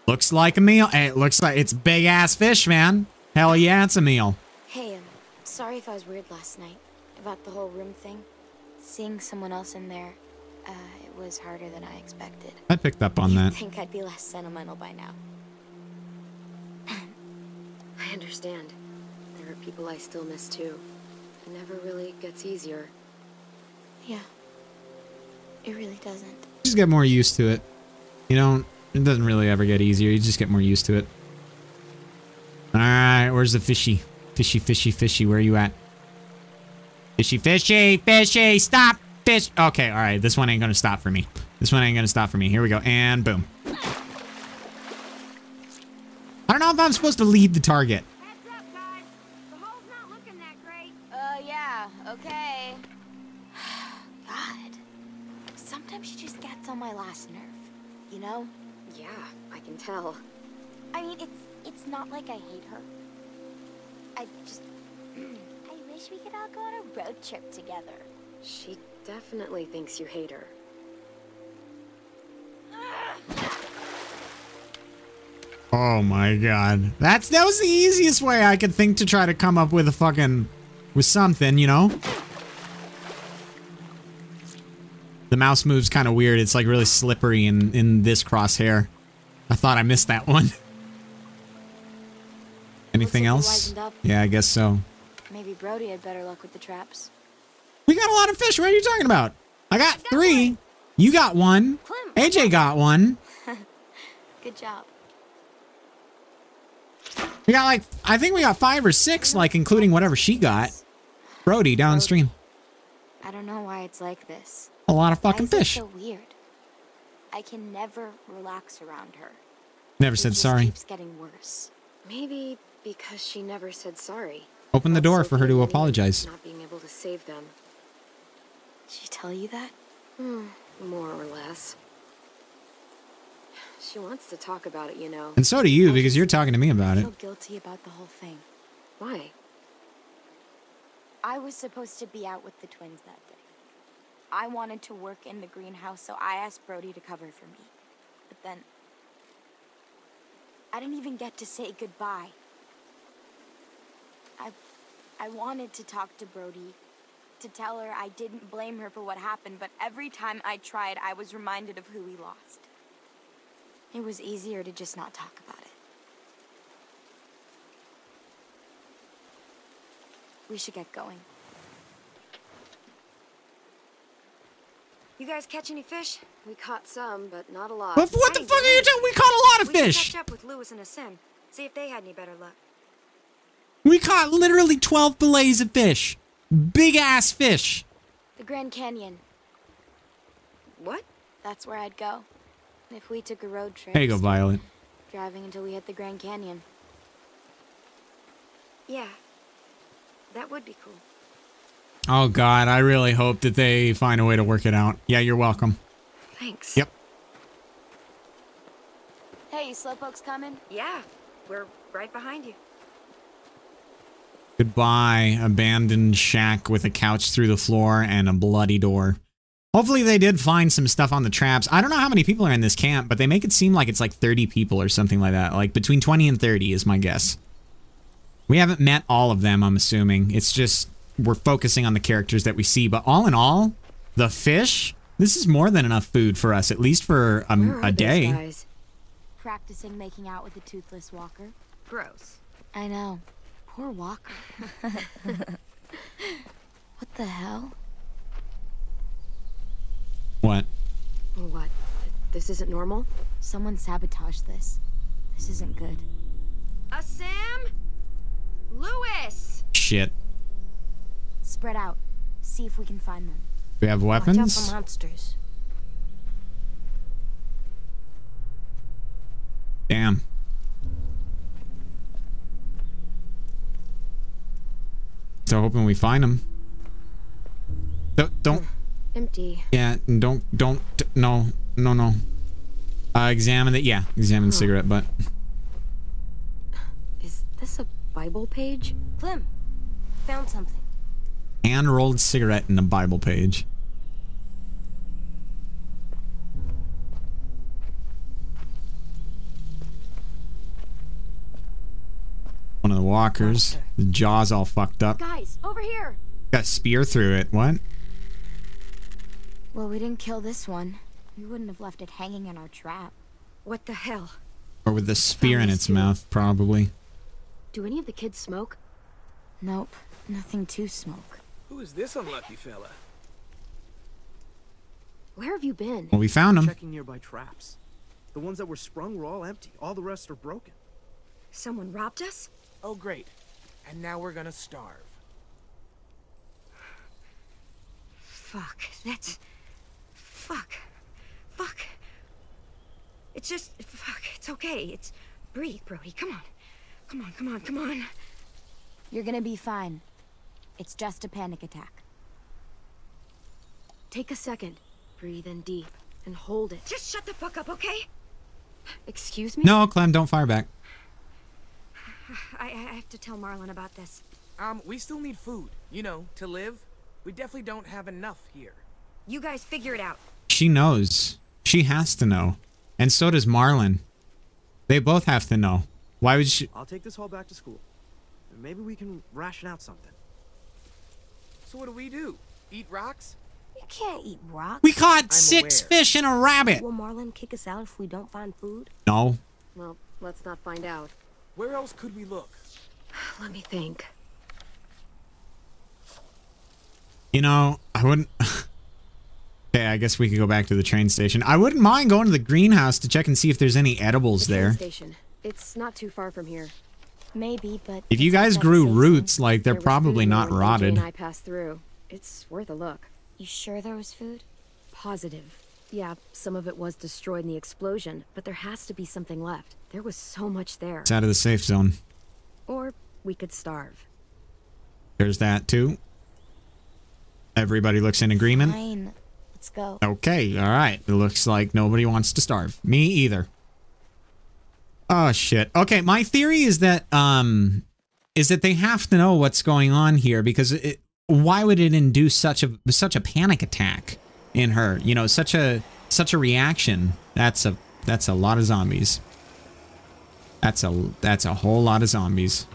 Speaker 1: Looks like a meal. Eh, it looks like it's big ass fish, man. Hell yeah, it's a meal.
Speaker 9: Hey, um, sorry if I was weird last night about the whole room thing. Seeing someone else in there, uh, it was harder than I expected.
Speaker 1: I picked up on
Speaker 9: You'd
Speaker 1: that.
Speaker 9: think I'd be less sentimental by now.
Speaker 2: I understand. There are people I still miss too. It never really gets easier.
Speaker 9: Yeah. It really doesn't.
Speaker 1: Just get more used to it. You don't. It doesn't really ever get easier. You just get more used to it. All right, where's the fishy? Fishy, fishy, fishy. Where are you at? Fishy, fishy, fishy. Stop, fish. Okay, all right. This one ain't gonna stop for me. This one ain't gonna stop for me. Here we go, and boom. I don't know if I'm supposed to lead the target.
Speaker 9: Uh, yeah, okay. God. Sometimes she just gets on my last nerve, you know?
Speaker 2: Yeah, I can tell.
Speaker 9: I mean, it's it's not like I hate her. I just I wish we could all go on a road trip together.
Speaker 2: She definitely thinks you hate her.
Speaker 1: Oh my god. That's that was the easiest way I could think to try to come up with a fucking with something, you know? The mouse moves kind of weird. It's like really slippery in in this crosshair. I thought I missed that one. Anything else? Yeah, I guess so.
Speaker 9: Maybe Brody had better luck with the traps.
Speaker 1: We got a lot of fish. What are you talking about? I got three. You got one. AJ got one.
Speaker 9: Good job.
Speaker 1: We got like I think we got five or six, like including whatever she got. Brody downstream.
Speaker 9: I don't know why it's like this.
Speaker 1: A lot of fucking fish.
Speaker 9: so weird. I can never relax around her.
Speaker 1: Never
Speaker 9: It
Speaker 1: said sorry.
Speaker 9: keeps getting worse.
Speaker 2: Maybe because she never said sorry.
Speaker 1: Open the
Speaker 2: About
Speaker 1: door for her to
Speaker 2: and Minnie
Speaker 1: apologize.
Speaker 2: Not being able to save them.
Speaker 9: She tell you that?
Speaker 2: Hmm, more or less. She wants to talk about it, you know.
Speaker 1: And so do you, because you're talking to me about
Speaker 9: I
Speaker 1: it.
Speaker 9: feel guilty about the whole thing.
Speaker 2: Why?
Speaker 9: I was supposed to be out with the twins that day. I wanted to work in the greenhouse, so I asked Brody to cover for me. But then I didn't even get to say goodbye. I I wanted to talk to Brody, to tell her I didn't blame her for what happened, but every time I tried, I was reminded of who we lost. It was easier to just not talk about it. We should get going.
Speaker 13: You guys catch any fish?
Speaker 2: We caught some, but not a lot.
Speaker 1: What, what the fuck are you doing? We caught a lot of
Speaker 13: We should
Speaker 1: fish.
Speaker 13: catch up with Louis and Aasim. See if they had any better luck.
Speaker 1: We caught literally 12 fillets of fish. Big ass fish.
Speaker 9: The Grand Canyon.
Speaker 13: What?
Speaker 9: That's where I'd go. If we took a road trip.
Speaker 1: There you go, Violet.
Speaker 9: Driving until we hit the Grand Canyon.
Speaker 13: Yeah. That would be cool.
Speaker 1: Oh god, I really hope that they find a way to work it out. Yeah, you're welcome.
Speaker 13: Thanks.
Speaker 1: Yep.
Speaker 9: Hey, you Slowpoke's coming?
Speaker 13: Yeah. We're right behind you.
Speaker 1: Goodbye, abandoned shack with a couch through the floor and a bloody door. Hopefully they did find some stuff on the traps. I don't know how many people are in this camp, but they make it seem like it's like 30 people or something like that. Like between 20 and 30 is my guess. We haven't met all of them, I'm assuming. It's just we're focusing on the characters that we see. But all in all, the fish, this is more than enough food for us, at least for a,
Speaker 9: Where are
Speaker 1: a day.
Speaker 9: guys? Practicing making out with a toothless walker.
Speaker 13: Gross.
Speaker 9: I know. Poor Walker. what the hell?
Speaker 1: What?
Speaker 2: What? This isn't normal?
Speaker 9: Someone sabotaged this. This isn't good.
Speaker 13: Aasim? Louis!
Speaker 1: Shit.
Speaker 9: Spread out. See if we can find them.
Speaker 1: We have
Speaker 9: Watch out
Speaker 1: weapons?
Speaker 9: for monsters.
Speaker 1: Damn. So hoping we find them. Don't, don't
Speaker 2: Empty.
Speaker 1: Yeah, don't, don't, no, no, no. Uh, examine it. Yeah, examine the cigarette butt.
Speaker 2: Is this a Bible page?
Speaker 4: Clem, found something.
Speaker 1: Hand rolled cigarette in a Bible page. Walkers. The jaw's all fucked up.
Speaker 5: Guys, over here!
Speaker 1: Got spear through it. What?
Speaker 9: Well, we didn't kill this one. We wouldn't have left it hanging in our trap.
Speaker 2: What the hell?
Speaker 1: Or with the spear in its mouth, probably.
Speaker 2: Do any of the kids smoke?
Speaker 9: Nope, nothing to smoke.
Speaker 8: Who is this unlucky fella?
Speaker 2: Where have you been?
Speaker 1: Well, we found him.
Speaker 11: Checking nearby traps. The ones that were sprung were all empty. All the rest are broken.
Speaker 2: Someone robbed us?
Speaker 8: Oh, great. And now we're gonna starve.
Speaker 13: Fuck. That's. Fuck. Fuck. It's just. Fuck. It's okay. It's. Breathe, Brody. Come on. Come on, come on, come on.
Speaker 9: You're gonna be fine. It's just a panic attack.
Speaker 2: Take a second. Breathe in deep and hold it.
Speaker 13: Just shut the fuck up, okay?
Speaker 2: Excuse me?
Speaker 1: No, Clem, don't fire back.
Speaker 13: I, I have to tell Marlon about this.
Speaker 8: Um, we still need food. You know, to live. We definitely don't have enough here.
Speaker 13: You guys figure it out.
Speaker 1: She knows. She has to know. And so does Marlon. They both have to know. Why would she?
Speaker 11: I'll take this haul back to school. And maybe we can ration out something.
Speaker 8: So what do we do? Eat rocks?
Speaker 4: You can't eat rocks.
Speaker 1: We caught six fish and a rabbit.
Speaker 4: Will Marlon kick us out if we don't find food?
Speaker 1: No.
Speaker 2: Well, let's not find out.
Speaker 8: Where else could we look?
Speaker 2: Let me think.
Speaker 1: You know, I wouldn't. okay, I guess we could go back to the train station. I wouldn't mind going to the greenhouse to check and see if there's any edibles
Speaker 2: The
Speaker 1: there.
Speaker 2: Station. It's not too far from here.
Speaker 9: Maybe, but
Speaker 1: If you guys grew roots, like they're probably not
Speaker 2: there when AJ
Speaker 1: rotted.
Speaker 2: And I passed through. It's worth a look.
Speaker 9: You sure there was food?
Speaker 2: Positive. Yeah, some of it was destroyed in the explosion, but there has to be something left. There was so much there.
Speaker 1: It's out of the safe zone.
Speaker 2: Or we could starve.
Speaker 1: There's that too. Everybody looks in agreement.
Speaker 9: Fine. Let's go.
Speaker 1: Okay, all right. It looks like nobody wants to starve. Me either. Oh shit. Okay, my theory is that um is that they have to know what's going on here because it, why would it induce such a such a panic attack in her? You know, such a such a reaction. That's a that's a lot of zombies. That's a that's a whole lot of zombies.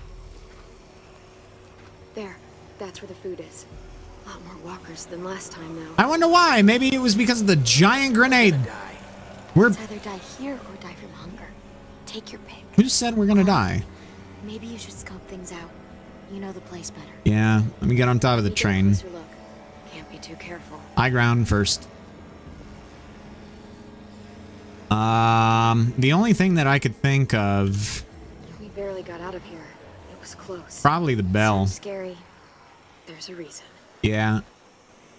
Speaker 2: There. That's where the food is. A lot more walkers than last time, though.
Speaker 1: I wonder why. Maybe it was because of the giant grenade. We're
Speaker 9: Let's either die here or die from hunger. Take your pick.
Speaker 1: who said we're gonna die?
Speaker 9: Maybe you should scope things out. You know the place better.
Speaker 1: Yeah, let me get on top of the
Speaker 2: You get a
Speaker 1: train.
Speaker 2: closer look. Can't be too careful.
Speaker 1: High ground first. Um, the only thing that I could think of,
Speaker 2: We barely got out of here. It was close.
Speaker 1: probably the bell.
Speaker 2: Scary. There's a reason.
Speaker 1: Yeah.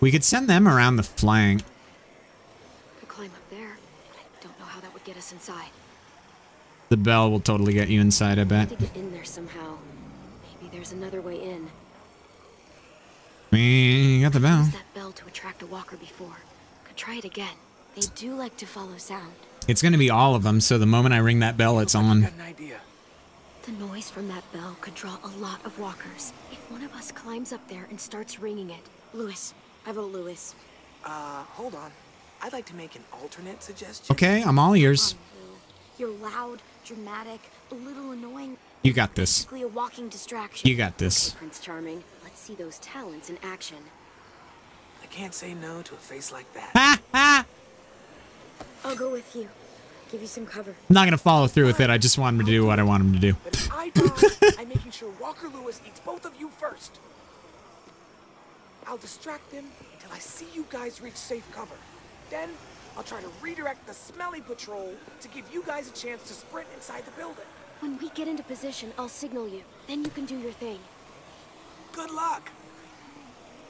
Speaker 1: We could send them around the flank.
Speaker 2: Could climb up there, I don't know how that would get us inside.
Speaker 1: The bell will totally get you inside, I bet.
Speaker 2: To get in there somehow. Maybe there's another way in.
Speaker 1: We got the bell.
Speaker 2: Used that bell to attract a walker before. Could try it again.
Speaker 9: They do like to follow sound.
Speaker 1: It's gonna be all of them, so the moment I ring that bell, it's on.
Speaker 8: Got an idea.
Speaker 2: The noise from that bell could draw a lot of walkers. If one of us climbs up there and starts ringing it.
Speaker 9: Louis. I vote Louis.
Speaker 8: Uh, hold on. I'd like to make an alternate suggestion.
Speaker 1: Okay, I'm all ears.
Speaker 9: You're loud, dramatic, a little annoying.
Speaker 1: You got this.
Speaker 9: Basically a walking distraction.
Speaker 1: You got this.
Speaker 2: Prince Charming, let's see those talents in action.
Speaker 8: I can't say no to a face like that.
Speaker 1: Ha ha!
Speaker 9: I'll go with you. Give you some cover.
Speaker 1: I'm not gonna follow through with it. I just want him to do what I want him to do.
Speaker 8: But if I die, I'm making sure Walker Louis eats both of you first. I'll distract him until I see you guys reach safe cover. Then, I'll try to redirect the smelly patrol to give you guys a chance to sprint inside the building.
Speaker 2: When we get into position, I'll signal you. Then you can do your thing.
Speaker 8: Good luck.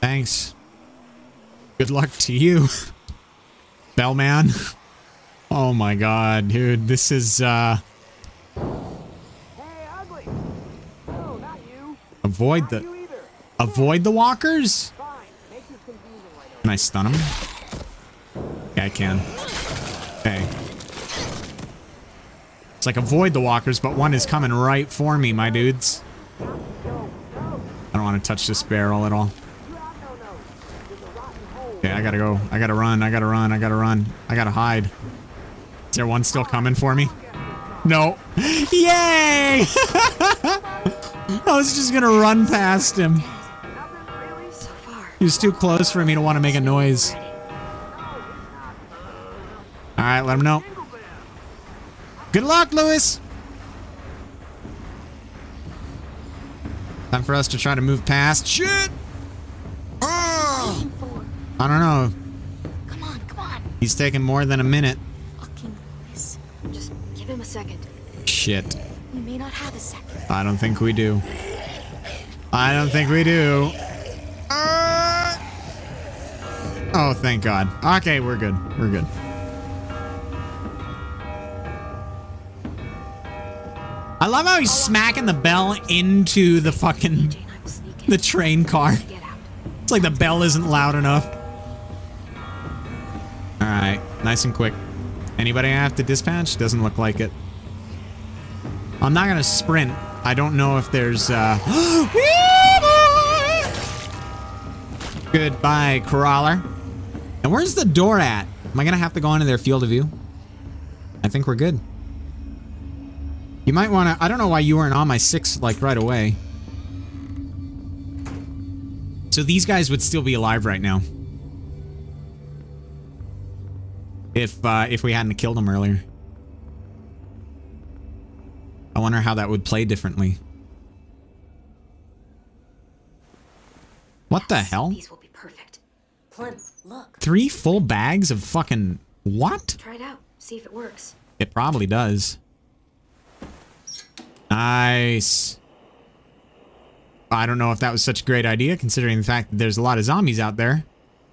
Speaker 1: Thanks. Good luck to you, Bellman. Oh my god, dude, this is uh
Speaker 8: Hey, ugly. No, not you.
Speaker 1: avoid the avoid the walkers?
Speaker 8: Fine. Right
Speaker 1: Can I stun him? Yeah, I can. Okay. It's like avoid the walkers, but one is coming right for me, my dudes. I don't want to touch this barrel at all. Yeah, I gotta go. I gotta run. I gotta run. I gotta run. I gotta hide. Is there one still coming for me? No. Yay! I was just gonna run past him. He was too close for me to want to make a noise. Alright, let him know. Good luck, Louis! Time for us to try to move past. Shit! Oh! I don't know.
Speaker 2: Come on, come on.
Speaker 1: He's taking more than a minute. Shit.
Speaker 2: We may not have a second.
Speaker 1: I don't think we do. I don't think we do. Uh, oh, thank God. Okay, we're good. We're good. I love how he's smacking the bell into the fucking the train car. It's like the bell isn't loud enough. All right, nice and quick. Anybody I have to dispatch? Doesn't look like it. I'm not gonna sprint. I don't know if there's uh Goodbye, crawler. And where's the door at? Am I gonna have to go into their field of view? I think we're good. You might wanna I don't know why you weren't on my six like right away. So these guys would still be alive right now. If uh if we hadn't killed them earlier. I wonder how that would play differently. What the hell?
Speaker 2: These will be perfect. Look.
Speaker 1: Three full bags of fucking what?
Speaker 2: Try it out. See if it works.
Speaker 1: It probably does. Nice. I don't know if that was such a great idea considering the fact that there's a lot of zombies out there.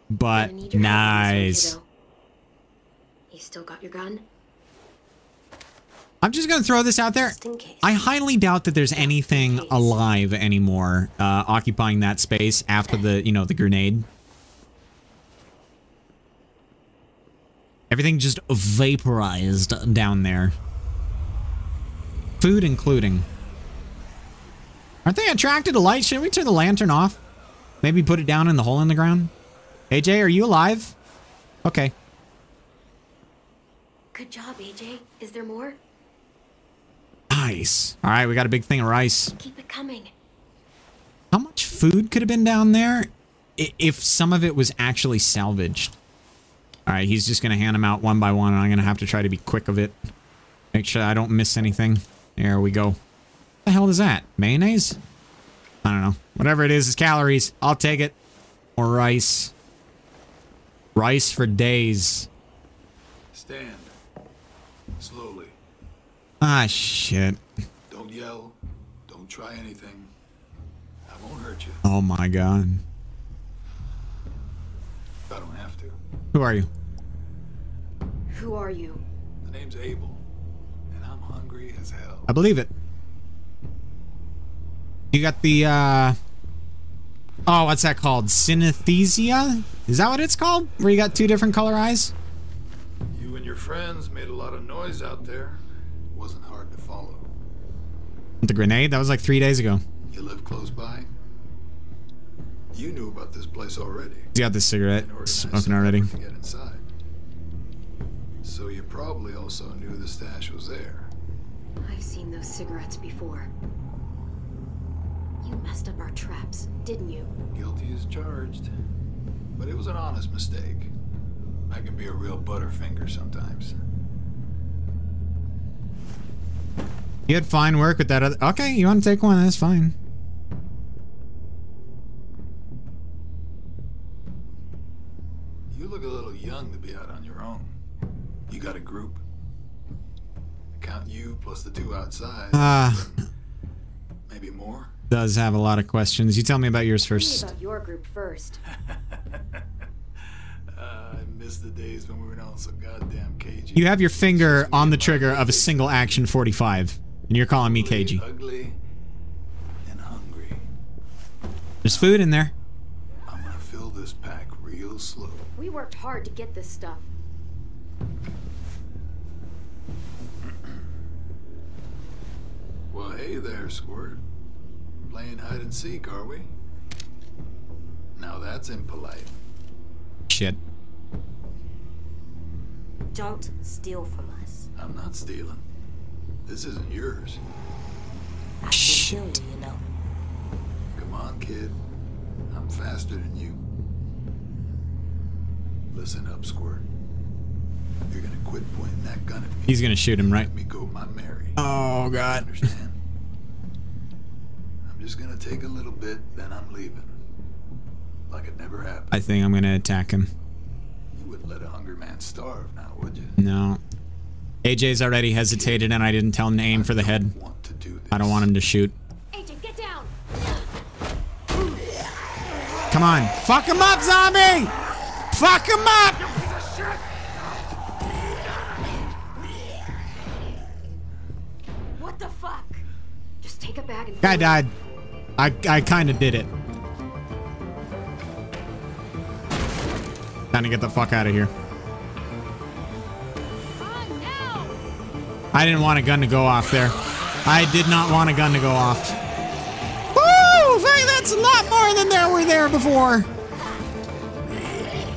Speaker 1: But nice.
Speaker 2: You still got your gun?
Speaker 1: I'm just going to throw this out there. I highly doubt that there's anything alive anymore uh, occupying that space after the, you know, the grenade. Everything just vaporized down there. Food including. Aren't they attracted to light? Shouldn't we turn the lantern off? Maybe put it down in the hole in the ground? AJ, are you alive? Okay.
Speaker 2: Good job, AJ. Is there more?
Speaker 1: Nice. All right, we got a big thing of rice.
Speaker 2: Keep it coming.
Speaker 1: How much food could have been down there if some of it was actually salvaged? All right, he's just going to hand them out one by one, and I'm going to have to try to be quick of it. Make sure I don't miss anything. There we go. What the hell is that? Mayonnaise? I don't know. Whatever it is, it's calories. I'll take it. Or rice. Rice for days.
Speaker 3: Stand. Slowly.
Speaker 1: Ah, shit.
Speaker 3: Don't yell. Don't try anything. I won't hurt you.
Speaker 1: Oh my god.
Speaker 3: I don't have to.
Speaker 1: Who are you?
Speaker 2: Who are you?
Speaker 3: The name's Abel. And I'm hungry as hell.
Speaker 1: I believe it. You got the, uh... Oh, what's that called? Synesthesia? Is that what it's called? Where you got two different color eyes?
Speaker 3: You and your friends made a lot of noise out there. It wasn't hard to follow.
Speaker 1: The grenade? That was like three days ago.
Speaker 3: You live close by? You knew about this place already.
Speaker 1: You got this cigarette smoking already.
Speaker 3: Get inside. So you probably also knew the stash was there.
Speaker 2: I've seen those cigarettes before. You messed up our traps, didn't you?
Speaker 3: Guilty as charged. But it was an honest mistake. I can be a real butterfinger sometimes.
Speaker 1: You had fine work with that other... Okay, you want to take one? That's fine.
Speaker 3: You look a little young to be out on your own. You got a group. Count you plus the two outside.
Speaker 1: Ah.
Speaker 3: Maybe more.
Speaker 1: Does have a lot of questions. You tell me about yours
Speaker 2: Tell me
Speaker 1: first.
Speaker 2: about your group first.
Speaker 3: Uh, I miss the days when we were all so goddamn cagey.
Speaker 1: You have your finger on the trigger of a single action 45, and you're calling me cagey.
Speaker 3: Ugly and hungry.
Speaker 1: There's food in there.
Speaker 3: I'm gonna fill this pack real slow.
Speaker 2: We worked hard to get this stuff.
Speaker 3: Well, hey there, Squirt. Playing hide and seek, are we? Now that's impolite.
Speaker 1: Shit.
Speaker 4: Don't steal from us.
Speaker 3: I'm not stealing. This isn't yours.
Speaker 4: I can kill you, you know.
Speaker 3: Come on, kid. I'm faster than you. Listen up, Squirt. You're gonna quit pointing that gun at me.
Speaker 1: He's gonna shoot him, right?
Speaker 3: Let me go my Mary.
Speaker 1: Oh god.
Speaker 3: Understand? I'm just gonna take a little bit, then I'm leaving. Like it never happened.
Speaker 1: I think I'm gonna attack him.
Speaker 3: You wouldn't let a hungry man starve now, would you?
Speaker 1: No. AJ's already hesitated and I didn't tell him to aim for the head. I don't want him to shoot.
Speaker 2: AJ, get down!
Speaker 1: Come on. Fuck him up, zombie! Fuck him up!
Speaker 2: What the fuck? Just take a bag and.
Speaker 1: Guy died. I, I kind of did it. Time to get the fuck out of here. I didn't want a gun to go off there. I did not want a gun to go off. Woo! That's a lot more than there were there before.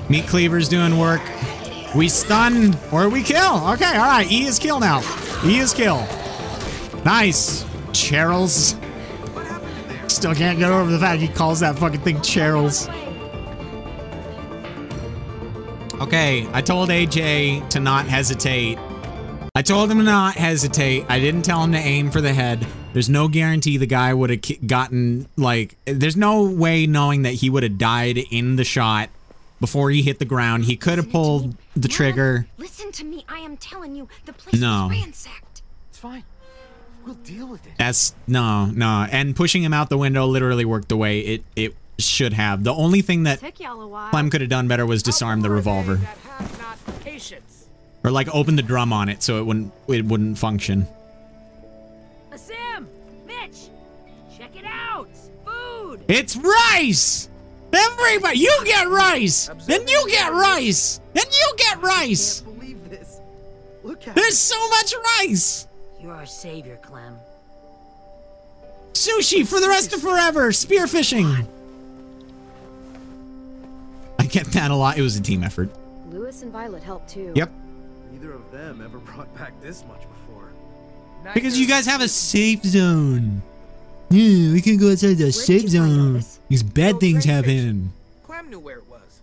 Speaker 1: Meat cleaver's doing work. We stun or we kill. Okay, all right. E is kill now. E is kill. Nice. Cheryl's. Still can't get over the fact he calls that fucking thing Cheryl's. Okay, I told AJ to not hesitate. I told him to not hesitate. I didn't tell him to aim for the head. There's no guarantee the guy would have gotten, like, there's no way knowing that he would have died in the shot before he hit the ground. He could have pulled the trigger.
Speaker 13: Listen to me. I am telling you, the place
Speaker 1: No.
Speaker 13: is ransacked.
Speaker 8: It's fine. We'll deal with it.
Speaker 1: That's no, no. And pushing him out the window literally worked the way it, it should have. The only thing that
Speaker 2: Took y'all a while.
Speaker 1: Clem could have done better was disarm the revolver.
Speaker 8: Patience.
Speaker 1: Or like open the drum on it so it wouldn't it wouldn't function.
Speaker 7: Sam! Mitch! Check it out! Food!
Speaker 1: It's rice! Everybody, you get rice! Then you get rice! And you get rice!
Speaker 8: Can't Believe this. Look at
Speaker 1: There's so much rice!
Speaker 7: You're our savior, Clem.
Speaker 1: Sushi for the rest of forever! Spearfishing! I get that a lot. It was a team effort.
Speaker 2: Louis and Violet helped too.
Speaker 1: Yep.
Speaker 11: Neither of them ever brought back this much before.
Speaker 1: Because you guys have a safe zone. Yeah, we can go outside the safe zone. These bad oh, things happen.
Speaker 8: Clem knew where it was.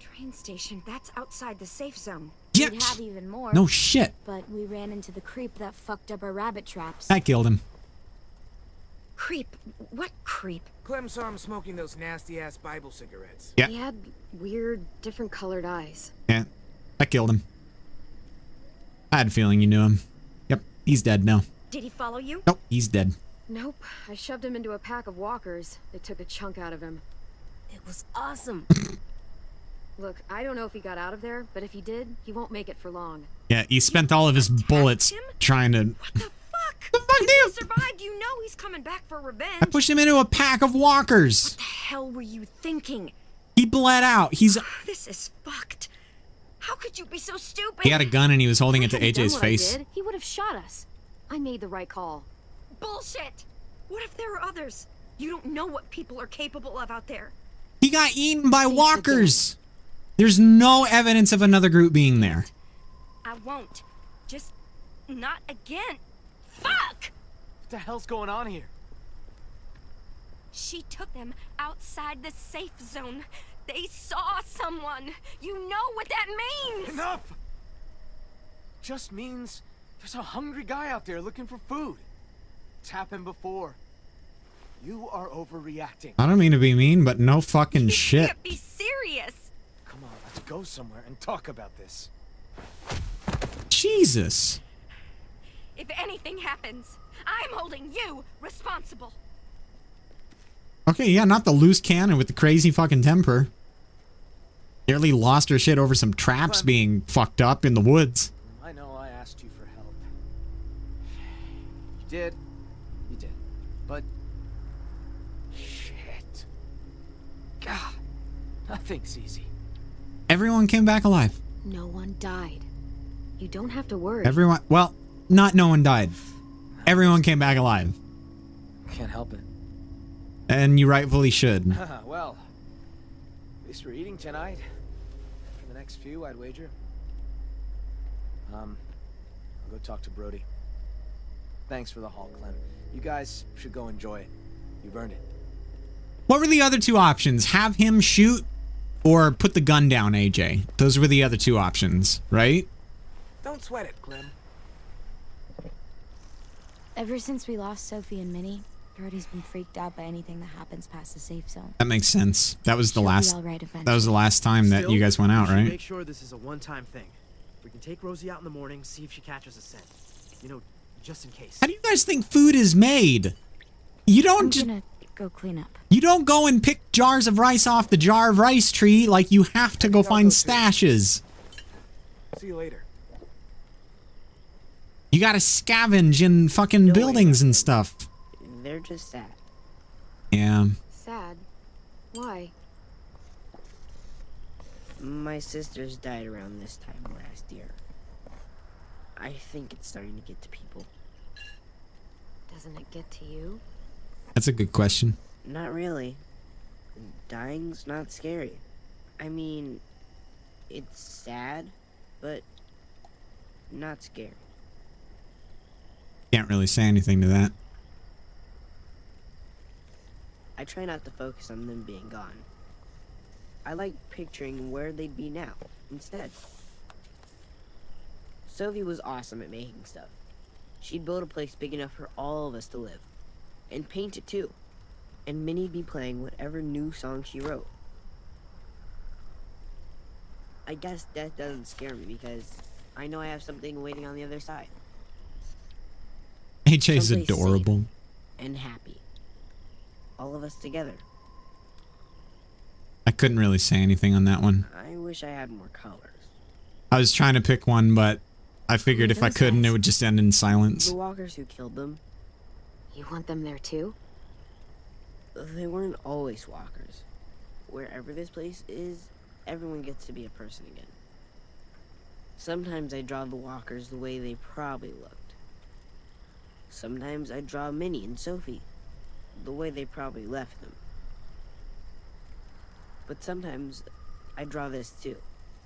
Speaker 13: Train station. That's outside the safe zone.
Speaker 1: Yeah.
Speaker 9: We'd have even more.
Speaker 1: No shit.
Speaker 9: But we ran into the creep that fucked up our rabbit traps.
Speaker 1: That killed him.
Speaker 13: Creep. What creep?
Speaker 8: Clem saw him smoking those nasty ass Bible cigarettes.
Speaker 1: Yeah.
Speaker 2: He had weird, different colored eyes.
Speaker 1: Yeah, that killed him. I had a feeling you knew him. Yep, he's dead now.
Speaker 13: Did he follow you?
Speaker 1: Nope, he's dead.
Speaker 2: Nope. I shoved him into a pack of walkers. They took a chunk out of him.
Speaker 4: It was awesome.
Speaker 2: Look, I don't know if he got out of there, but if he did, he won't make it for long.
Speaker 1: Yeah, he spent all of his bullets trying to.
Speaker 13: What the fuck if he survived, you know he's coming back for revenge.
Speaker 1: I pushed him into a pack of walkers.
Speaker 13: What the hell were you thinking?
Speaker 1: He bled out. He's.
Speaker 13: This is fucked. How could you be so stupid?
Speaker 1: He had a gun and he was holding it to
Speaker 2: If he'd done
Speaker 1: AJ's face.
Speaker 2: he would have shot us. I made the right call.
Speaker 13: Bullshit. What if there are others? You don't know what people are capable of out there.
Speaker 1: He got eaten by walkers. There's no evidence of another group being there.
Speaker 13: I won't. Just not again. Fuck!
Speaker 8: What the hell's going on here?
Speaker 13: She took them outside the safe zone. They saw someone. You know what that means.
Speaker 8: Enough! Just means there's a hungry guy out there looking for food. It's happened before. You are overreacting.
Speaker 1: I don't mean to be mean, but no fucking shit.
Speaker 13: Can't be serious.
Speaker 8: Come on, let's go somewhere and talk about this.
Speaker 1: Jesus.
Speaker 13: If anything happens, I'm holding you responsible.
Speaker 1: Okay, yeah, not the loose cannon with the crazy fucking temper. Nearly lost her shit over some traps being fucked up in the woods.
Speaker 8: I know I asked you for help. You did. You did. But. Shit. God. Nothing's easy.
Speaker 1: Everyone came back alive.
Speaker 2: No one died. You don't have to worry.
Speaker 1: Everyone, well, not no one died. Everyone came back alive.
Speaker 6: Can't help it.
Speaker 1: And you rightfully should.
Speaker 6: well, at least we're eating tonight. For the next few, I'd wager. Um, I'll go talk to Brody. Thanks for the haul, Clem. You guys should go enjoy it. You've earned it.
Speaker 1: What were the other two options? Have him shoot or put the gun down, AJ. Those were the other two options, right?
Speaker 8: Don't sweat it, Clem.
Speaker 9: Ever since we lost Sophie and Minnie, Brody's been freaked out by anything that happens past the safe zone.
Speaker 1: That makes sense. That was the
Speaker 9: She'll
Speaker 1: last
Speaker 9: all right
Speaker 1: That was the last time that
Speaker 11: Still,
Speaker 1: you guys went out, right?
Speaker 11: Make sure this is a one-time thing. We can take Rosie out in the morning, see if she catches a scent. You know, just in case.
Speaker 1: How do you guys think food is made? You don't just
Speaker 9: go clean up.
Speaker 1: you don't go and pick jars of rice off the jar of rice tree like you have to go find stashes.
Speaker 8: See you later.
Speaker 1: You gotta scavenge in fucking buildings and stuff.
Speaker 14: They're just sad.
Speaker 1: Yeah.
Speaker 2: Sad. Why?
Speaker 14: My sisters died around this time last year. I think it's starting to get to people.
Speaker 2: Doesn't it get to you?
Speaker 1: That's a good question.
Speaker 14: Not really. Dying's not scary. I mean, it's sad, but not scary.
Speaker 1: Can't really say anything to that.
Speaker 14: I try not to focus on them being gone. I like picturing where they'd be now, instead. Sophie was awesome at making stuff. She'd build a place big enough for all of us to live. And paint it too. And Minnie'd be playing whatever new song she wrote. I guess death doesn't scare me because I know I have something waiting on the other side.
Speaker 1: AJ is
Speaker 14: Someplace
Speaker 1: adorable.
Speaker 14: And happy. All of us together.
Speaker 1: I couldn't really say anything on that one.
Speaker 14: I wish I had more colors.
Speaker 1: I was trying to pick one, but I figured if I couldn't, it would just end in silence.
Speaker 14: The walkers who killed them,
Speaker 2: You want them there too?
Speaker 14: they weren't always walkers. Wherever this place is, everyone gets to be a person again. Sometimes I draw the walkers the way they probably looked. Sometimes I draw Minnie and Sophie the way they probably left them. But sometimes I draw this too.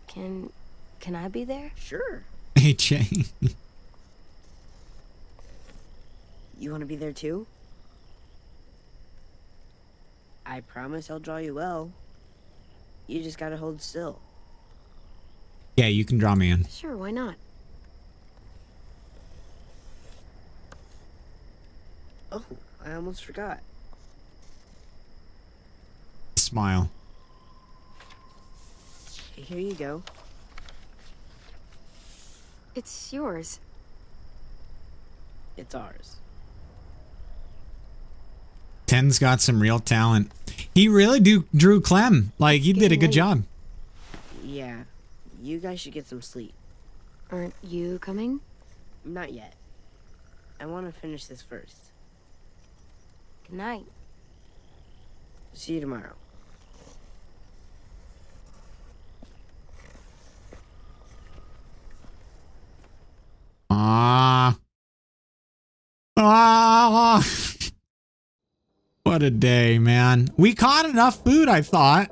Speaker 4: Can can I be there?
Speaker 14: Sure.
Speaker 1: Hey Jane.
Speaker 14: You want to be there too? I promise I'll draw you well. You just gotta hold still.
Speaker 1: yeah, you can draw me in.
Speaker 2: Sure, why not?
Speaker 14: Oh, I almost forgot.
Speaker 1: Smile.
Speaker 14: Here you go.
Speaker 2: It's yours.
Speaker 14: It's ours.
Speaker 1: Tenn's got some real talent. He really do drew Clem. Like he did a good
Speaker 2: late.
Speaker 1: job.
Speaker 14: Yeah, you guys should get some sleep.
Speaker 2: Aren't you coming?
Speaker 14: Not yet. I want to finish this first.
Speaker 4: Good night.
Speaker 14: See you tomorrow.
Speaker 1: Ah. Ah. what a day, man. We caught enough food, I thought.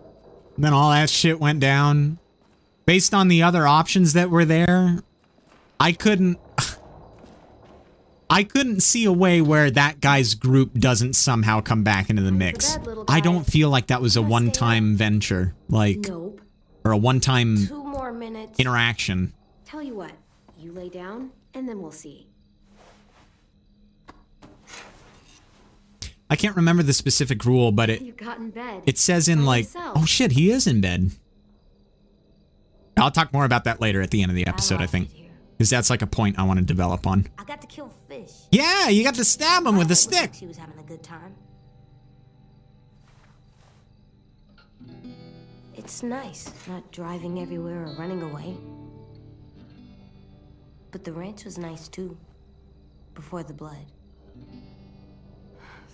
Speaker 1: Then all that shit went down. Based on the other options that were there, I couldn't I couldn't see a way where that guy's group doesn't somehow come back into the mix. I don't feel like that was a one-time venture, like
Speaker 2: Nope.
Speaker 1: or a one-time
Speaker 2: Two more minutes.
Speaker 1: interaction.
Speaker 2: Tell you what, you lay down, and then we'll see.
Speaker 1: I can't remember the specific rule, but it
Speaker 2: got in bed.
Speaker 1: it says in like, oh shit, he is in bed. I'll talk more about that later at the end of the episode, I think. Because that's like a point I want to develop on.
Speaker 4: I got to kill fish.
Speaker 1: Yeah, you got to stab him with a stick.
Speaker 4: She was having a good time. It's nice not driving everywhere or running away. But the ranch was nice too. Before the blood.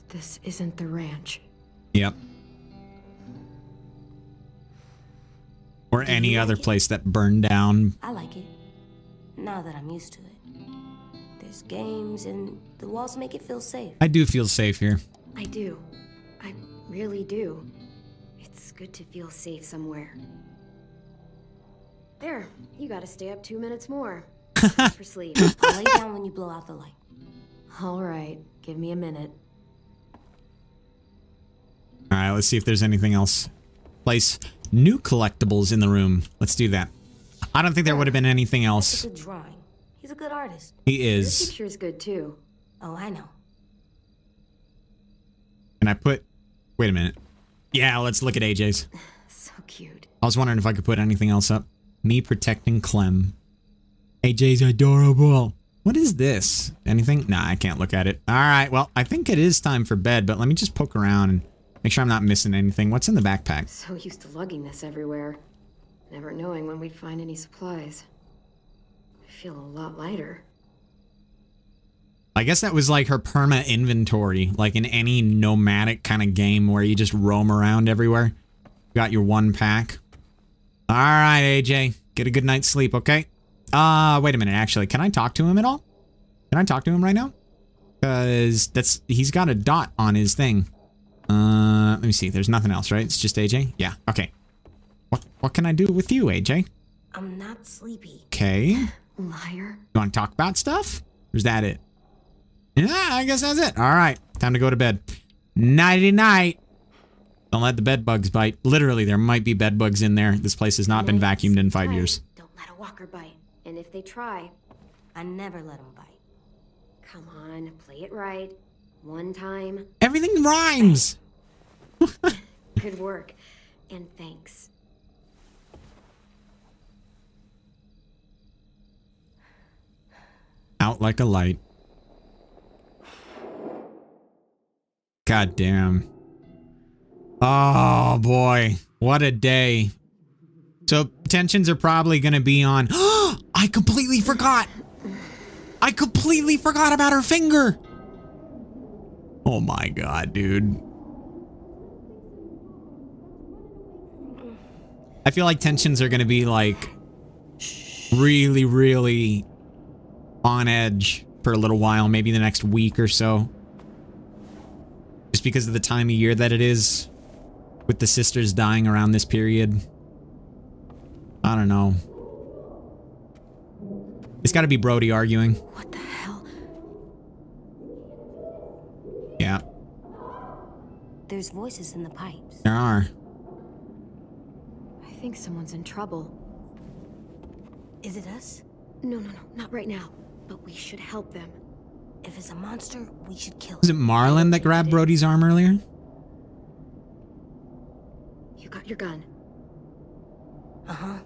Speaker 2: This isn't the ranch.
Speaker 1: Yep. Or any other place that burned down.
Speaker 4: I like it. Now that I'm used to it. There's games and the walls make it feel safe.
Speaker 1: I do feel safe here.
Speaker 2: I do. I really do. It's good to feel safe somewhere. There, you gotta stay up two minutes more. for sleep.
Speaker 4: I'll lay down when you blow out the light.
Speaker 2: All right, give me a minute.
Speaker 1: All right, let's see if there's anything else. Place new collectibles in the room. Let's do that. I don't think there would have been anything else.
Speaker 4: He's a good artist.
Speaker 1: He is.
Speaker 2: Your
Speaker 1: picture
Speaker 2: is. good too.
Speaker 4: Oh, I know.
Speaker 1: And I put. Wait a minute. Yeah, let's look at AJ's.
Speaker 2: So cute.
Speaker 1: I was wondering if I could put anything else up. Me protecting Clem. AJ's adorable. What is this? Anything? Nah, I can't look at it. All right, well, I think it is time for bed, but let me just poke around and make sure I'm not missing anything. What's in the backpack?
Speaker 2: So used to lugging this everywhere. Never knowing when we'd find any supplies. I feel a lot lighter.
Speaker 1: I guess that was like her perma inventory, like in any nomadic kind of game where you just roam around everywhere. Got your one pack. All right, AJ, get a good night's sleep, okay? Uh, wait a minute. Actually, can I talk to him at all? Can I talk to him right now? Because that's he's got a dot on his thing. Uh, let me see. There's nothing else, right? It's just AJ. Yeah. Okay. What what can I do with you, AJ?
Speaker 4: I'm not sleepy.
Speaker 1: Okay.
Speaker 2: Liar.
Speaker 1: You want to talk about stuff? Or is that it? Yeah, I guess that's it. All right, time to go to bed. Nighty night. Don't let the bed bugs bite. Literally, there might be bed bugs in there. This place has not been vacuumed in five years.
Speaker 2: Don't let a walker bite. And if they try,
Speaker 4: I never let him bite.
Speaker 2: come on, play it right. One time.
Speaker 1: Everything rhymes.
Speaker 2: Good work. And thanks.
Speaker 1: Out like a light. God damn. Oh boy, what a day. So tensions are probably going to be on. I completely forgot. I completely forgot about her finger. Oh my god, dude. I feel like tensions are going to be like really, really on edge for a little while, maybe the next week or so. Just because of the time of year that it is, with the sisters dying around this period. I don't know. It's got to be Brody arguing.
Speaker 2: What the hell?
Speaker 1: Yeah,
Speaker 4: There's voices in the pipes.
Speaker 1: there are.
Speaker 2: I think someone's in trouble.
Speaker 4: Is it us?
Speaker 2: No, no, no, not right now. But we should help them.
Speaker 4: If it's a monster, we should kill it.
Speaker 1: Was it Marlon that grabbed Brody's arm earlier?
Speaker 2: You got your gun.
Speaker 4: Uh-huh.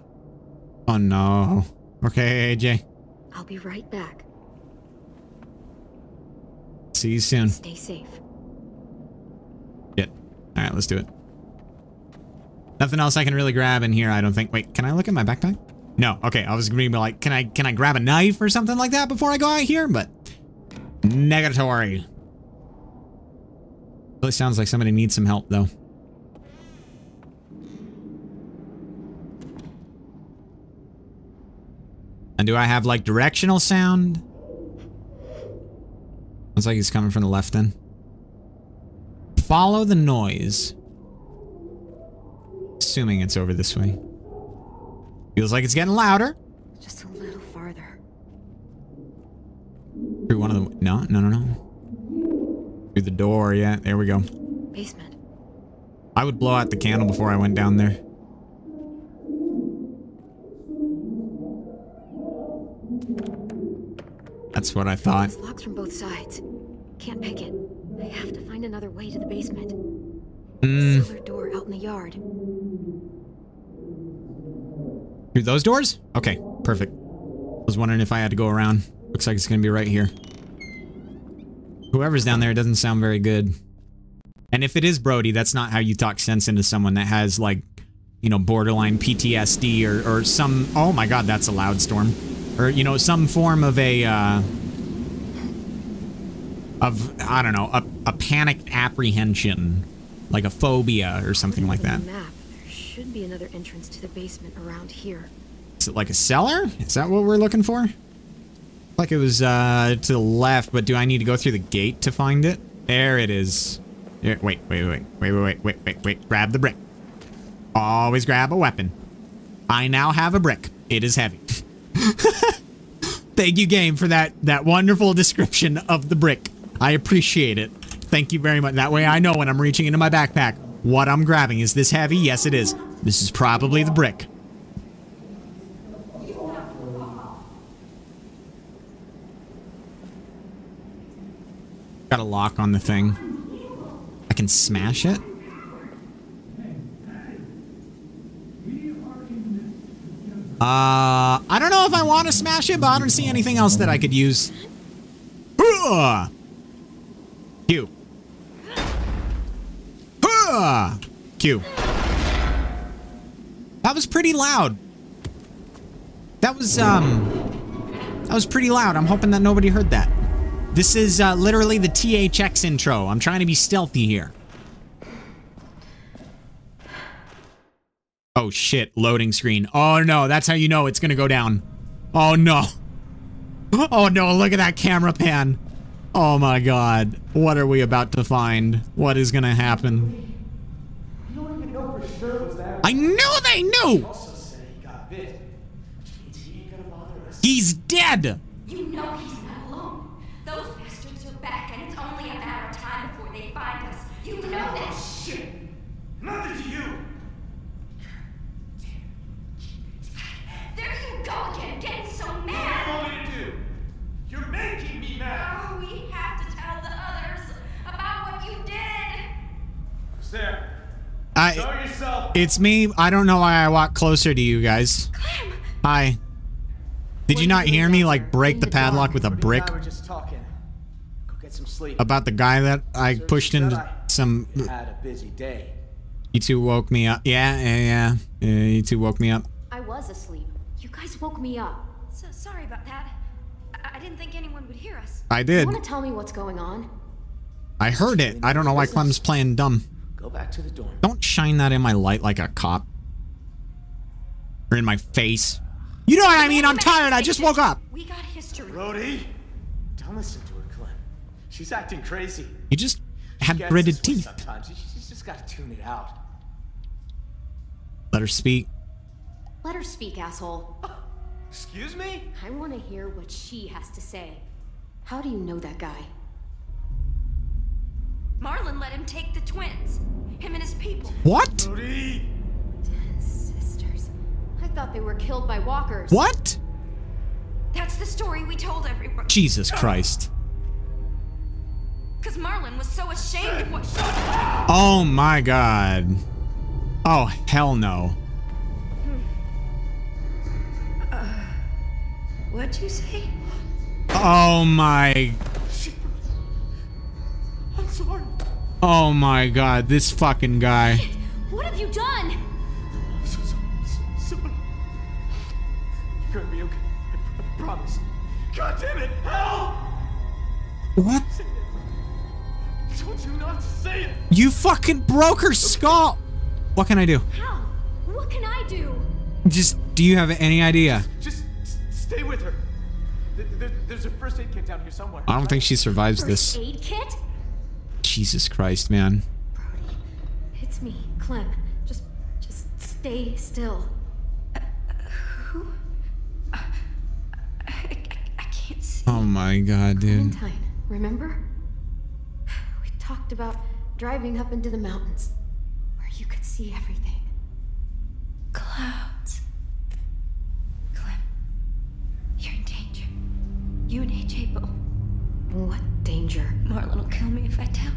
Speaker 1: Oh no. Okay, AJ.
Speaker 2: I'll be right back.
Speaker 1: See you soon.
Speaker 2: Stay safe.
Speaker 1: Shit. All right, let's do it. Nothing else I can really grab in here, I don't think. Wait, can I look at my backpack? No. Okay, I was gonna be like, can I can I grab a knife or something like that before I go out here? But negatory. Really sounds like somebody needs some help though. And do I have like directional sound? Looks like he's coming from the left then. Follow the noise. Assuming it's over this way. Feels like it's getting louder.
Speaker 2: Just a little farther.
Speaker 1: Through one of the... No, no, no, no. Through the door, yeah. There we go.
Speaker 2: Basement.
Speaker 1: I would blow out the candle before I went down there. That's what I thought.
Speaker 2: It's locked from both sides. Can't pick it. I have to find another way to the basement.
Speaker 1: Mm,
Speaker 2: Cellar door out in the yard.
Speaker 1: Through those doors? Okay, perfect. I was wondering if I had to go around. Looks like it's gonna be right here. Whoever's down there doesn't sound very good. And if it is Brody, that's not how you talk sense into someone that has like, you know, borderline PTSD or, or some, oh my god, that's a loud storm. Or, you know, some form of a, uh, of, I don't know, a, a panicked apprehension. Like a phobia or something like that.
Speaker 2: Should be another entrance to the basement around here.
Speaker 1: Is it like a cellar? Is that what we're looking for? Like it was uh, to the left, but do I need to go through the gate to find it? There it is. Here, wait, wait, wait, wait, wait, wait, wait, wait, wait. Grab the brick. Always grab a weapon. I now have a brick. It is heavy. Thank you, game, for that that wonderful description of the brick. I appreciate it. Thank you very much. That way I know when I'm reaching into my backpack what I'm grabbing. Is this heavy? Yes, it is. This is probably the brick. Got a lock on the thing. I can smash it? Uh, I don't know if I want to smash it, but I don't see anything else that I could use. Q. Q. That was pretty loud. That was, um, that was pretty loud. I'm hoping that nobody heard that. This is uh, literally the THX intro. I'm trying to be stealthy here. Oh shit, loading screen. Oh no, that's how you know it's gonna go down. Oh no. Oh no, look at that camera pan. Oh my god. What are we about to find? What is gonna happen? I knew they knew! He's dead!
Speaker 13: You know he's not alone. Those bastards are back, and it's only a matter of time before they find us. You know that shit.
Speaker 6: Nothing to you.
Speaker 13: There you go again, getting so mad!
Speaker 6: What do you want me to do? You're making me mad.
Speaker 13: Oh, we have to tell the others about what you did.
Speaker 6: Who's there?
Speaker 1: I,
Speaker 6: yourself.
Speaker 1: it's me. I don't know why I walk closer to you guys. Hi. Did you not hear me like break the padlock with a brick
Speaker 15: I were just talking. Go get some sleep.
Speaker 1: about the guy that I pushed into some...
Speaker 15: You had a busy day.
Speaker 1: You two woke me up. Yeah, yeah, yeah. yeah you two woke me up.
Speaker 2: I was asleep. You guys woke me up.
Speaker 13: So sorry about that. I, I didn't think anyone would hear us.
Speaker 1: I did.
Speaker 2: You want to tell me what's going on?
Speaker 1: I heard it. I don't know why Clem's playing dumb.
Speaker 15: Go back to the dorm.
Speaker 1: Don't shine that in my light like a cop. Or in my face. You know what I mean? I'm tired. I just woke up.
Speaker 13: We got history.
Speaker 6: Brody, don't listen to her, Clem. She's acting crazy.
Speaker 1: You just
Speaker 15: She
Speaker 1: had gritted teeth.
Speaker 15: Sometimes She- she's just got to tune it out.
Speaker 1: Let her speak.
Speaker 2: Let her speak, asshole.
Speaker 6: Excuse me?
Speaker 2: I want to hear what she has to say. How do you know that guy?
Speaker 13: Marlon let him take the twins. Him and his people.
Speaker 1: What?
Speaker 6: Rhodey.
Speaker 2: Sisters. I thought they were killed by walkers.
Speaker 1: What?
Speaker 13: That's the story we told everyone.
Speaker 1: Jesus Christ.
Speaker 13: Because Marlon was so ashamed of what she
Speaker 1: Oh my god. Oh, hell no. Hmm.
Speaker 13: Uh, what'd you say?
Speaker 1: Oh my.
Speaker 6: I'm.
Speaker 1: Oh my god. This fucking guy.
Speaker 13: What have you done?
Speaker 6: I'm so sorry. So, sorry. You're gonna be okay. I, I promise. God damn it! Help!
Speaker 1: What?
Speaker 6: I told you not to say it.
Speaker 1: You fucking broke her skull. What can I do?
Speaker 13: How? What can I do?
Speaker 1: Just, do you have any idea?
Speaker 6: Just s- stay with her. Th- there- there's a first aid kit down here somewhere.
Speaker 1: I don't think she survives this.
Speaker 2: Aid kit?
Speaker 1: Jesus Christ, man.
Speaker 2: Brody, It's me, Clem. Just, just stay still. Who?
Speaker 13: I can't see.
Speaker 1: Oh my god, dude.
Speaker 2: Clementine, remember? We talked about driving up into the mountains, where you could see everything.
Speaker 13: Clouds. Clem, you're in danger. You and AJ both.
Speaker 2: What danger?
Speaker 13: Marlon will kill me if I tell.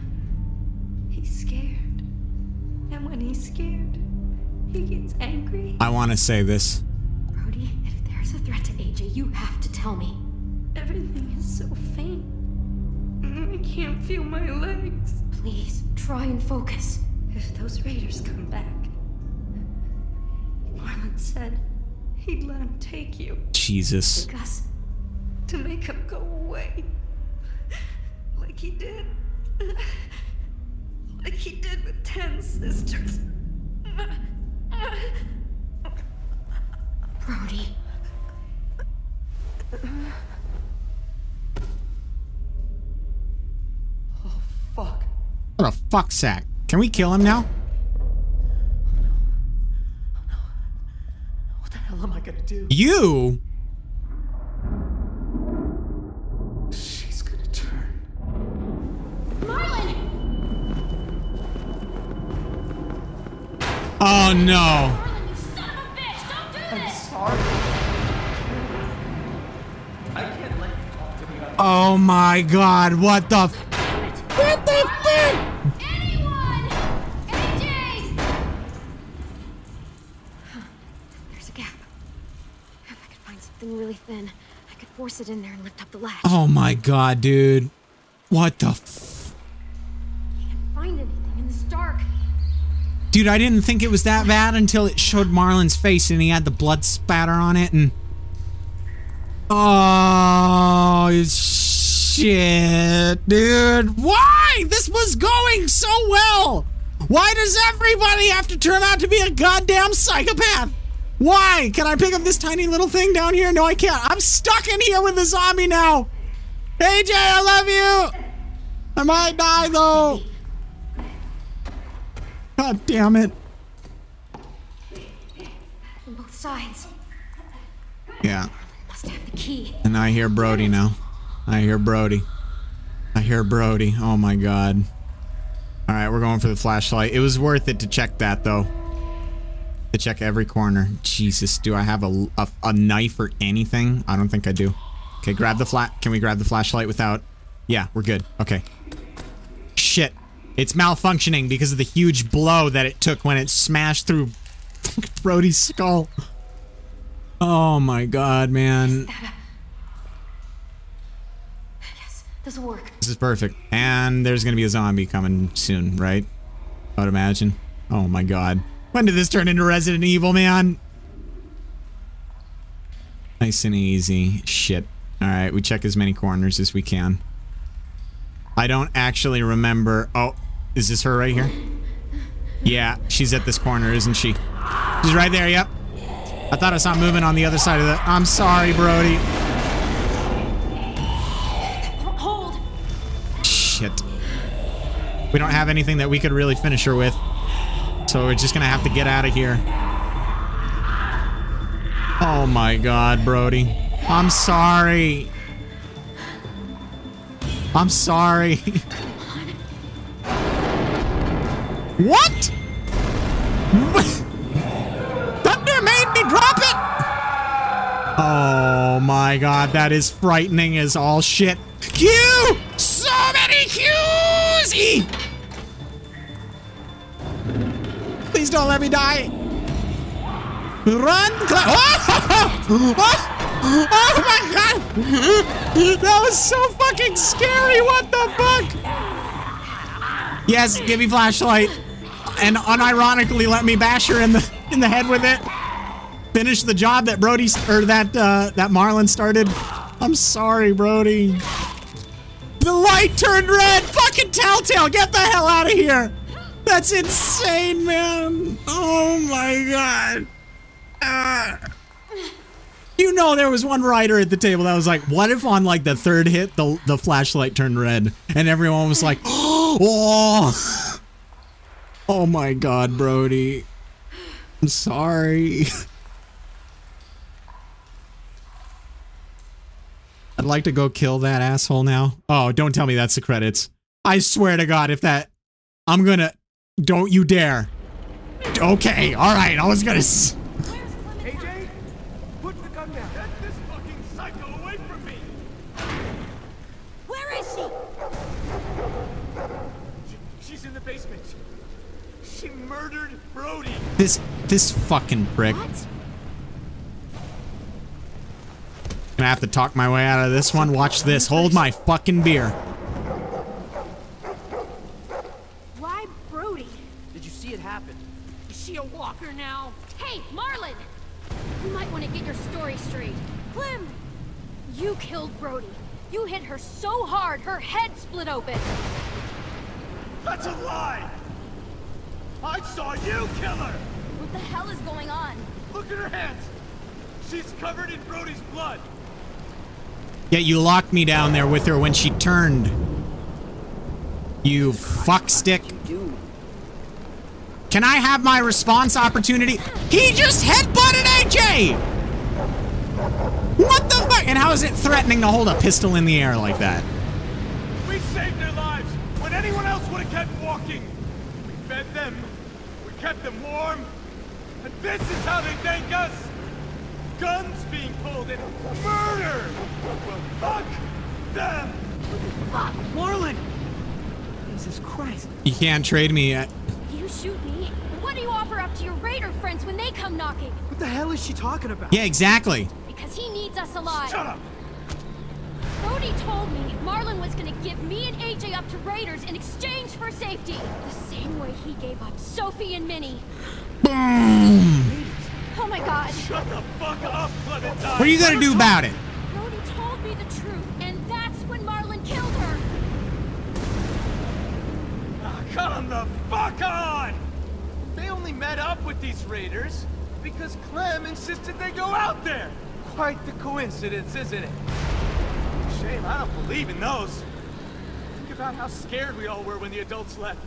Speaker 13: He's scared. And when he's scared, he gets angry.
Speaker 1: I want to say this.
Speaker 2: Brody, if there's a threat to AJ, you have to tell me.
Speaker 13: Everything is so faint. I can't feel my legs.
Speaker 2: Please, try and focus.
Speaker 13: If those raiders come back, Marlon said he'd let him take you
Speaker 1: Jesus.
Speaker 2: Gus,
Speaker 13: to make him go away. Like he did. Like he did with ten sisters.
Speaker 2: Brody.
Speaker 8: Oh, Fuck.
Speaker 1: What a fuck sack. Can we kill him now?
Speaker 8: Oh, oh, what the hell am I gonna do?
Speaker 1: You? Oh,
Speaker 8: me about
Speaker 1: Oh my god, what the f- What the fuck?
Speaker 2: There's a gap. If I could find something really thin, I could force it in there and lift up the latch.
Speaker 1: Oh my god, dude. What the f-
Speaker 2: Find anything in this dark.
Speaker 1: Dude, I didn't think it was that bad until it showed Marlon's face and he had the blood spatter on it and Oh shit, dude. Why? This was going so well. Why does everybody have to turn out to be a goddamn psychopath? Why? Can I pick up this tiny little thing down here? No, I can't. I'm stuck in here with the zombie now. AJ, I love you. I might die though. God damn it.
Speaker 2: From both sides.
Speaker 1: Yeah.
Speaker 2: Must have the key.
Speaker 1: And I hear Brody now. I hear Brody. I hear Brody. Oh my god. Alright, we're going for the flashlight. It was worth it to check that though. To check every corner. Jesus, do I have a, a, a knife or anything? I don't think I do. Okay, grab the flat. Can we grab the flashlight without? Yeah, we're good. Okay. Shit. It's malfunctioning because of the huge blow that it took when it smashed through Brody's skull. Oh my god, man.
Speaker 2: Yes, This will work.
Speaker 1: This is perfect. And there's gonna be a zombie coming soon, right? I would imagine. Oh my god. When did this turn into Resident Evil, man? Nice and easy. Shit. Alright, we check as many corners as we can. I don't actually remember. Oh, is this her right here? Yeah, she's at this corner, isn't she? She's right there, yep. I thought I saw movement on the other side of the... I'm sorry, Brody.
Speaker 2: Hold.
Speaker 1: Shit. We don't have anything that we could really finish her with. So we're just gonna have to get out of here. Oh my god, Brody. I'm sorry. I'm sorry. what? Thunder made me drop it? Oh my god, that is frightening as all shit. Q! So many Qs! E! Please don't let me die. Run! Cla oh! oh! Oh my god! That was so fucking scary! What the fuck? Yes, give me flashlight. And unironically let me bash her in the in the head with it. Finish the job that Brody or that uh that Marlon started. I'm sorry, Brody. The light turned red! Fucking Telltale, get the hell out of here! That's insane, man! Oh my god. Ah. You know there was one writer at the table that was like, what if on like the third hit the the flashlight turned red? And everyone was like, oh, oh my god, Brody. I'm sorry. I'd like to go kill that asshole now. Oh, don't tell me that's the credits. I swear to God, if that, I'm gonna, don't you dare. Okay, all right, I was gonna. s-
Speaker 8: AJ, put the gun down. Get this fucking psycho away from me.
Speaker 7: Where is she?
Speaker 8: She's in the basement. She murdered Brody.
Speaker 1: This, this fucking prick. Gonna have to talk my way out of this one. Watch this. Hold my fucking beer.
Speaker 2: Why Brody?
Speaker 11: Did you see it happen?
Speaker 7: Is she a walker now?
Speaker 2: Hey, Marlon! You might want to get your story straight. Clem! You killed Brody. You hit her so hard, her head split open.
Speaker 16: That's a lie! I saw you kill her!
Speaker 9: What the hell is going on?
Speaker 6: Look at her hands. She's covered in Brody's blood.
Speaker 1: Yet you locked me down there with her when she turned. You fuckstick. Can I have my response opportunity? He just headbutted AJ! What the fuck? And how is it threatening to hold a pistol in the air like that?
Speaker 6: We saved their lives when anyone else would have kept walking. We fed them. We kept them warm. And this is how they thank us. Guns being pulled and murder. Well, fuck them.
Speaker 8: Fuck, Marlon! Jesus Christ.
Speaker 1: You can't trade me yet.
Speaker 9: You shoot me. What do you offer up to your raider friends when they come knocking?
Speaker 8: What the hell is she talking about?
Speaker 1: Yeah, exactly.
Speaker 9: Because he needs us alive.
Speaker 6: Shut up.
Speaker 9: Brody told me Marlon was gonna give me and AJ up to raiders in exchange for safety. The same way he gave up Sophie and Minnie.
Speaker 1: Boom!
Speaker 9: Oh my god.
Speaker 6: Shut the fuck up, Clementine.
Speaker 1: What are you gonna do about it?
Speaker 9: Brody told me the truth, and that's when Marlon killed her.
Speaker 6: Ah, come the fuck on! They only met up with these raiders because Clem insisted they go out there. Quite the coincidence, isn't it? Shame, I don't believe in those. Think about how scared we all were when the adults left.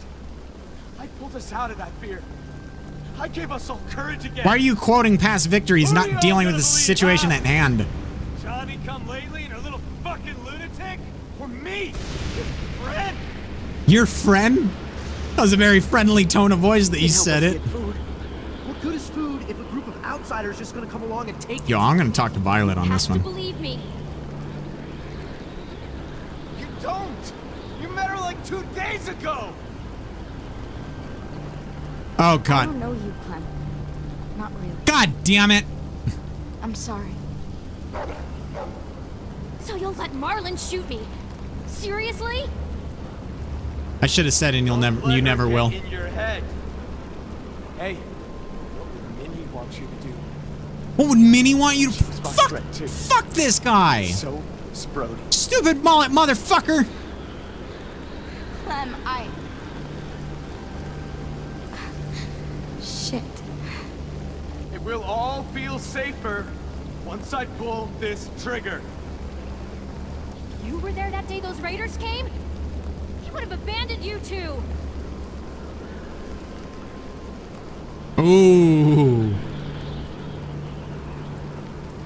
Speaker 6: I pulled us out of that fear. I gave us all courage again.
Speaker 1: Why are you quoting past victories,
Speaker 6: Who
Speaker 1: not dealing with the situation
Speaker 6: now?
Speaker 1: at hand?
Speaker 6: Johnny come lately and her little fucking lunatic? Or me? Your friend?
Speaker 1: Your friend? That was a very friendly tone of voice that you
Speaker 8: Can't help
Speaker 1: said
Speaker 8: us
Speaker 1: it.
Speaker 8: get Food. What good is food if a group of outsiders just gonna come along and take
Speaker 1: Yo. I'm gonna talk to Violet on this one.
Speaker 9: believe me.
Speaker 6: You don't! You met her like two days ago!
Speaker 1: Oh God.
Speaker 17: I don't know you, Clem. Not really.
Speaker 1: God damn it.
Speaker 17: I'm sorry.
Speaker 9: So you'll let Marlon shoot me? Seriously?
Speaker 1: I should have said and you'll never, you never will.
Speaker 6: In your head. Hey, what would Minnie want you to do?
Speaker 1: What would Minnie want you to fuck fuck this guy?
Speaker 6: So, Sprody.
Speaker 1: Stupid mullet motherfucker.
Speaker 17: Clem, I. Shit.
Speaker 6: It will all feel safer once I pull this trigger.
Speaker 9: You were there that day those raiders came? He would have abandoned you two.
Speaker 1: Ooh.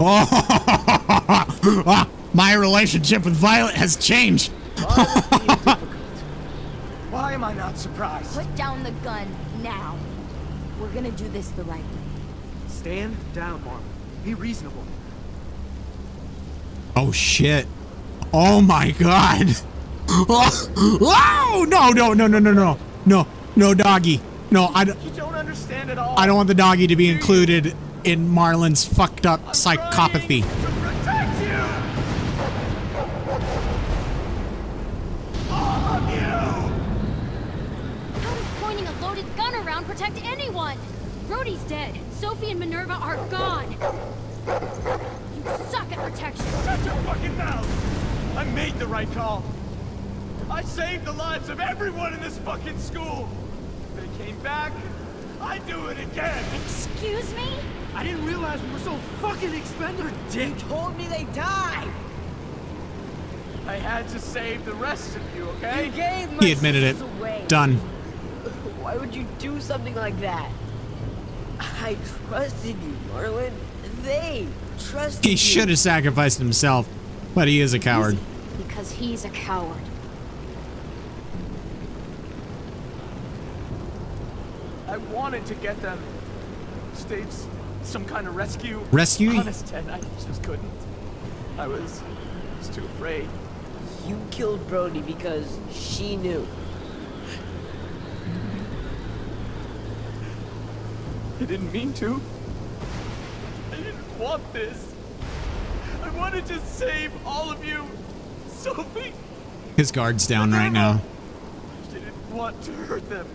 Speaker 1: Oh, my relationship with Violet has changed.
Speaker 6: Why am I not surprised?
Speaker 9: Put down the gun now.
Speaker 17: We're gonna do this the right way.
Speaker 8: Stand down, Marlon. Be reasonable.
Speaker 1: Oh shit. Oh my god. Oh, no, no, no, no, no, no. No, no doggy. No, I don't,
Speaker 6: You don't understand at all.
Speaker 1: I don't want the doggy to be included in Marlon's fucked up psychopathy.
Speaker 9: Minerva are gone. You suck at protection.
Speaker 6: Shut your fucking mouth! I made the right call. I saved the lives of everyone in this fucking school. They came back. I'd do it again.
Speaker 9: Excuse me?
Speaker 8: I didn't realize we were so fucking expendable.
Speaker 14: You told me they died!
Speaker 6: I had to save the rest of you, okay?
Speaker 14: You gave my
Speaker 1: He admitted it.
Speaker 14: away.
Speaker 1: Done.
Speaker 14: Why would you do something like that? I trusted you, Marlon. They trusted
Speaker 1: He should have sacrificed himself, but he is a coward.
Speaker 9: Because he's a coward.
Speaker 6: I wanted to get them. Stage some kind of rescue.
Speaker 1: Rescue?
Speaker 6: Honest, Ted, I just couldn't. I was, was too afraid.
Speaker 14: You killed Brody because she knew.
Speaker 6: I didn't mean to. I didn't want this. I wanted to save all of you. Sophie,
Speaker 1: His guard's down right now.
Speaker 6: I didn't want to hurt them.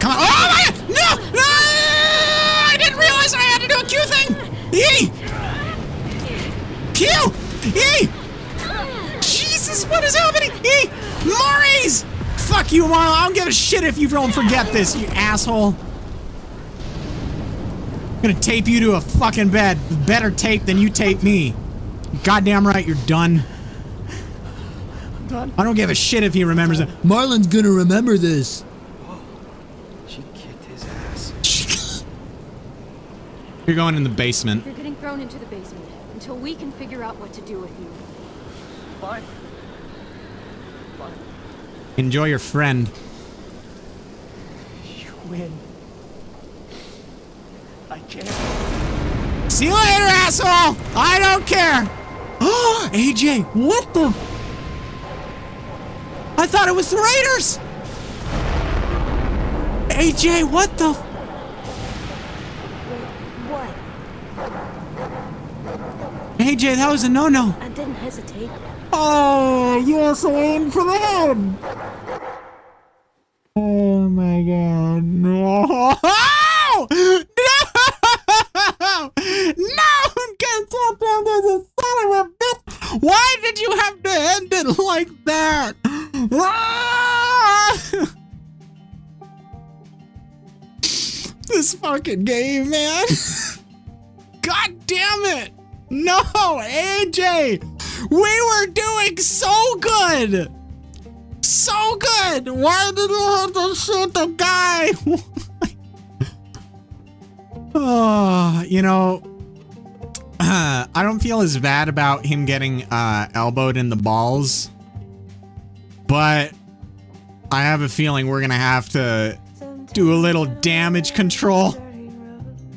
Speaker 1: Come on. Oh my god! No! No! I didn't realize I had to do a Q thing! E! Q! E! Jesus, what is happening? E! Maurice! Fuck you, Marlon. I don't give a shit if you don't forget this, you asshole. I'm gonna tape you to a fucking bed. Better tape than you tape me. Goddamn right, you're done.
Speaker 11: I'm done.
Speaker 1: I don't give a shit if he remembers it. Marlon's gonna remember this.
Speaker 11: She kicked his ass.
Speaker 1: You're going in the basement.
Speaker 5: You're getting thrown into the basement until we can figure out what to do with you.
Speaker 11: Fine. Fine.
Speaker 1: Enjoy your friend.
Speaker 11: You win. I can't.
Speaker 1: See you later, asshole! I don't care! Oh, AJ, what the? I thought it was the Raiders! AJ, what the?
Speaker 4: What?
Speaker 1: AJ, that was a no-no.
Speaker 4: I didn't hesitate.
Speaker 1: Oh, you also aimed for the head. Oh my god. No! No! No! Get up there, there's a son of a bitch! Why did you have to end it like that? This fucking game, man. God damn it! No, AJ! We were doing so good! So good! Why did you have to shoot the guy? oh, you know, uh, I don't feel as bad about him getting uh, elbowed in the balls, but I have a feeling we're gonna have to do a little damage control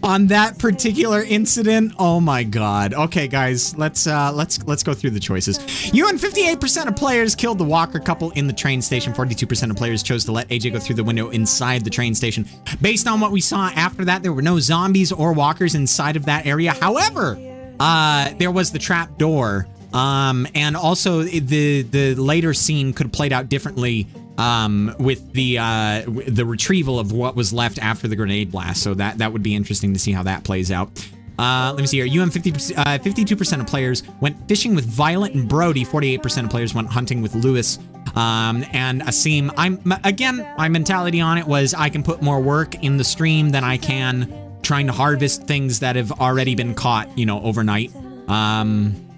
Speaker 1: on that particular incident. Oh my god. Okay, guys, let's uh let's let's go through the choices. You and 58% of players killed the Walker couple in the train station. 42% of players chose to let AJ go through the window inside the train station. Based on what we saw after that, there were no zombies or walkers inside of that area. However, uh there was the trap door. Um and also the the later scene could have played out differently um, with the uh, the retrieval of what was left after the grenade blast. So that that would be interesting to see how that plays out. Uh, let me see here. UM 50, uh, 52% of players went fishing with Violet and Brody. 48% of players went hunting with Louis um, and Aasim. I'm again, my mentality on it was I can put more work in the stream than I can trying to harvest things that have already been caught, you know, overnight. Um,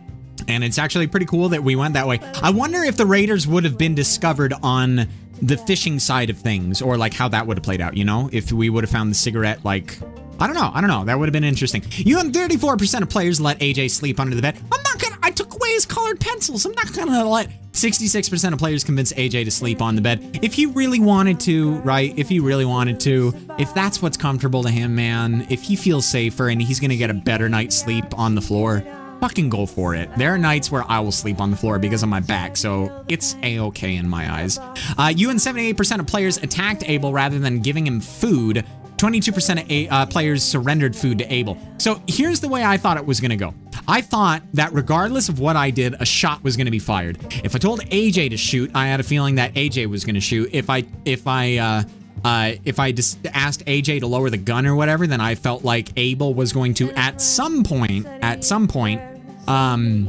Speaker 1: and it's actually pretty cool that we went that way. I wonder if the Raiders would have been discovered on the fishing side of things or like how that would have played out, you know? If we would have found the cigarette like I don't know. I don't know. That would have been interesting. You and 34% of players let AJ sleep under the bed. I'm not gonna I took away his colored pencils. I'm not gonna let 66% of players convince AJ to sleep on the bed. If he really wanted to, right? If he really wanted to, if that's what's comfortable to him, man, if he feels safer and he's gonna get a better night's sleep on the floor, fucking go for it. There are nights where I will sleep on the floor because of my back, so it's a-okay in my eyes. Uh, you and 78% of players attacked Abel rather than giving him food. 22% of uh, players surrendered food to Abel. So here's the way I thought it was going to go. I thought that regardless of what I did, a shot was going to be fired. If I told AJ to shoot, I had a feeling that AJ was going to shoot. If I, if I, uh, uh, if I just asked AJ to lower the gun or whatever, then I felt like Abel was going to, at some point, at some point, um,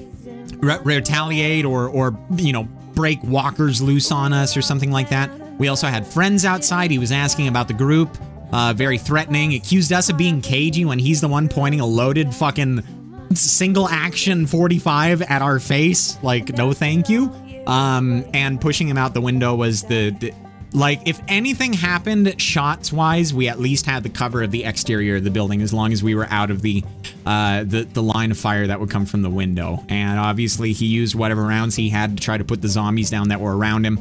Speaker 1: re retaliate or, or, you know, break walkers loose on us or something like that. We also had friends outside. He was asking about the group, uh, very threatening, accused us of being cagey when he's the one pointing a loaded fucking single action 45 at our face. Like, no thank you. Um, and pushing him out the window was the, the like, if anything happened shots-wise, we at least had the cover of the exterior of the building as long as we were out of the, uh, the, the line of fire that would come from the window. And obviously, he used whatever rounds he had to try to put the zombies down that were around him.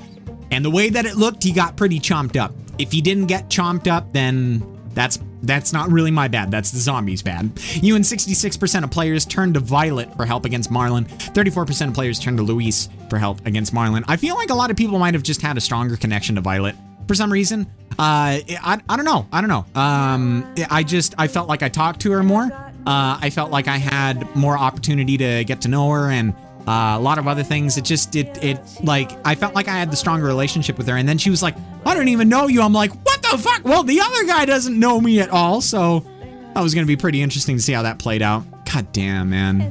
Speaker 1: And the way that it looked, he got pretty chomped up. If he didn't get chomped up, then that's that's not really my bad. That's the zombies' bad. You and 66% of players turned to Violet for help against Marlon. 34% of players turned to Louis for help against Marlon. I feel like a lot of people might have just had a stronger connection to Violet for some reason. Uh, I, I don't know. I don't know. Um, I just, I felt like I talked to her more. Uh, I felt like I had more opportunity to get to know her and uh, a lot of other things. It just, it, it, like, I felt like I had the stronger relationship with her. And then she was like, I don't even know you. I'm like, what the fuck? Well, the other guy doesn't know me at all. So that was to be pretty interesting to see how that played out. God damn, man.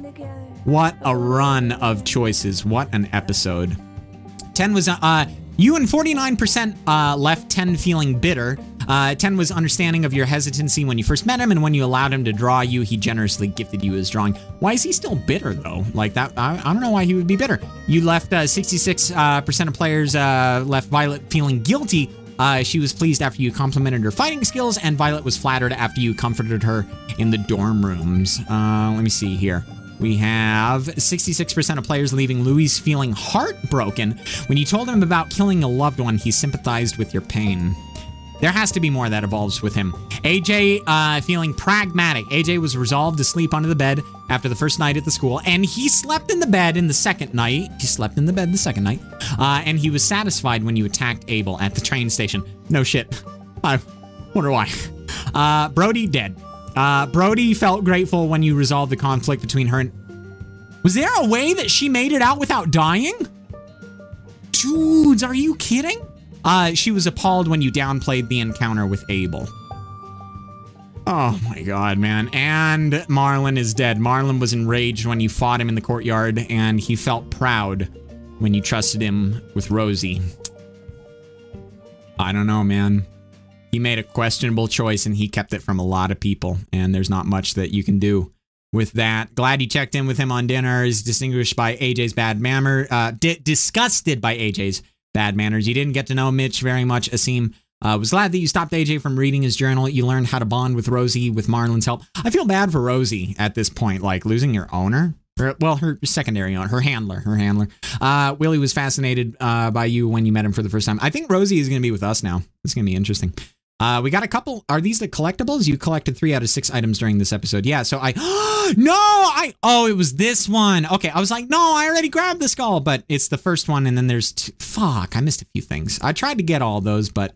Speaker 1: What a run of choices. What an episode. Tenn was, uh, You and 49% uh, left Tenn feeling bitter. Uh, Tenn was understanding of your hesitancy when you first met him, and when you allowed him to draw you, he generously gifted you his drawing. Why is he still bitter, though? Like that, I, I don't know why he would be bitter. You left 66% uh, of players uh, left Violet feeling guilty. Uh, she was pleased after you complimented her fighting skills, and Violet was flattered after you comforted her in the dorm rooms. Uh, let me see here. We have 66% of players leaving Louis feeling heartbroken. When you told him about killing a loved one, he sympathized with your pain. There has to be more that evolves with him. AJ uh, feeling pragmatic. AJ was resolved to sleep under the bed after the first night at the school, and he slept in the bed in the second night. He slept in the bed the second night, uh, and he was satisfied when you attacked Abel at the train station. No shit. I wonder why. Uh, Brody dead. Uh, Brody felt grateful when you resolved the conflict between her and. Was there a way that she made it out without dying? Dudes, are you kidding? Uh, she was appalled when you downplayed the encounter with Abel. Oh my god, man. And Marlon is dead. Marlon was enraged when you fought him in the courtyard, and he felt proud when you trusted him with Rosie. I don't know, man. He made a questionable choice and he kept it from a lot of people, and there's not much that you can do with that. Glad you checked in with him on dinner. Is distinguished by AJ's bad manner. Uh, di disgusted by AJ's bad manners. You didn't get to know Mitch very much. Aasim uh, was glad that you stopped AJ from reading his journal. You learned how to bond with Rosie with Marlon's help. I feel bad for Rosie at this point, like losing your owner. Her, well, her secondary owner, her handler, her handler. Uh, Willy was fascinated uh, by you when you met him for the first time. I think Rosie is going to be with us now. It's going to be interesting. Uh, we got a couple. Are these the collectibles? You collected three out of six items during this episode. Yeah. So I, no, I, oh, it was this one. Okay. I was like, no, I already grabbed the skull, but it's the first one. And then there's, fuck, I missed a few things. I tried to get all those, but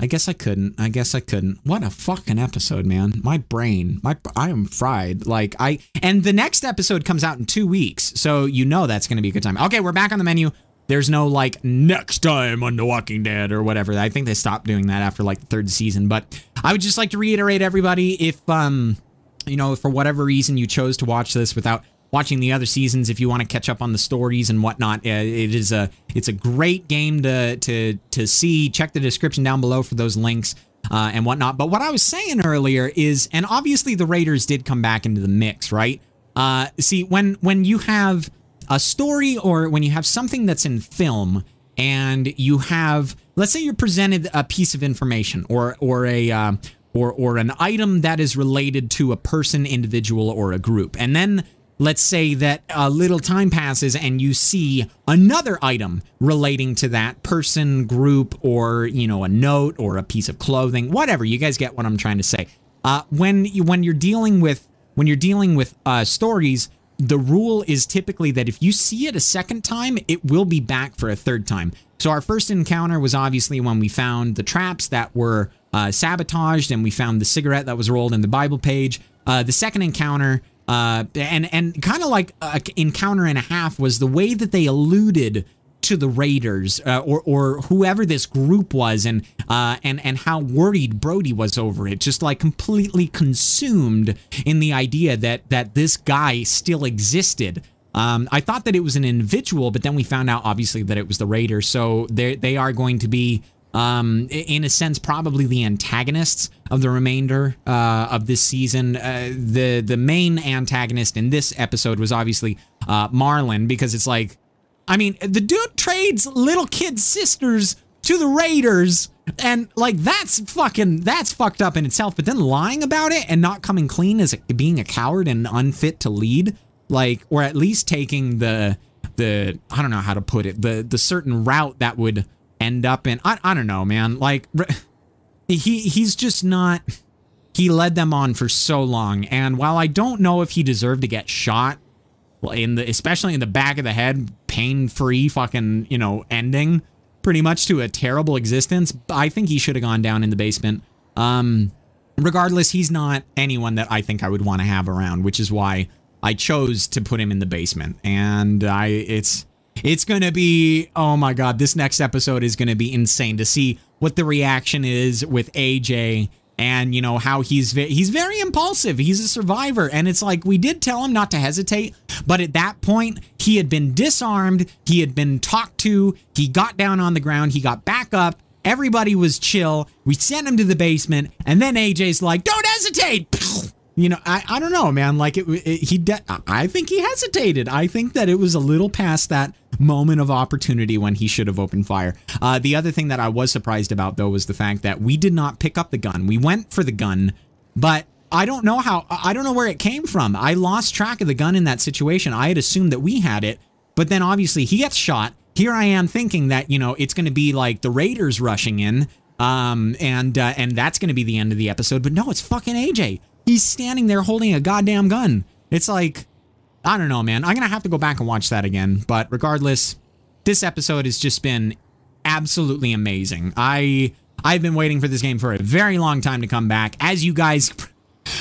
Speaker 1: I guess I couldn't. I guess I couldn't. What a fucking episode, man. My brain, my, I am fried. Like I, and the next episode comes out in two weeks. So you know that's going to be a good time. Okay. We're back on the menu. There's no like next time on The Walking Dead or whatever. I think they stopped doing that after like the third season. But I would just like to reiterate everybody if um you know for whatever reason you chose to watch this without watching the other seasons if you want to catch up on the stories and whatnot uh, it is a it's a great game to to to see check the description down below for those links uh, and whatnot but what i was saying earlier is and obviously the raiders did come back into the mix right uh see when when you have a story or when you have something that's in film and you have let's say you're presented a piece of information or or a uh, or or an item that is related to a person individual or a group. And then let's say that a little time passes and you see another item relating to that person group or you know a note or a piece of clothing whatever. You guys get what i'm trying to say. Uh, when you when you're dealing with when you're dealing with uh, stories the rule is typically that if you see it a second time, it will be back for a third time. So our first encounter was obviously when we found the traps that were uh, sabotaged and we found the cigarette that was rolled in the Bible page. Uh, the second encounter, uh, and and kind of like an encounter and a half, was the way that they alluded to the Raiders uh, or or whoever this group was, and uh, and and how worried Brody was over it, just like completely consumed in the idea that that this guy still existed. Um, I thought that it was an individual, but then we found out obviously that it was the Raiders. So they they are going to be. Um, in a sense, probably the antagonists of the remainder uh, of this season. Uh, the the main antagonist in this episode was obviously uh, Marlon because it's like I mean, the dude trades little kid sisters to the Raiders. And like that's fucking that's fucked up in itself. But then lying about it and not coming clean as a, being a coward and unfit to lead, like or at least taking the the I don't know how to put it the the certain route that would end up in I I don't know man like he he's just not he led them on for so long and while I don't know if he deserved to get shot in the especially in the back of the head, pain-free fucking, you know, ending pretty much to a terrible existence. I think he should have gone down in the basement. Um regardless, he's not anyone that I think I would want to have around, which is why I chose to put him in the basement. And I it's it's going to be oh my god, this next episode is going to be insane to see what the reaction is with AJ and you know how he's he's very impulsive. He's a survivor, and it's like we did tell him not to hesitate, but at that point he had been disarmed. He had been talked to. He got down on the ground. He got back up. Everybody was chill. We sent him to the basement, and then AJ's like, "Don't hesitate." You know, I, I don't know, man. Like it, it he, I think he hesitated. I think that it was a little past that moment of opportunity when he should have opened fire. Uh, the other thing that I was surprised about though was the fact that we did not pick up the gun. We went for the gun, but I don't know how. I don't know where it came from. I lost track of the gun in that situation. I had assumed that we had it, but then obviously he gets shot. Here I am thinking that you know it's going to be like the Raiders rushing in, um, and uh, and that's going to be the end of the episode. But no, it's fucking AJ. He's standing there holding a goddamn gun. It's like, I don't know, man. I'm going to have to go back and watch that again. But regardless, this episode has just been absolutely amazing. I I've been waiting for this game for a very long time to come back. As you guys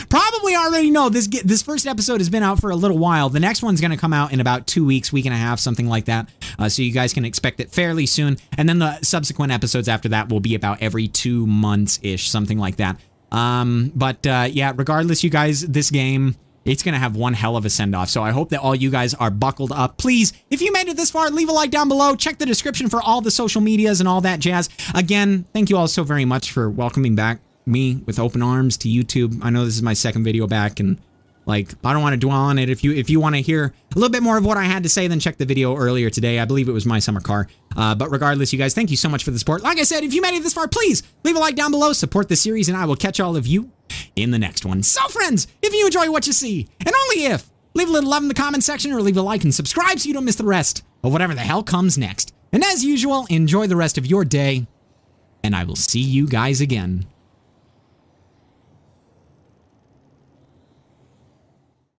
Speaker 1: probably already know, this this first episode has been out for a little while. The next one's going to come out in about two weeks, week and a half, something like that. Uh, so you guys can expect it fairly soon. And then the subsequent episodes after that will be about every two months ish, something like that. Um, but uh, yeah, regardless, you guys, this game. It's going to have one hell of a send off. So I hope that all you guys are buckled up. Please, if you made it this far, leave a like down below. Check the description for all the social medias and all that jazz. Again, thank you all so very much for welcoming back me with open arms to YouTube. I know this is my second video back and like I don't want to dwell on it. If you if you want to hear a little bit more of what I had to say, then check the video earlier today. I believe it was my summer car. Uh, but regardless, you guys, thank you so much for the support. Like I said, if you made it this far, please leave a like down below, support the series, and I will catch all of you in the next one. So, friends, if you enjoy what you see, and only if, leave a little love in the comment section or leave a like and subscribe so you don't miss the rest of whatever the hell comes next. And as usual, enjoy the rest of your day, and I will see you guys again